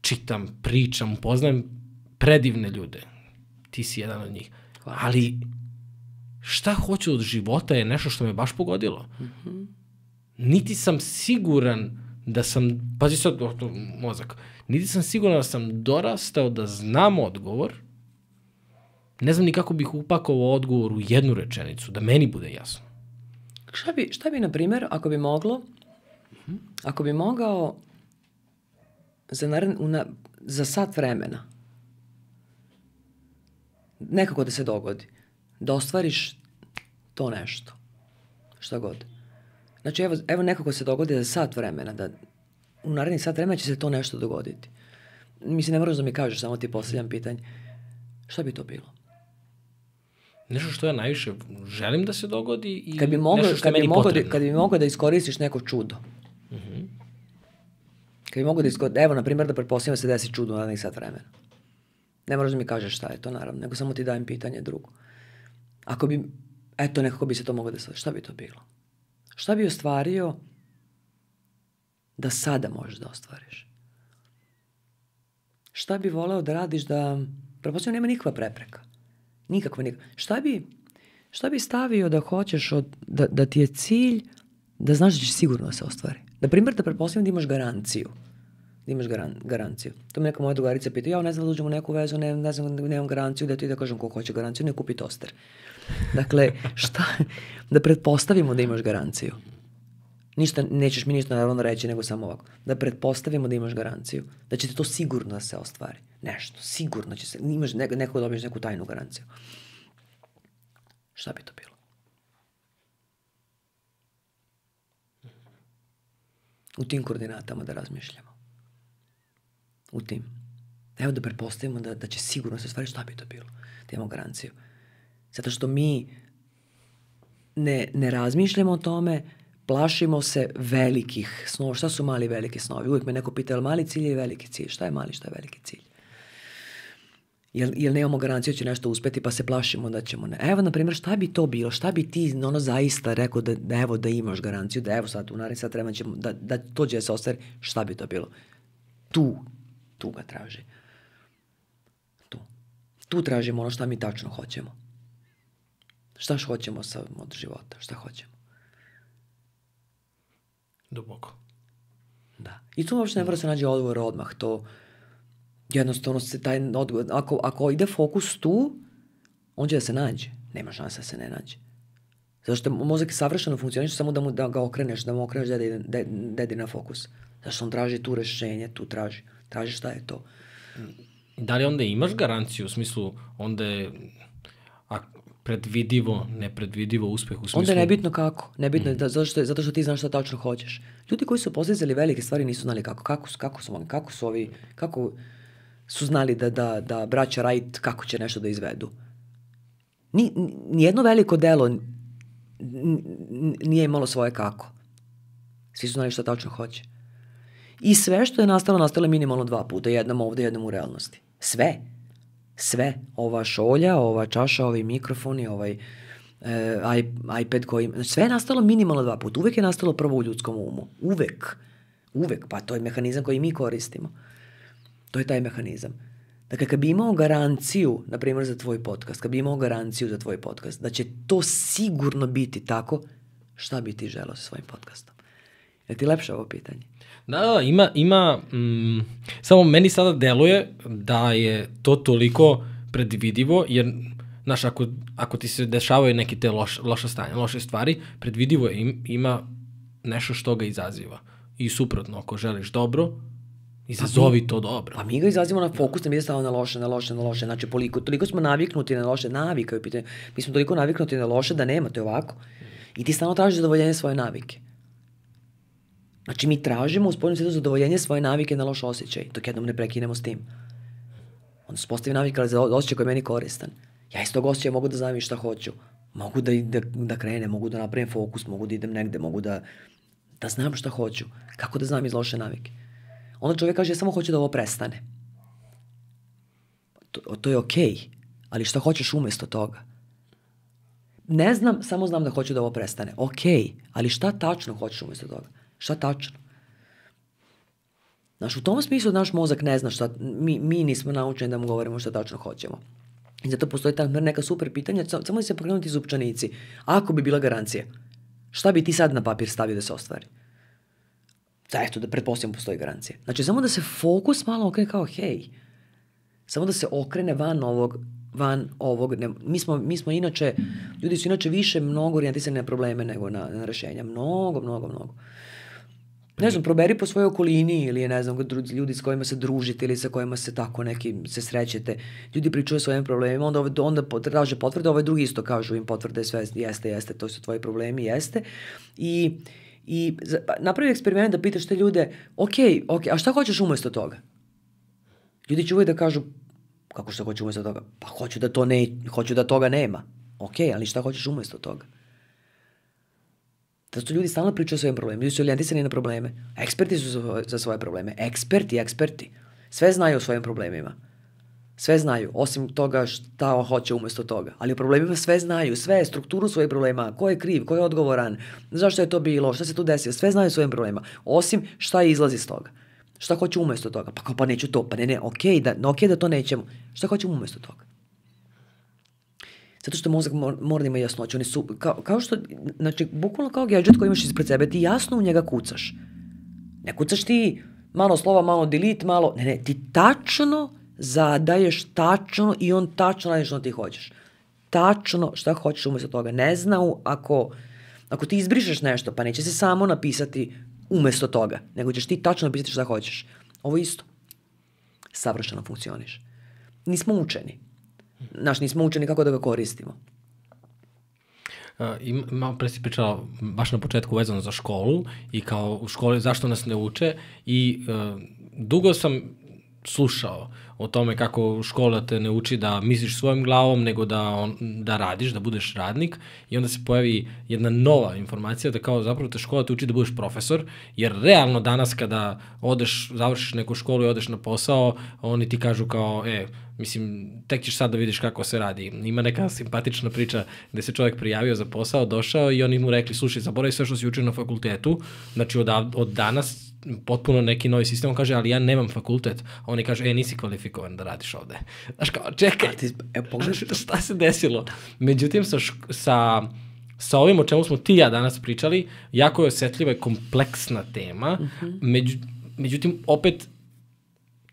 čitam, pričam, poznajem predivne ljude. Ti si jedan od njih. Hvala. Ali šta hoću od života je nešto što me baš pogodilo. Mm -hmm. Niti sam siguran da sam, pazi sad, to, mozak, niti sam siguran da sam dorastao da znam odgovor, ne znam ni kako bih upakovao odgovor u jednu rečenicu, da meni bude jasno. Šta bi, šta bi na primjer, ako bi moglo, ako bi mogao za, nared, una, za sat vremena nekako da se dogodi, da ostvariš to nešto, šta god. Znači, evo, evo nekako se dogodi za sat vremena, da u narednih sat vremena će se to nešto dogoditi. Mislim, ne moraš da mi kažeš, samo ti postavljam pitanje. Šta bi to bilo? nešto što ja najviše želim da se dogodi i kad bi mogao, nešto što kad meni mogao Da, kad bi mogao da iskoristiš neko čudo. Kad bi mogao da iskoristiš, evo, na primjer, da pretpostavljam da se desi čudo na sat vremena. Ne moraš da mi kažeš šta je to, naravno, nego samo ti dajem pitanje drugo. Ako bi, eto, nekako bi se to moglo da se, šta bi to bilo? Šta bi ostvario da sada možeš da ostvariš? Šta bi voleo da radiš da, pretpostavljam, nema nikakva prepreka. Nikakva, nikakva. Šta bi, šta bi stavio da hoćeš, od, da, da ti je cilj da znaš da će sigurno da se ostvari? Da primjer da pretpostavljam da imaš garanciju. Da imaš garan, garanciju. To me neka moja drugarica pita, ja ne znam da uđem u neku vezu, ne, ne znam da nemam garanciju, da ti da kažem ko hoće garanciju, ne kupi toster. Dakle, šta, da pretpostavimo da imaš garanciju. Ništa, nećeš mi ništa naravno reći, nego samo ovako. Da pretpostavimo da imaš garanciju. Da će ti to sigurno da se ostvari. Nešto, sigurno će se, imaš neko, neko dobiješ neku tajnu garanciju. Šta bi to bilo? U tim koordinatama da razmišljamo. U tim. Evo da pretpostavimo da, da će sigurno se ostvari šta bi to bilo. Da imamo garanciju. Zato što mi ne, ne razmišljamo o tome, plašimo se velikih snova. Šta su mali veliki snovi? Uvijek me neko pita, je li mali cilj ili veliki cilj? Šta je mali, šta je veliki cilj? Jel, jel nemamo garanciju da će nešto uspeti pa se plašimo da ćemo ne. Evo, na primjer, šta bi to bilo? Šta bi ti ono zaista rekao da, da evo da imaš garanciju, da evo sad u narednih sad treba ćemo, da, da to će da se ostvari? Šta bi to bilo? Tu, tu ga traži. Tu. Tu tražimo ono šta mi tačno hoćemo. Šta hoćemo sa, od života? Šta hoćemo? Duboko. Da. I tu uopšte ne mora se nađe odgovor odmah. To jednostavno se taj odgovor, ako, ako ide fokus tu, on će da se nađe. Nema šanse da se ne nađe. Zato što mozak je savršeno funkcioniše samo da, mu, da ga okreneš, da mu okreneš da ide, da, da ide na fokus. Zato što on traži tu rešenje, tu traži. Traži šta je to. Da li onda imaš garanciju u smislu onda je a, predvidivo, nepredvidivo uspeh u smislu... Onda je nebitno kako. Nebitno mm. da, zato, što, zato što ti znaš šta tačno hoćeš. Ljudi koji su postizali velike stvari nisu znali kako. Kako, kako su, kako su ovi... Kako su znali da, da, da braća Wright kako će nešto da izvedu. Ni, nijedno veliko delo nije imalo svoje kako. Svi su znali šta tačno hoće. I sve što je nastalo, nastalo je minimalno dva puta. Jednom ovde, jednom u realnosti. Sve sve, ova šolja, ova čaša, ovaj mikrofoni, ovaj e, iPad koji, sve je nastalo minimalno dva puta. Uvek je nastalo prvo u ljudskom umu. Uvek. Uvek. Pa to je mehanizam koji mi koristimo. To je taj mehanizam. Dakle, kad bi imao garanciju, na primjer, za tvoj podcast, kad bi imao garanciju za tvoj podcast, da će to sigurno biti tako, šta bi ti želao sa svojim podcastom? Je ti lepše ovo pitanje? Da, da, ima, ima mm, samo meni sada deluje da je to toliko predvidivo, jer, znaš, ako, ako ti se dešavaju neke te loš, loše stanje, loše stvari, predvidivo je, im, ima nešto što ga izaziva. I suprotno, ako želiš dobro, izazovi to dobro. Pa mi ga izazivamo na fokus, ne mi stavamo na loše, na loše, na loše. Znači, poliko, toliko smo naviknuti na loše, navika je pitanje. Mi smo toliko naviknuti na loše da nema, to je ovako. I ti stalno tražiš zadovoljenje svoje navike. Znači, mi tražimo u spoljnom svijetu zadovoljenje svoje navike na loš osjećaj, dok jednom ne prekinemo s tim. Onda se postavi navika za osjećaj koji je meni koristan. Ja iz tog osjećaja mogu da znam šta hoću. Mogu da, da, da krenem, mogu da napravim fokus, mogu da idem negde, mogu da, da znam šta hoću. Kako da znam iz loše navike? Onda čovjek kaže, ja samo hoću da ovo prestane. To, to je okej, okay, ali šta hoćeš umesto toga? Ne znam, samo znam da hoću da ovo prestane. Okej, okay, ali šta tačno hoćeš umesto toga? Šta tačno? Znaš, u tom smislu naš mozak ne zna šta, mi, mi nismo naučeni da mu govorimo šta tačno hoćemo. I zato postoji ta neka super pitanja, samo se pokrenuti zupčanici. Ako bi bila garancija, šta bi ti sad na papir stavio da se ostvari? Da, eto, da pretpostavljamo postoji garancija. Znači, samo da se fokus malo okrene kao, hej, samo da se okrene van ovog, van ovog, ne, mi, smo, mi smo inače, ljudi su inače više mnogo orijentisani na probleme nego na, na rešenja. Mnogo, mnogo, mnogo. Ne znam, proberi po svojoj okolini ili ne znam, ljudi s kojima se družite ili sa kojima se tako neki se srećete. Ljudi pričaju o svojim problemima, onda, ove, onda traže potvrde, ovaj drugi isto kažu im potvrde sve, jeste, jeste, to su tvoji problemi, jeste. I, i napravi eksperiment da pitaš te ljude, ok, ok, a šta hoćeš umesto toga? Ljudi će uvijek da kažu, kako šta hoću umesto toga? Pa hoću da, to ne, hoću da toga nema. Ok, ali šta hoćeš umesto toga? Zato što ljudi stalno pričaju o svojim problemima, ljudi su orijentisani na probleme. Eksperti su za svoje probleme. Eksperti, eksperti. Sve znaju o svojim problemima. Sve znaju, osim toga šta hoće umesto toga. Ali o problemima sve znaju, sve, strukturu svojih problema, ko je kriv, ko je odgovoran, zašto je to bilo, šta se tu desilo, sve znaju svojim problemima. Osim šta izlazi iz toga. Šta hoće umesto toga? Pa kao pa neću to, pa ne, ne, okay, da, okay da to nećemo. Šta hoćemo umesto toga? Zato što mozak mora da ima jasnoću. Oni su, kao, kao što, znači, bukvalno kao gadget koji imaš ispred sebe, ti jasno u njega kucaš. Ne kucaš ti malo slova, malo delete, malo, ne, ne, ti tačno zadaješ tačno i on tačno radi što ti hoćeš. Tačno šta hoćeš umesto toga. Ne znao ako, ako ti izbrišeš nešto, pa neće se samo napisati umesto toga, nego ćeš ti tačno napisati šta hoćeš. Ovo isto. Savršeno funkcioniš. Nismo učeni. Naš, nismo učeni kako da ga koristimo. Uh, im, malo pre si pričala baš na početku vezano za školu i kao u školi zašto nas ne uče i uh, dugo sam slušao o tome kako škola te ne uči da misliš svojim glavom, nego da, on, da radiš, da budeš radnik i onda se pojavi jedna nova informacija da kao zapravo te škola te uči da budeš profesor, jer realno danas kada odeš, završiš neku školu i odeš na posao, oni ti kažu kao, e, mislim, tek ćeš sad da vidiš kako se radi. Ima neka simpatična priča gde se čovjek prijavio za posao, došao i oni mu rekli, slušaj, zaboravi sve što si učio na fakultetu, znači od, od danas potpuno neki novi sistem, on kaže, ali ja nemam fakultet. A oni kaže, e, nisi kvalifikovan da radiš ovde. Znaš kao, čekaj, ti, e, šta se desilo? Međutim, sa, sa, sa ovim o čemu smo ti ja danas pričali, jako je osetljiva i kompleksna tema, uh mhm. -huh. među, međutim, opet,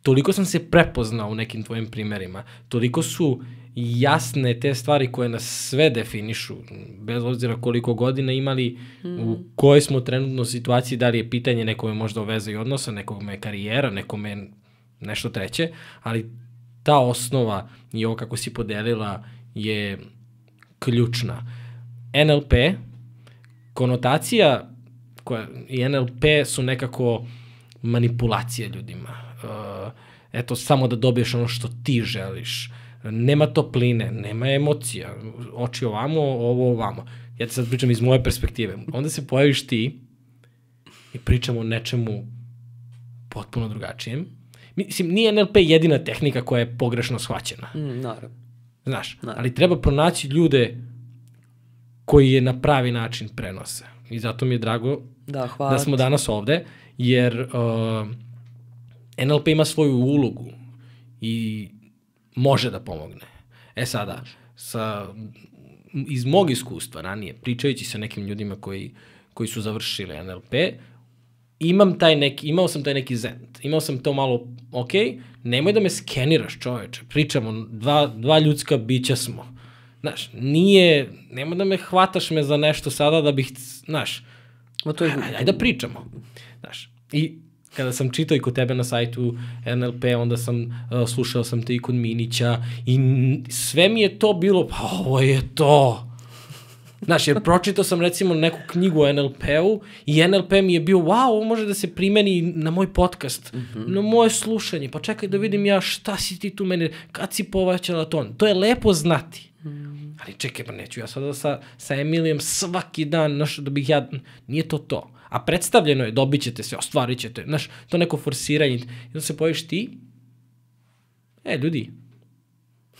toliko sam se prepoznao u nekim tvojim primerima, toliko su jasne te stvari koje nas sve definišu, bez obzira koliko godina imali, mm. u kojoj smo trenutno situaciji, da li je pitanje nekome možda o veze i odnosa, nekome je karijera, nekome nešto treće, ali ta osnova i ovo kako si podelila je ključna. NLP, konotacija koja, i NLP su nekako manipulacije ljudima. Uh, eto, samo da dobiješ ono što ti želiš. Uh, nema topline, nema emocija, oči ovamo, ovo ovamo. Ja ti sad pričam iz moje perspektive. Onda se pojaviš ti i pričamo o nečemu potpuno drugačijem. Mislim, nije NLP jedina tehnika koja je pogrešno shvaćena. Mm, naravno. Znaš, naravno. ali treba pronaći ljude koji je na pravi način prenose. I zato mi je drago da, hvala da smo danas ovde, jer uh, NLP ima svoju ulogu i može da pomogne. E sada, sa, iz mog iskustva ranije, pričajući sa nekim ljudima koji, koji su završili NLP, imam taj neki, imao sam taj neki zen. Imao sam to malo, ok, nemoj da me skeniraš čoveče, pričamo, dva, dva ljudska bića smo. Znaš, nije, nemoj da me hvataš me za nešto sada da bih, znaš, Ma to je... ajde, ajde da pričamo. Znaš, i kada sam čitao i kod tebe na sajtu NLP, onda sam uh, slušao sam te i kod Minića i sve mi je to bilo, pa ovo je to. Znaš, jer pročitao sam recimo neku knjigu o NLP-u i NLP mi je bio, wow, ovo može da se primeni na moj podcast, mm -hmm. na moje slušanje, pa čekaj da vidim ja šta si ti tu meni, kad si povaćala ton. To je lepo znati. Mm. Ali čekaj, pa neću ja sada sa, sa Emilijem svaki dan, znaš, da bih ja, nije to to. A predstavljeno je, dobit ćete se, ostvarit ćete, znaš, to neko forsiranje. I onda se pojaviš ti, e, ljudi,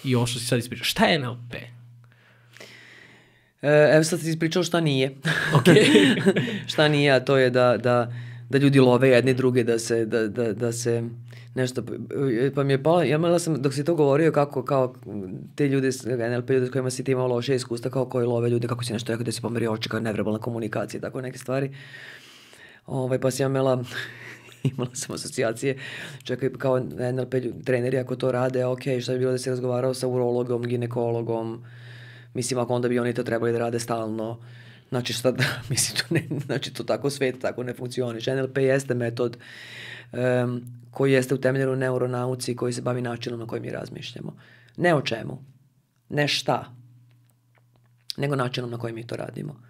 i ovo što si sad ispričao, šta je NLP? E, evo sad ti ispričao šta nije. Ok. <laughs> šta nije, a to je da, da, da ljudi love jedni druge, da se, da, da, da se nešto, pa mi je pala, ja mala sam, dok si to govorio, kako, kao te ljude, NLP ljude s kojima si ti imao loše iskustva, kao koji love ljude, kako si nešto rekao da si pomeri oči, kao neverbalna komunikacija, tako neke stvari. Ovaj, pa ja imala, <laughs> imala sam asocijacije, čekaj, kao NLP treneri, ako to rade, ok, šta bi bilo da si razgovarao sa urologom, ginekologom, mislim, ako onda bi oni to trebali da rade stalno, Znači, šta da, <laughs> mislim, to ne, znači, to tako svet tako ne funkcioniše. NLP jeste metod um, koji jeste utemeljen u neuronauci koji se bavi načinom na koji mi razmišljamo. Ne o čemu, ne šta, nego načinom na koji mi to radimo.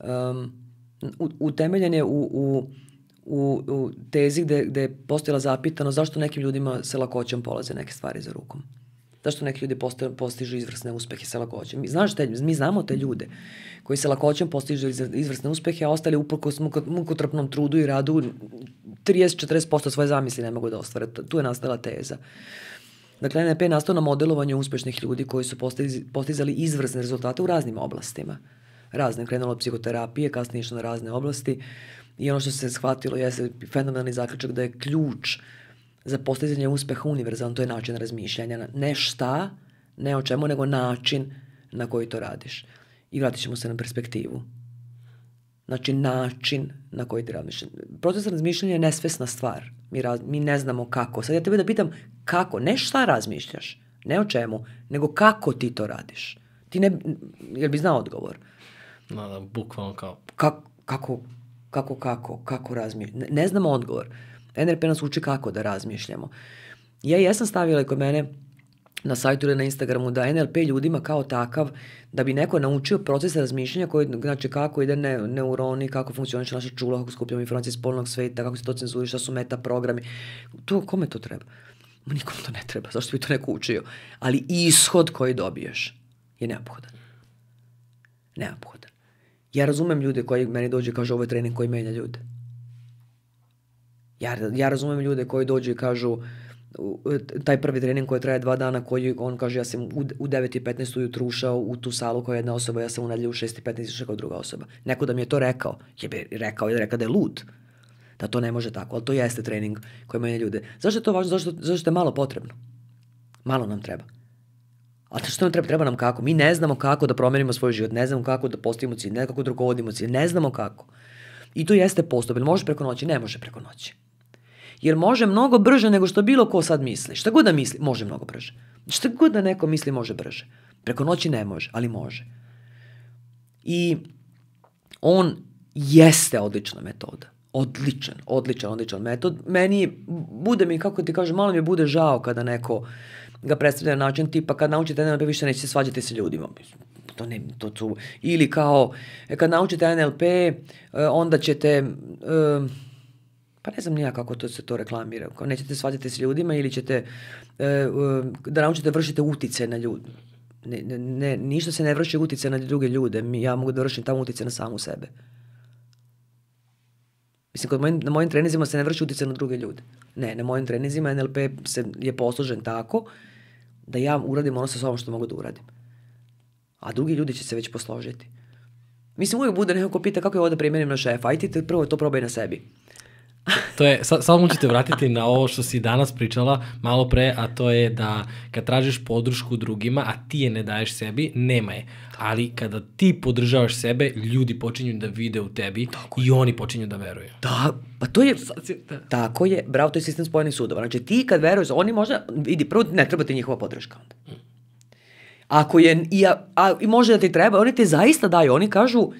Um, utemeljen je u, u, u, u tezi gde, gde je postojala zapitano zašto nekim ljudima se lakoćom polaze neke stvari za rukom. Zašto neki ljudi postoje, postižu izvrsne uspehe sa lakoćom. Mi, znaš te, mi znamo te ljude koji se lakoćom postižu izvrsne uspehe, a ostali uprkos mukotrpnom trudu i radu 30-40% svoje zamisli ne mogu da ostvare. Tu je nastala teza. Dakle, NLP je nastao na modelovanju uspešnih ljudi koji su postizali izvrsne rezultate u raznim oblastima. Razne, krenulo od psihoterapije, kasnije išlo na razne oblasti i ono što se shvatilo jeste fenomenalni zaključak da je ključ za postizanje uspeha univerzalan, to je način razmišljanja. Ne šta, ne o čemu, nego način na koji to radiš. I vratit ćemo se na perspektivu. Znači, način na koji ti razmišljaš. Proces razmišljanja je nesvesna stvar. Mi, raz, mi ne znamo kako. Sad ja tebe da pitam kako, ne šta razmišljaš, ne o čemu, nego kako ti to radiš. Ti ne, jel bi znao odgovor? No, da, bukvalno kao... Kako, kako, kako, kako, kako razmišljaš? Ne, ne znamo odgovor. NLP nas uči kako da razmišljamo. Ja jesam stavila i kod mene na sajtu ili na Instagramu da NLP ljudima kao takav, da bi neko naučio proces razmišljanja, koji, znači kako ide ne, neuroni, kako funkcioniše naša čula, kako skupljamo informacije iz sveta, kako se to cenzuri, šta su meta programi. To, kome to treba? Nikom to ne treba, zašto bi to neko učio? Ali ishod koji dobiješ je neophodan. Neophodan. Ja razumem ljude koji meni dođe i kažu ovo je trening koji menja ljude. Ja, ja razumem ljude koji dođu i kažu taj prvi trening koji traje dva dana, koji on kaže ja sam u, u 9.15 ujutru ušao u tu salu je jedna osoba, ja sam u nedelju u 6.15 išao kao druga osoba. Neko da mi je to rekao, je bi rekao je rekao da je lud. Da to ne može tako, ali to jeste trening koji menja ljude. Zašto je to važno? Zašto, zašto je malo potrebno? Malo nam treba. A što nam treba? Treba nam kako? Mi ne znamo kako da promenimo svoj život, ne znamo kako da postavimo cilj, ne kako da rukovodimo cilj, ne znamo kako. I to jeste postup. Može preko noći? Ne može preko noći. Jer može mnogo brže nego što bilo ko sad misli. Šta god da misli, može mnogo brže. Šta god da neko misli, može brže. Preko noći ne može, ali može. I on jeste odlična metoda. Odličan, odličan, odličan metod. Meni, bude mi, kako ti kažem, malo mi bude žao kada neko ga predstavlja na način tipa kad naučite NLP više nećete svađati sa ljudima. To ne, to su, ili kao kad naučite NLP onda ćete... Uh, pa ne znam nija kako to se to reklamira. Kao nećete svađati s ljudima ili ćete e, e, da naučite vršite utice na ljude. Ne, ne, ne, ništa se ne vrši utice na druge ljude. Ja mogu da vršim tamo utice na samu sebe. Mislim, kod mojim, na mojim trenizima se ne vrši utice na druge ljude. Ne, na mojim trenizima NLP se, je poslužen tako da ja uradim ono sa sobom što mogu da uradim. A drugi ljudi će se već posložiti. Mislim, uvijek bude neko ko pita kako je ovo da primenim na šefa. Ajde ti prvo to probaj na sebi To je, sa, samo ću te vratiti na ovo što si danas pričala malo pre, a to je da kad tražiš podršku drugima, a ti je ne daješ sebi, nema je. Ali kada ti podržavaš sebe, ljudi počinju da vide u tebi Tako i je. oni počinju da veruju. Da, pa to je, da. tako je, bravo, to je sistem spojenih sudova. Znači ti kad veruješ, oni možda, vidi, prvo ne treba ti njihova podrška onda. Ako je, i, a, a, i može da ti treba, oni te zaista daju, oni kažu,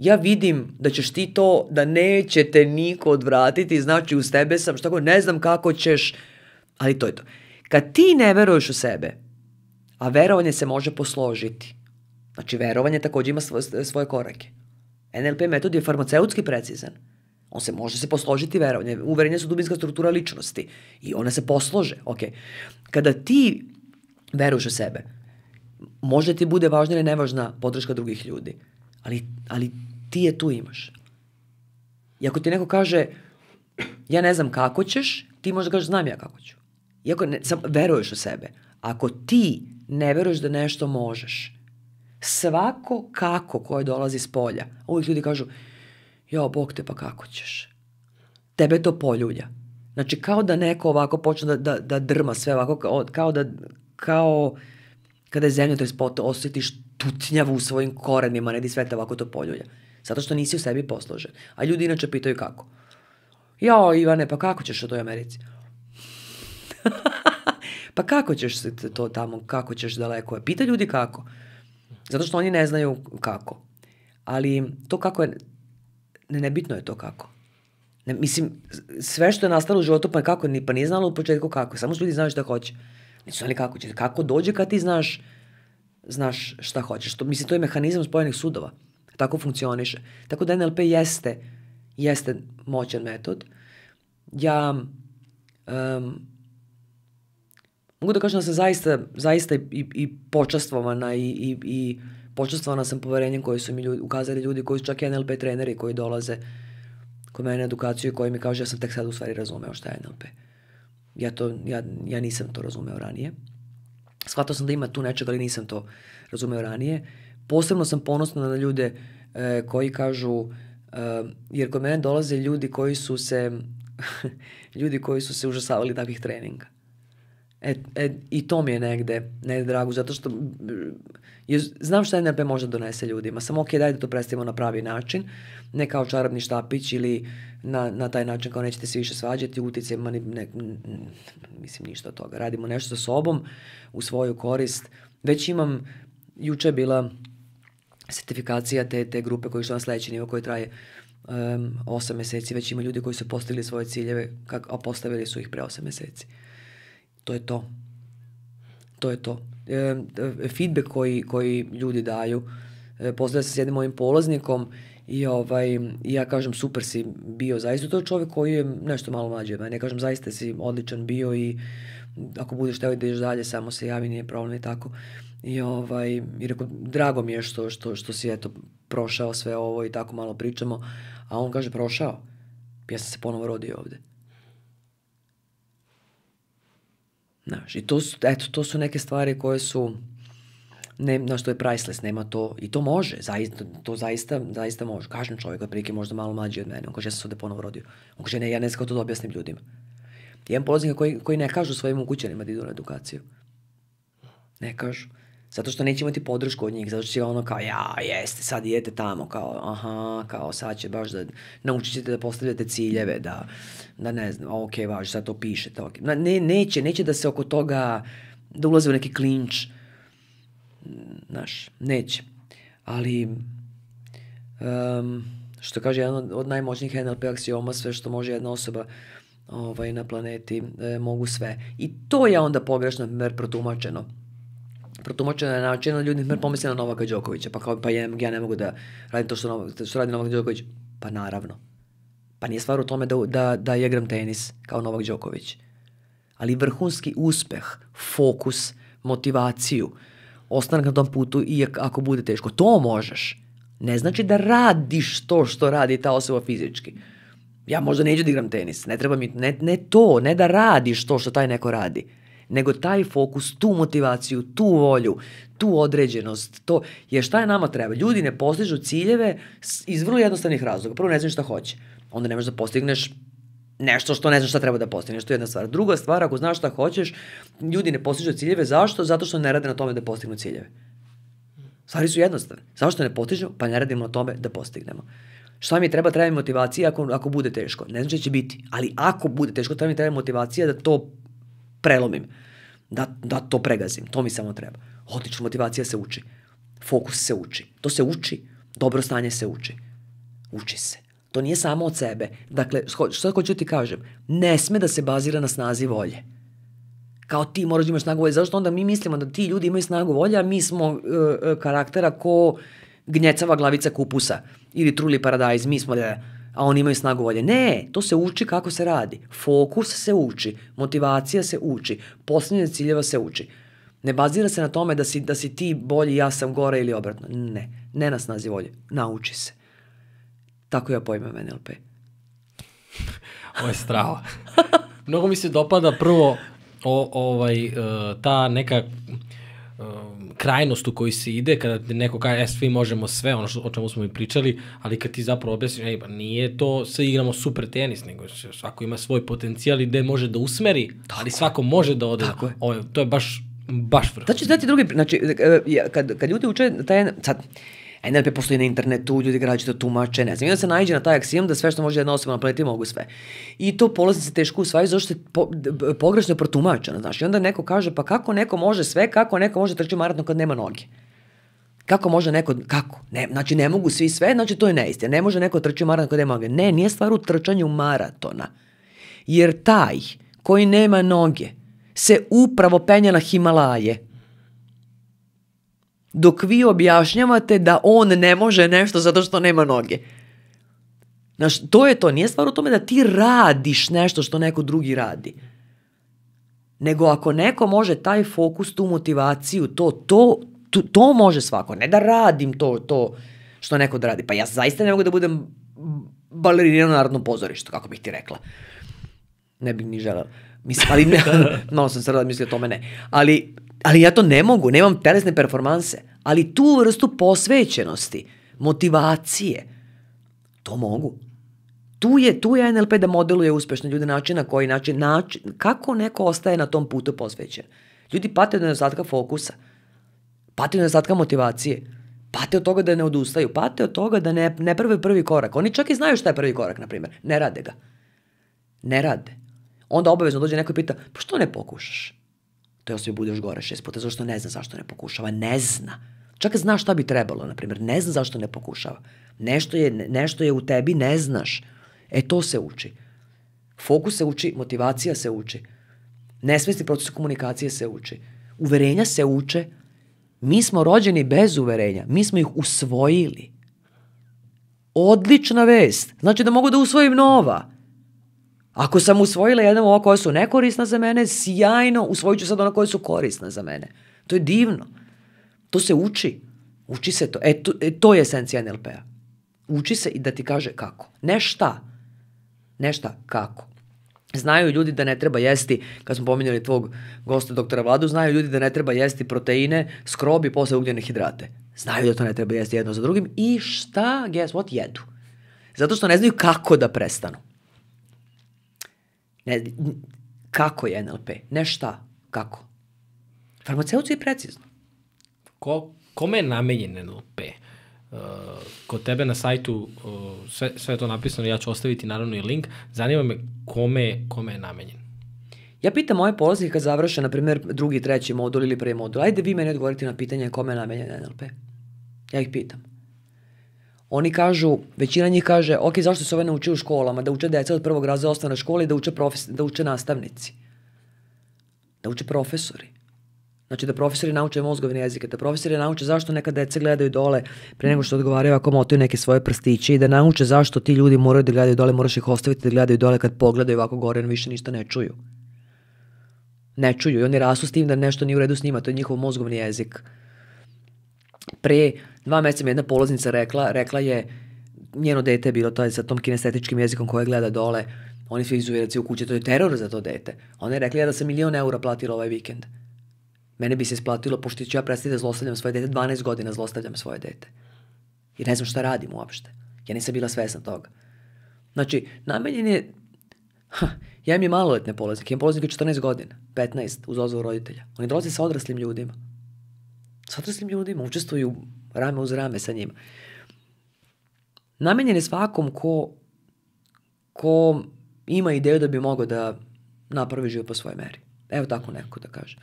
ja vidim da ćeš ti to, da neće te niko odvratiti, znači uz tebe sam, što tako, ne znam kako ćeš, ali to je to. Kad ti ne veruješ u sebe, a verovanje se može posložiti, znači verovanje takođe ima svoje, svoje korake. NLP metod je farmaceutski precizan. On se može se posložiti verovanje. Uverenje su dubinska struktura ličnosti i one se poslože. Okay. Kada ti veruješ u sebe, može ti bude važna ili nevažna podrška drugih ljudi, ali, ali ti je tu imaš. I ako ti neko kaže, <clears throat> ja ne znam kako ćeš, ti možda kažeš, znam ja kako ću. Iako ne, sam, veruješ u sebe. Ako ti ne veruješ da nešto možeš, svako kako koje dolazi s polja, uvijek ljudi kažu, jo, Bog te, pa kako ćeš? Tebe to poljulja. Znači, kao da neko ovako počne da, da, da drma sve ovako, kao, kao da, kao kada je zemlja, to je osjetiš tutnjavu u svojim korenima, ne di sve te ovako to poljulja. Zato što nisi u sebi posložen. A ljudi inače pitaju kako. Jo, Ivane, pa kako ćeš u toj Americi? <laughs> pa kako ćeš se to tamo, kako ćeš daleko? Pita ljudi kako. Zato što oni ne znaju kako. Ali to kako je, ne, nebitno je to kako. Ne, mislim, sve što je nastalo u životu, pa kako, pa nije znalo u početku kako. Samo što ljudi znaju šta hoće. Nisu znali kako će. Kako dođe kad ti znaš, znaš šta hoćeš. To, mislim, to je mehanizam spojenih sudova. Tako funkcioniše. Tako da NLP jeste, jeste moćan metod. Ja um, mogu da kažem da sam zaista, zaista i, i počastvovana i, i, i počastvovana sam poverenjem koji su mi ljudi, ukazali ljudi koji su čak i NLP treneri koji dolaze kod mene na edukaciju i koji mi kaže ja sam tek sad u stvari razumeo šta je NLP. Ja, to, ja, ja nisam to razumeo ranije. Shvatao sam da ima tu nečega, ali nisam to razumeo ranije posebno sam ponosna na ljude e, koji kažu, e, jer kod mene dolaze ljudi koji su se, <laughs> ljudi koji su se užasavali takvih treninga. E, e, I to mi je negde, negde drago, zato što je, znam šta NLP može da donese ljudima, samo ok, daj da to predstavimo na pravi način, ne kao čarobni štapić ili na, na taj način kao nećete se više svađati, utice, mani, ne, mislim ništa od toga. Radimo nešto sa sobom u svoju korist. Već imam, juče je bila sertifikacija te, te grupe koji su na sledeći nivo koji traje um, 8 meseci, već ima ljudi koji su postavili svoje ciljeve, kak, a postavili su ih pre 8 meseci. To je to. To je to. E, feedback koji, koji ljudi daju, e, pozdravio se s jednim mojim polaznikom i ovaj, ja kažem super si bio zaista, to je čovjek koji je nešto malo mlađi od mene, kažem zaista si odličan bio i ako budeš teo da ideš dalje, samo se javi, nije problem i tako. I, ovaj, i rekao, drago mi je što, što, što si eto, prošao sve ovo i tako malo pričamo. A on kaže, prošao? Ja sam se ponovo rodio ovde. Znaš, i to su, eto, to su neke stvari koje su, ne, na što je priceless, nema to, i to može, zaista, to zaista, zaista može. Kažem čovjek, otprilike možda malo mlađi od mene, on kaže, ja sam se ovde ponovo rodio. On kaže, ne, ja ne znam kako to da objasnim ljudima. Jedan polaznika koji, koji ne kažu svojim ukućanima da idu na edukaciju. Ne kažu. Zato što neće imati podršku od njih, zato što će ono kao, ja, jeste, sad idete tamo, kao, aha, kao, sad će baš da, naučit ćete da postavljate ciljeve, da, da ne znam, ok, važi, sad to pišete, ok. Ne, neće, neće da se oko toga, da ulaze u neki klinč, znaš, neće. Ali, um, što kaže, jedan od najmoćnijih NLP aksioma, sve što može jedna osoba ovaj, na planeti, e, mogu sve. I to je onda pogrešno, mer protumačeno protumačena na način da ljudi pomisle na Novaka Đokovića, pa kao, pa ja, ja ne mogu da radim to što, Novak, što radi Novak Đoković. Pa naravno. Pa nije stvar u tome da, da, da igram tenis kao Novak Đoković. Ali vrhunski uspeh, fokus, motivaciju, ostanak na tom putu i ako bude teško, to možeš. Ne znači da radiš to što radi ta osoba fizički. Ja možda neću da igram tenis, ne treba mi, ne, ne to, ne da radiš to što taj neko radi nego taj fokus, tu motivaciju, tu volju, tu određenost, to je šta je nama treba. Ljudi ne postižu ciljeve iz vrlo jednostavnih razloga. Prvo ne znaju šta hoće. Onda ne možeš da postigneš nešto što ne znaš šta treba da postigneš, to je jedna stvar. Druga stvar, ako znaš šta hoćeš, ljudi ne postižu ciljeve, zašto? Zato što ne rade na tome da postignu ciljeve. Stvari su jednostavne. Zašto ne postižemo? Pa ne radimo na tome da postignemo. Šta mi treba? Treba mi motivacija ako, ako bude teško. Ne znači da će biti, ali ako bude teško, treba mi treba motivacija da to prelomim. Da, da to pregazim. To mi samo treba. Odlično, motivacija se uči. Fokus se uči. To se uči. Dobro stanje se uči. Uči se. To nije samo od sebe. Dakle, što hoću ti kažem? Ne sme da se bazira na snazi volje. Kao ti moraš da imaš snagu volje. Zašto onda mi mislimo da ti ljudi imaju snagu volje, a mi smo uh, karaktera ko gnjecava glavica kupusa ili truli paradajz, mi smo da a oni imaju snagu volje. Ne, to se uči kako se radi. Fokus se uči, motivacija se uči, posljednje ciljeva se uči. Ne bazira se na tome da si, da si ti bolji, ja sam gore ili obratno. Ne, ne na snazi volje. Nauči se. Tako ja pojmem NLP. <laughs> Ovo je strava. Mnogo mi se dopada prvo o, ovaj, uh, ta neka uh, krajnost u kojoj se ide, kada neko kaže, e, svi možemo sve, ono što, o čemu smo i pričali, ali kad ti zapravo objasniš, ej, pa nije to, sve igramo super tenis, nego svako ima svoj potencijal i gde može da usmeri, Tako ali svako može da ode. Tako je. Ovo, to je baš, baš vrlo. Znači, znači drugi, znači, e, kad, kad ljudi uče taj, sad, NLP postoji na internetu, ljudi ga to tumače, ne znam. I onda se najde na taj aksijom da sve što može jedna osoba na planeti mogu sve. I to polaznice teško usvaju zašto je po, pogrešno protumačeno. Znaš. I onda neko kaže, pa kako neko može sve, kako neko može trči maraton kad nema noge? Kako može neko, kako? Ne, znači ne mogu svi sve, znači to je neistina. Ne može neko trči maraton kad nema noge. Ne, nije stvar u trčanju maratona. Jer taj koji nema noge se upravo penja na Himalaje dok vi objašnjavate da on ne može nešto zato što nema noge. Znaš, to je to. Nije stvar u tome da ti radiš nešto što neko drugi radi. Nego ako neko može taj fokus, tu motivaciju, to, to, to, to može svako. Ne da radim to, to što neko da radi. Pa ja zaista ne mogu da budem balerina na narodnom pozorištu, kako bih ti rekla. Ne bih ni želela. Mislim, ali ne, <laughs> no sam sada mislio o tome ne. Ali Ali ja to ne mogu, nemam telesne performanse. Ali tu vrstu posvećenosti, motivacije, to mogu. Tu je, tu je NLP da modeluje uspešne ljude način na koji način, način, kako neko ostaje na tom putu posvećen. Ljudi pate od nedostatka fokusa, pate od nedostatka motivacije, pate od toga da ne odustaju, pate od toga da ne, ne prve prvi korak. Oni čak i znaju šta je prvi korak, na primjer. Ne rade ga. Ne rade. Onda obavezno dođe neko i pita, pa što ne pokušaš? To je osobi bude još gore šest puta, zašto ne zna zašto ne pokušava. Ne zna. Čak zna šta bi trebalo, na primjer. Ne zna zašto ne pokušava. Nešto je, nešto je u tebi, ne znaš. E to se uči. Fokus se uči, motivacija se uči. Nesvesni proces komunikacije se uči. Uverenja se uče. Mi smo rođeni bez uverenja. Mi smo ih usvojili. Odlična vest. Znači da mogu da usvojim nova. Ako sam usvojila jedno ovo koje su nekorisna za mene, sjajno, usvojit ću sad ono koje su korisne za mene. To je divno. To se uči. Uči se to. E, to, e, to je esencija NLP-a. Uči se i da ti kaže kako. Ne šta. Ne šta, kako. Znaju ljudi da ne treba jesti, kad smo pominjali tvog gosta doktora Vladu, znaju ljudi da ne treba jesti proteine, skrob i posle ugljene hidrate. Znaju da to ne treba jesti jedno za drugim i šta, guess what, jedu. Zato što ne znaju kako da prestanu. Ne, kako je NLP? Ne šta, kako. Farmaceucija je precizno. Ko, kome je namenjen NLP? Uh, kod tebe na sajtu uh, sve, sve je to napisano, ja ću ostaviti naravno i link. Zanima me kome, kome je namenjen. Ja pitam moje polaznike kad završe, na primjer, drugi, treći modul ili prvi modul. Ajde vi meni odgovorite na pitanje kome je namenjen NLP. Ja ih pitam. Oni kažu, većina njih kaže, ok, zašto se ove ne uče u školama? Da uče deca od prvog razreda osnovne škole i da uče, profes, da uče nastavnici. Da uče profesori. Znači da profesori nauče mozgovne jezike, da profesori nauče zašto neka deca gledaju dole pre nego što odgovaraju ako motaju neke svoje prstiće i da nauče zašto ti ljudi moraju da gledaju dole, moraš ih ostaviti da gledaju dole kad pogledaju ovako gore, više ništa ne čuju. Ne čuju i oni rasu s tim da nešto nije u redu s njima, to je njihov mozgovni jezik. Pre dva meseca mi jedna polaznica rekla, rekla je, njeno dete je bilo taj sa tom kinestetičkim jezikom koje gleda dole, oni su izuvjeraci u kući, to je teror za to dete. Ona je rekla ja da sam milion eura platila ovaj vikend. Mene bi se isplatilo, pošto ću ja prestati da zlostavljam svoje dete, 12 godina zlostavljam svoje dete. I ne znam šta radim uopšte. Ja nisam bila svesna toga. Znači, namenjen je Ha, ja imam je maloletne polaznike, imam polaznike 14 godina, 15, uz ozvor roditelja. Oni dolaze sa odraslim ljudima. Odraslim ljudima, učestvuju rame uz rame sa njima. Namenjen je svakom ko, ko ima ideju da bi mogao da napravi život po svojoj meri. Evo tako neko da kaže.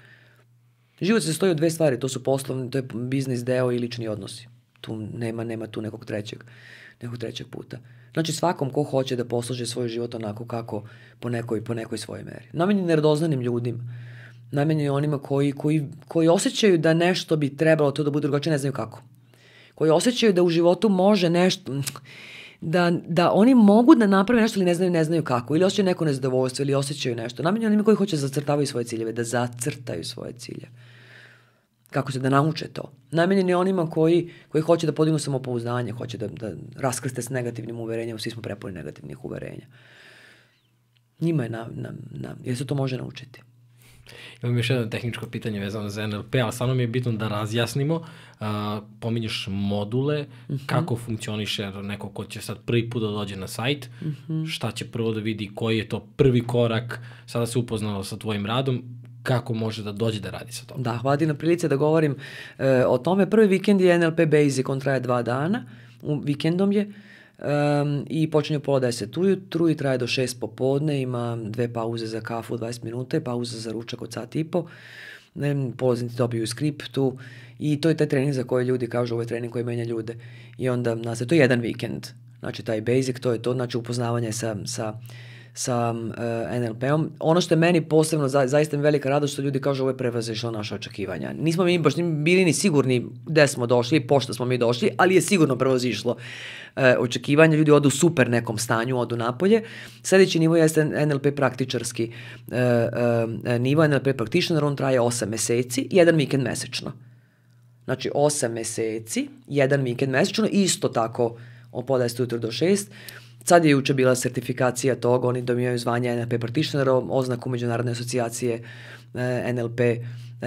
Život se stoji od dve stvari, to su poslovni, to je biznis deo i lični odnosi. Tu nema, nema tu nekog trećeg, nekog trećeg puta. Znači svakom ko hoće da poslože svoj život onako kako po nekoj, po nekoj svojoj meri. Namenjen je ljudima. Namenjen je onima koji, koji, koji osjećaju da nešto bi trebalo to da bude drugačije, ne znaju kako. Koji osjećaju da u životu može nešto, da, da oni mogu da naprave nešto ili ne znaju, ne znaju kako. Ili osjećaju neko nezadovoljstvo ili osjećaju nešto. Namenjen je onima koji hoće da zacrtavaju svoje ciljeve, da zacrtaju svoje ciljeve kako se da nauče to. Namenjen je onima koji, koji hoće da podignu samopouzdanje, hoće da, da raskrste s negativnim uverenjem, svi smo prepoli negativnih uverenja. Njima je na, na, na, jer se to može naučiti. Imam još jedno tehničko pitanje vezano za NLP, ali stvarno mi je bitno da razjasnimo. Uh, pominješ module, uh mhm. -huh. kako funkcioniše neko ko će sad prvi put da dođe na sajt, uh mhm. -huh. šta će prvo da vidi, koji je to prvi korak, sada se upoznalo sa tvojim radom, kako može da dođe da radi sa tom. Da, hvala na prilice da govorim e, o tome. Prvi vikend je NLP Basic, on traje dva dana, u, vikendom je um, i počinje u pola deset ujutru i traje do šest popodne, ima dve pauze za kafu 20 minuta i pauza za ručak od sat i po. Ne, polaznici dobiju skriptu i to je taj trening za koje ljudi kažu ovo je trening koji menja ljude. I onda, znači, to je jedan vikend. Znači, taj basic, to je to, znači upoznavanje sa, sa sa uh, eh, NLP-om. Ono što je meni posebno za, zaista mi velika radost što ljudi kažu ovo je prevazišlo naše očekivanja. Nismo mi baš bili ni sigurni gde smo došli, pošto smo mi došli, ali je sigurno prevazišlo uh, očekivanja. Ljudi odu super nekom stanju, odu napolje. Sledeći nivo jeste NLP praktičarski uh, uh, nivo. NLP practitioner, on traje 8 meseci, jedan vikend mesečno. Znači 8 meseci, jedan vikend mesečno, isto tako od poda 10 do 6 Sad je juče bila sertifikacija tog, oni dobijaju zvanje NLP practitioner, oznaku Međunarodne asocijacije e, NLP e,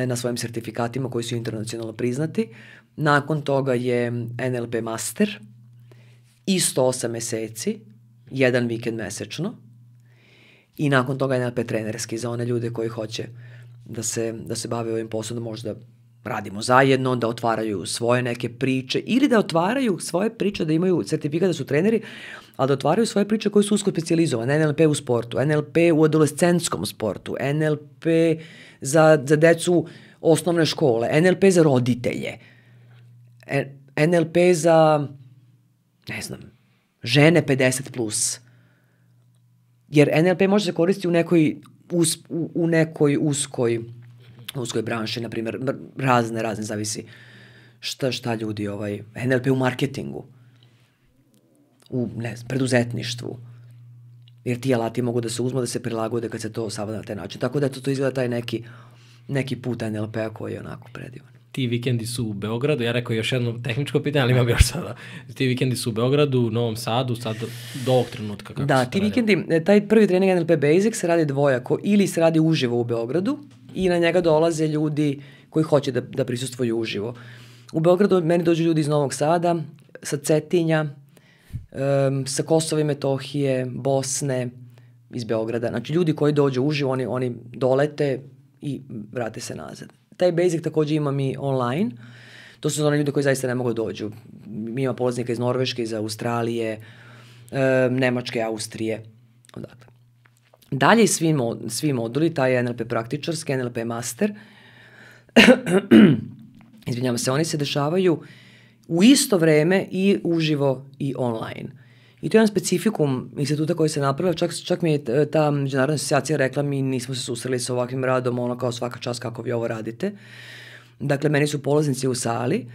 na svojim sertifikatima koji su internacionalno priznati. Nakon toga je NLP master, isto 8 meseci, jedan vikend mesečno. I nakon toga NLP trenerski za one ljude koji hoće da se, da se bave ovim poslom, da možda radimo zajedno, da otvaraju svoje neke priče ili da otvaraju svoje priče, da imaju sertifikat da su treneri, ali da otvaraju svoje priče koje su usko specializovane. NLP u sportu, NLP u adolescentskom sportu, NLP za, za decu osnovne škole, NLP za roditelje, NLP za, ne znam, žene 50+. Plus. Jer NLP može se koristiti u nekoj, us, u, u nekoj uskoj uskoj branši, na primjer, razne, razne, zavisi šta, šta ljudi, ovaj, NLP u marketingu, u, ne znam, preduzetništvu, jer ti alati mogu da se uzmu, da se prilagode kad se to savada na taj način. Tako da to, to izgleda taj neki, neki put NLP-a koji je onako predivan. Ti vikendi su u Beogradu, ja rekao još jedno tehničko pitanje, ali imam još sada. Ti vikendi su u Beogradu, u Novom Sadu, sad do ovog trenutka. Kako da, ti vikendi, e, taj prvi trening NLP Basic se radi dvojako, ili se radi uživo u Beogradu, i na njega dolaze ljudi koji hoće da, da prisustvuju uživo. U Beogradu meni dođu ljudi iz Novog Sada, sa Cetinja, um, sa Kosova i Metohije, Bosne, iz Beograda. Znači ljudi koji dođu uživo, oni, oni dolete i vrate se nazad. Taj basic takođe imam i online. To su oni ljudi koji zaista ne mogu da dođu. Ima polaznika iz Norveške, iz Australije, um, Nemačke, Austrije. Odakle. Dalje svi, mod, svi moduli, taj NLP praktičarski, NLP master, <clears throat> izvinjamo se, oni se dešavaju u isto vreme i uživo i online. I to je jedan specifikum instituta koji se napravio, čak, čak mi je ta međunarodna asocijacija rekla mi nismo se susreli sa ovakvim radom, ono kao svaka čast kako vi ovo radite. Dakle, meni su polaznici u sali,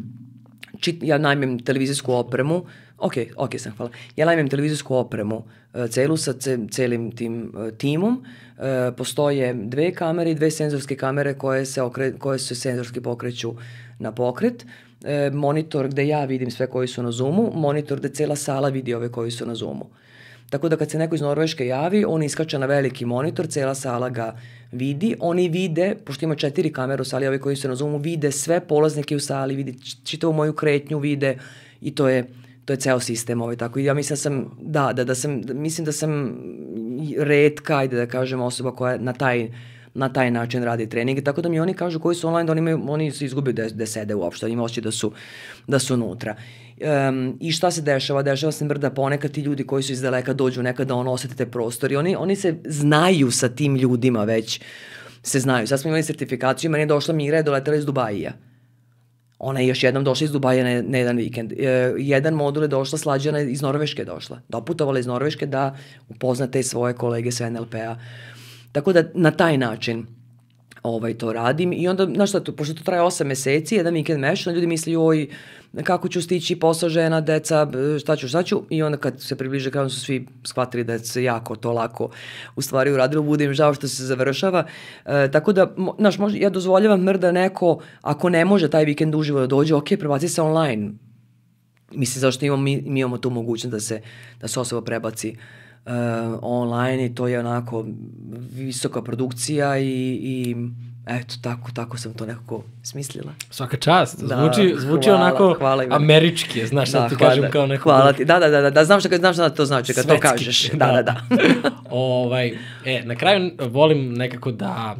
<clears throat> čit, ja najmem televizijsku opremu, ok, ok sam, hvala. Ja najmem televizijsku opremu, uh, celu sa ce, celim tim uh, timom, uh, postoje dve kamere i dve senzorske kamere koje se, okre, koje se senzorski pokreću na pokret, uh, monitor gde ja vidim sve koji su na Zoomu, monitor gde cela sala vidi ove koji su na Zoomu. Tako da kad se neko iz Norveške javi, on iskače na veliki monitor, cela sala ga vidi, oni vide, pošto ima četiri kamere u sali, ovi koji su na Zoomu, vide sve polaznike u sali, vidi čitavu moju kretnju, vide i to je to je ceo sistem ovaj tako. I ja mislim da sam, da, da, da sam, mislim da sam redka, ajde da kažem, osoba koja na taj na taj način radi treninge, tako da mi oni kažu koji su online, da oni, imaju, oni se izgubaju da, da sede uopšte, ima osjećaj da su, da su unutra. Um, I šta se dešava? Dešava se mrda ponekad ti ljudi koji su iz daleka dođu nekada ono osete te prostor i oni, oni se znaju sa tim ljudima već, se znaju. Sad smo imali sertifikaciju, meni je došla Mira, je doletela iz Dubajija. Ona je još jednom došla iz Dubaja na, na jedan vikend. E, jedan modul je došla, slađana iz Norveške je došla. Doputovala iz Norveške da upozna te svoje kolege sa NLP-a. Tako da na taj način ovaj, to radim. I onda, znaš šta, to, pošto to traje 8 meseci, jedan vikend mešano, ljudi misli, oj, kako ću stići posao žena, deca, šta ću, šta ću, i onda kad se približe kada su svi shvatili da se jako to lako u stvari uradilo, bude im žao što se završava, e, tako da, znaš, možda, ja dozvoljavam mrda neko, ako ne može taj vikend uživo da dođe, ok, prebaci se online, mislim, zašto imamo, mi, mi imamo tu mogućnost da se, da se osoba prebaci uh, online i to je onako visoka produkcija i, i Eto, tako, tako sam to nekako smislila. Svaka čast. Da, zvuči, zvuči hvala, onako hvala američki, znaš da, ti kažem kao neko... Hvala ti, da, da, da, da, da znam šta, znam šta to znači kad Svetski, to kažeš. <laughs> Da, da, da. da. <laughs> ovaj, e, na kraju volim nekako da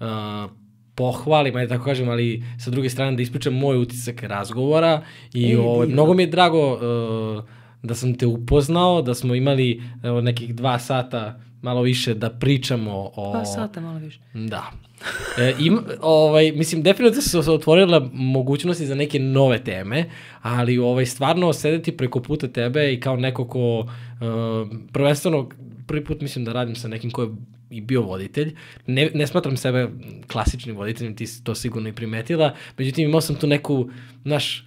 uh, pohvalim, ajde tako kažem, ali sa druge strane da ispričam moj utisak razgovora i e, ovaj, mnogo mi je drago uh, da sam te upoznao, da smo imali evo, nekih dva sata malo više da pričamo o... Dva sata malo više. Da. E, im, ovaj, mislim, definitivno su se otvorile mogućnosti za neke nove teme, ali ovaj, stvarno sedeti preko puta tebe i kao neko ko uh, prvenstveno prvi put mislim da radim sa nekim ko je i bio voditelj. Ne, ne smatram sebe klasičnim voditeljem, ti si to sigurno i primetila, međutim imao sam tu neku, znaš,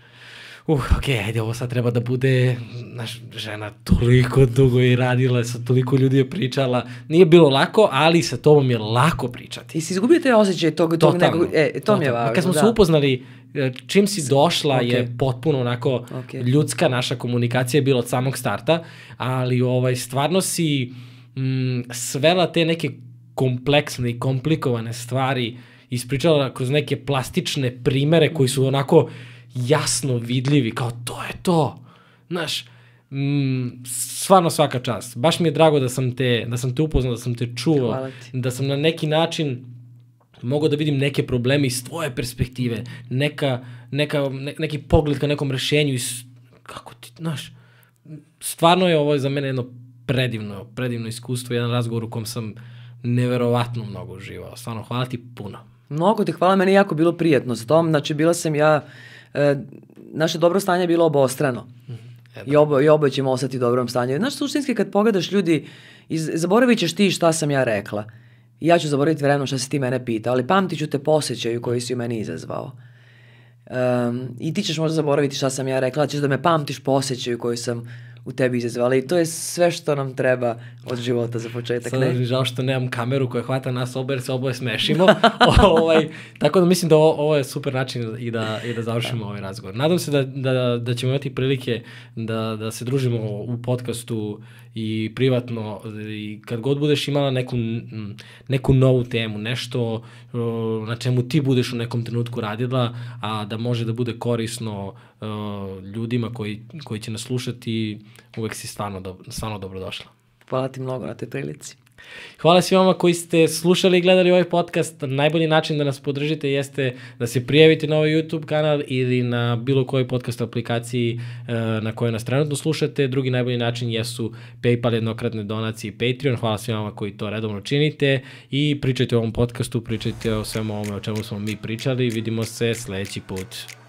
uh, ok, ajde, ovo sad treba da bude, znaš, žena toliko dugo je radila, sa toliko ljudi je pričala, nije bilo lako, ali sa tobom je lako pričati. I si izgubio te osjećaj tog, tog nekog, e, to totalno. mi je važno, Kad smo da. se upoznali, e, čim si došla okay. je potpuno onako okay. ljudska naša komunikacija je bila od samog starta, ali ovaj, stvarno si mm, svela te neke kompleksne i komplikovane stvari ispričala kroz neke plastične primere koji su onako jasno vidljivi, kao to je to. Znaš, mm, stvarno svaka čast. Baš mi je drago da sam te, da sam te upoznao, da sam te čuo, da sam na neki način mogao da vidim neke probleme iz tvoje perspektive, neka, neka, ne, neki pogled ka nekom rešenju iz, kako ti, znaš, stvarno je ovo za mene jedno predivno, predivno iskustvo, jedan razgovor u kom sam neverovatno mnogo uživao. Stvarno, hvala ti puno. Mnogo ti hvala, meni jako bilo prijatno s tom, znači bila sam ja, e, naše dobro stanje je bilo obostrano. Eto. I, obo, I oboje ćemo ostati u dobrom stanju. Znaš, suštinski kad pogledaš ljudi, iz, zaboravit ćeš ti šta sam ja rekla. I ja ću zaboraviti vremeno šta si ti mene pita, ali pamtit ću te posjećaju koji si u meni izazvao. Um, I ti ćeš možda zaboraviti šta sam ja rekla, ćeš da me pamtiš posjećaju koji sam u tebi izazvala i to je sve što nam treba od života za početak. Sad ne? žao što nemam kameru koja hvata nas oboje jer se oboje smešimo. <laughs> ovaj, tako da mislim da ovo, ovo je super način i da, i da završimo da. ovaj razgovor. Nadam se da, da, da ćemo imati prilike da, da se družimo u podcastu i privatno i kad god budeš imala neku, neku novu temu, nešto na čemu ti budeš u nekom trenutku radila, a da može da bude korisno ljudima koji, koji će nas slušati, uvek si stvarno, do, stvarno dobrodošla. Hvala ti mnogo na te prilici. Hvala svima koji ste slušali i gledali ovaj podcast. Najbolji način da nas podržite jeste da se prijavite na ovaj YouTube kanal ili na bilo kojoj podcast aplikaciji uh, na kojoj nas trenutno slušate. Drugi najbolji način jesu PayPal, jednokratne donacije i Patreon. Hvala svima koji to redovno činite i pričajte o ovom podcastu, pričajte o svemu ovome o čemu smo mi pričali. Vidimo se sledeći put.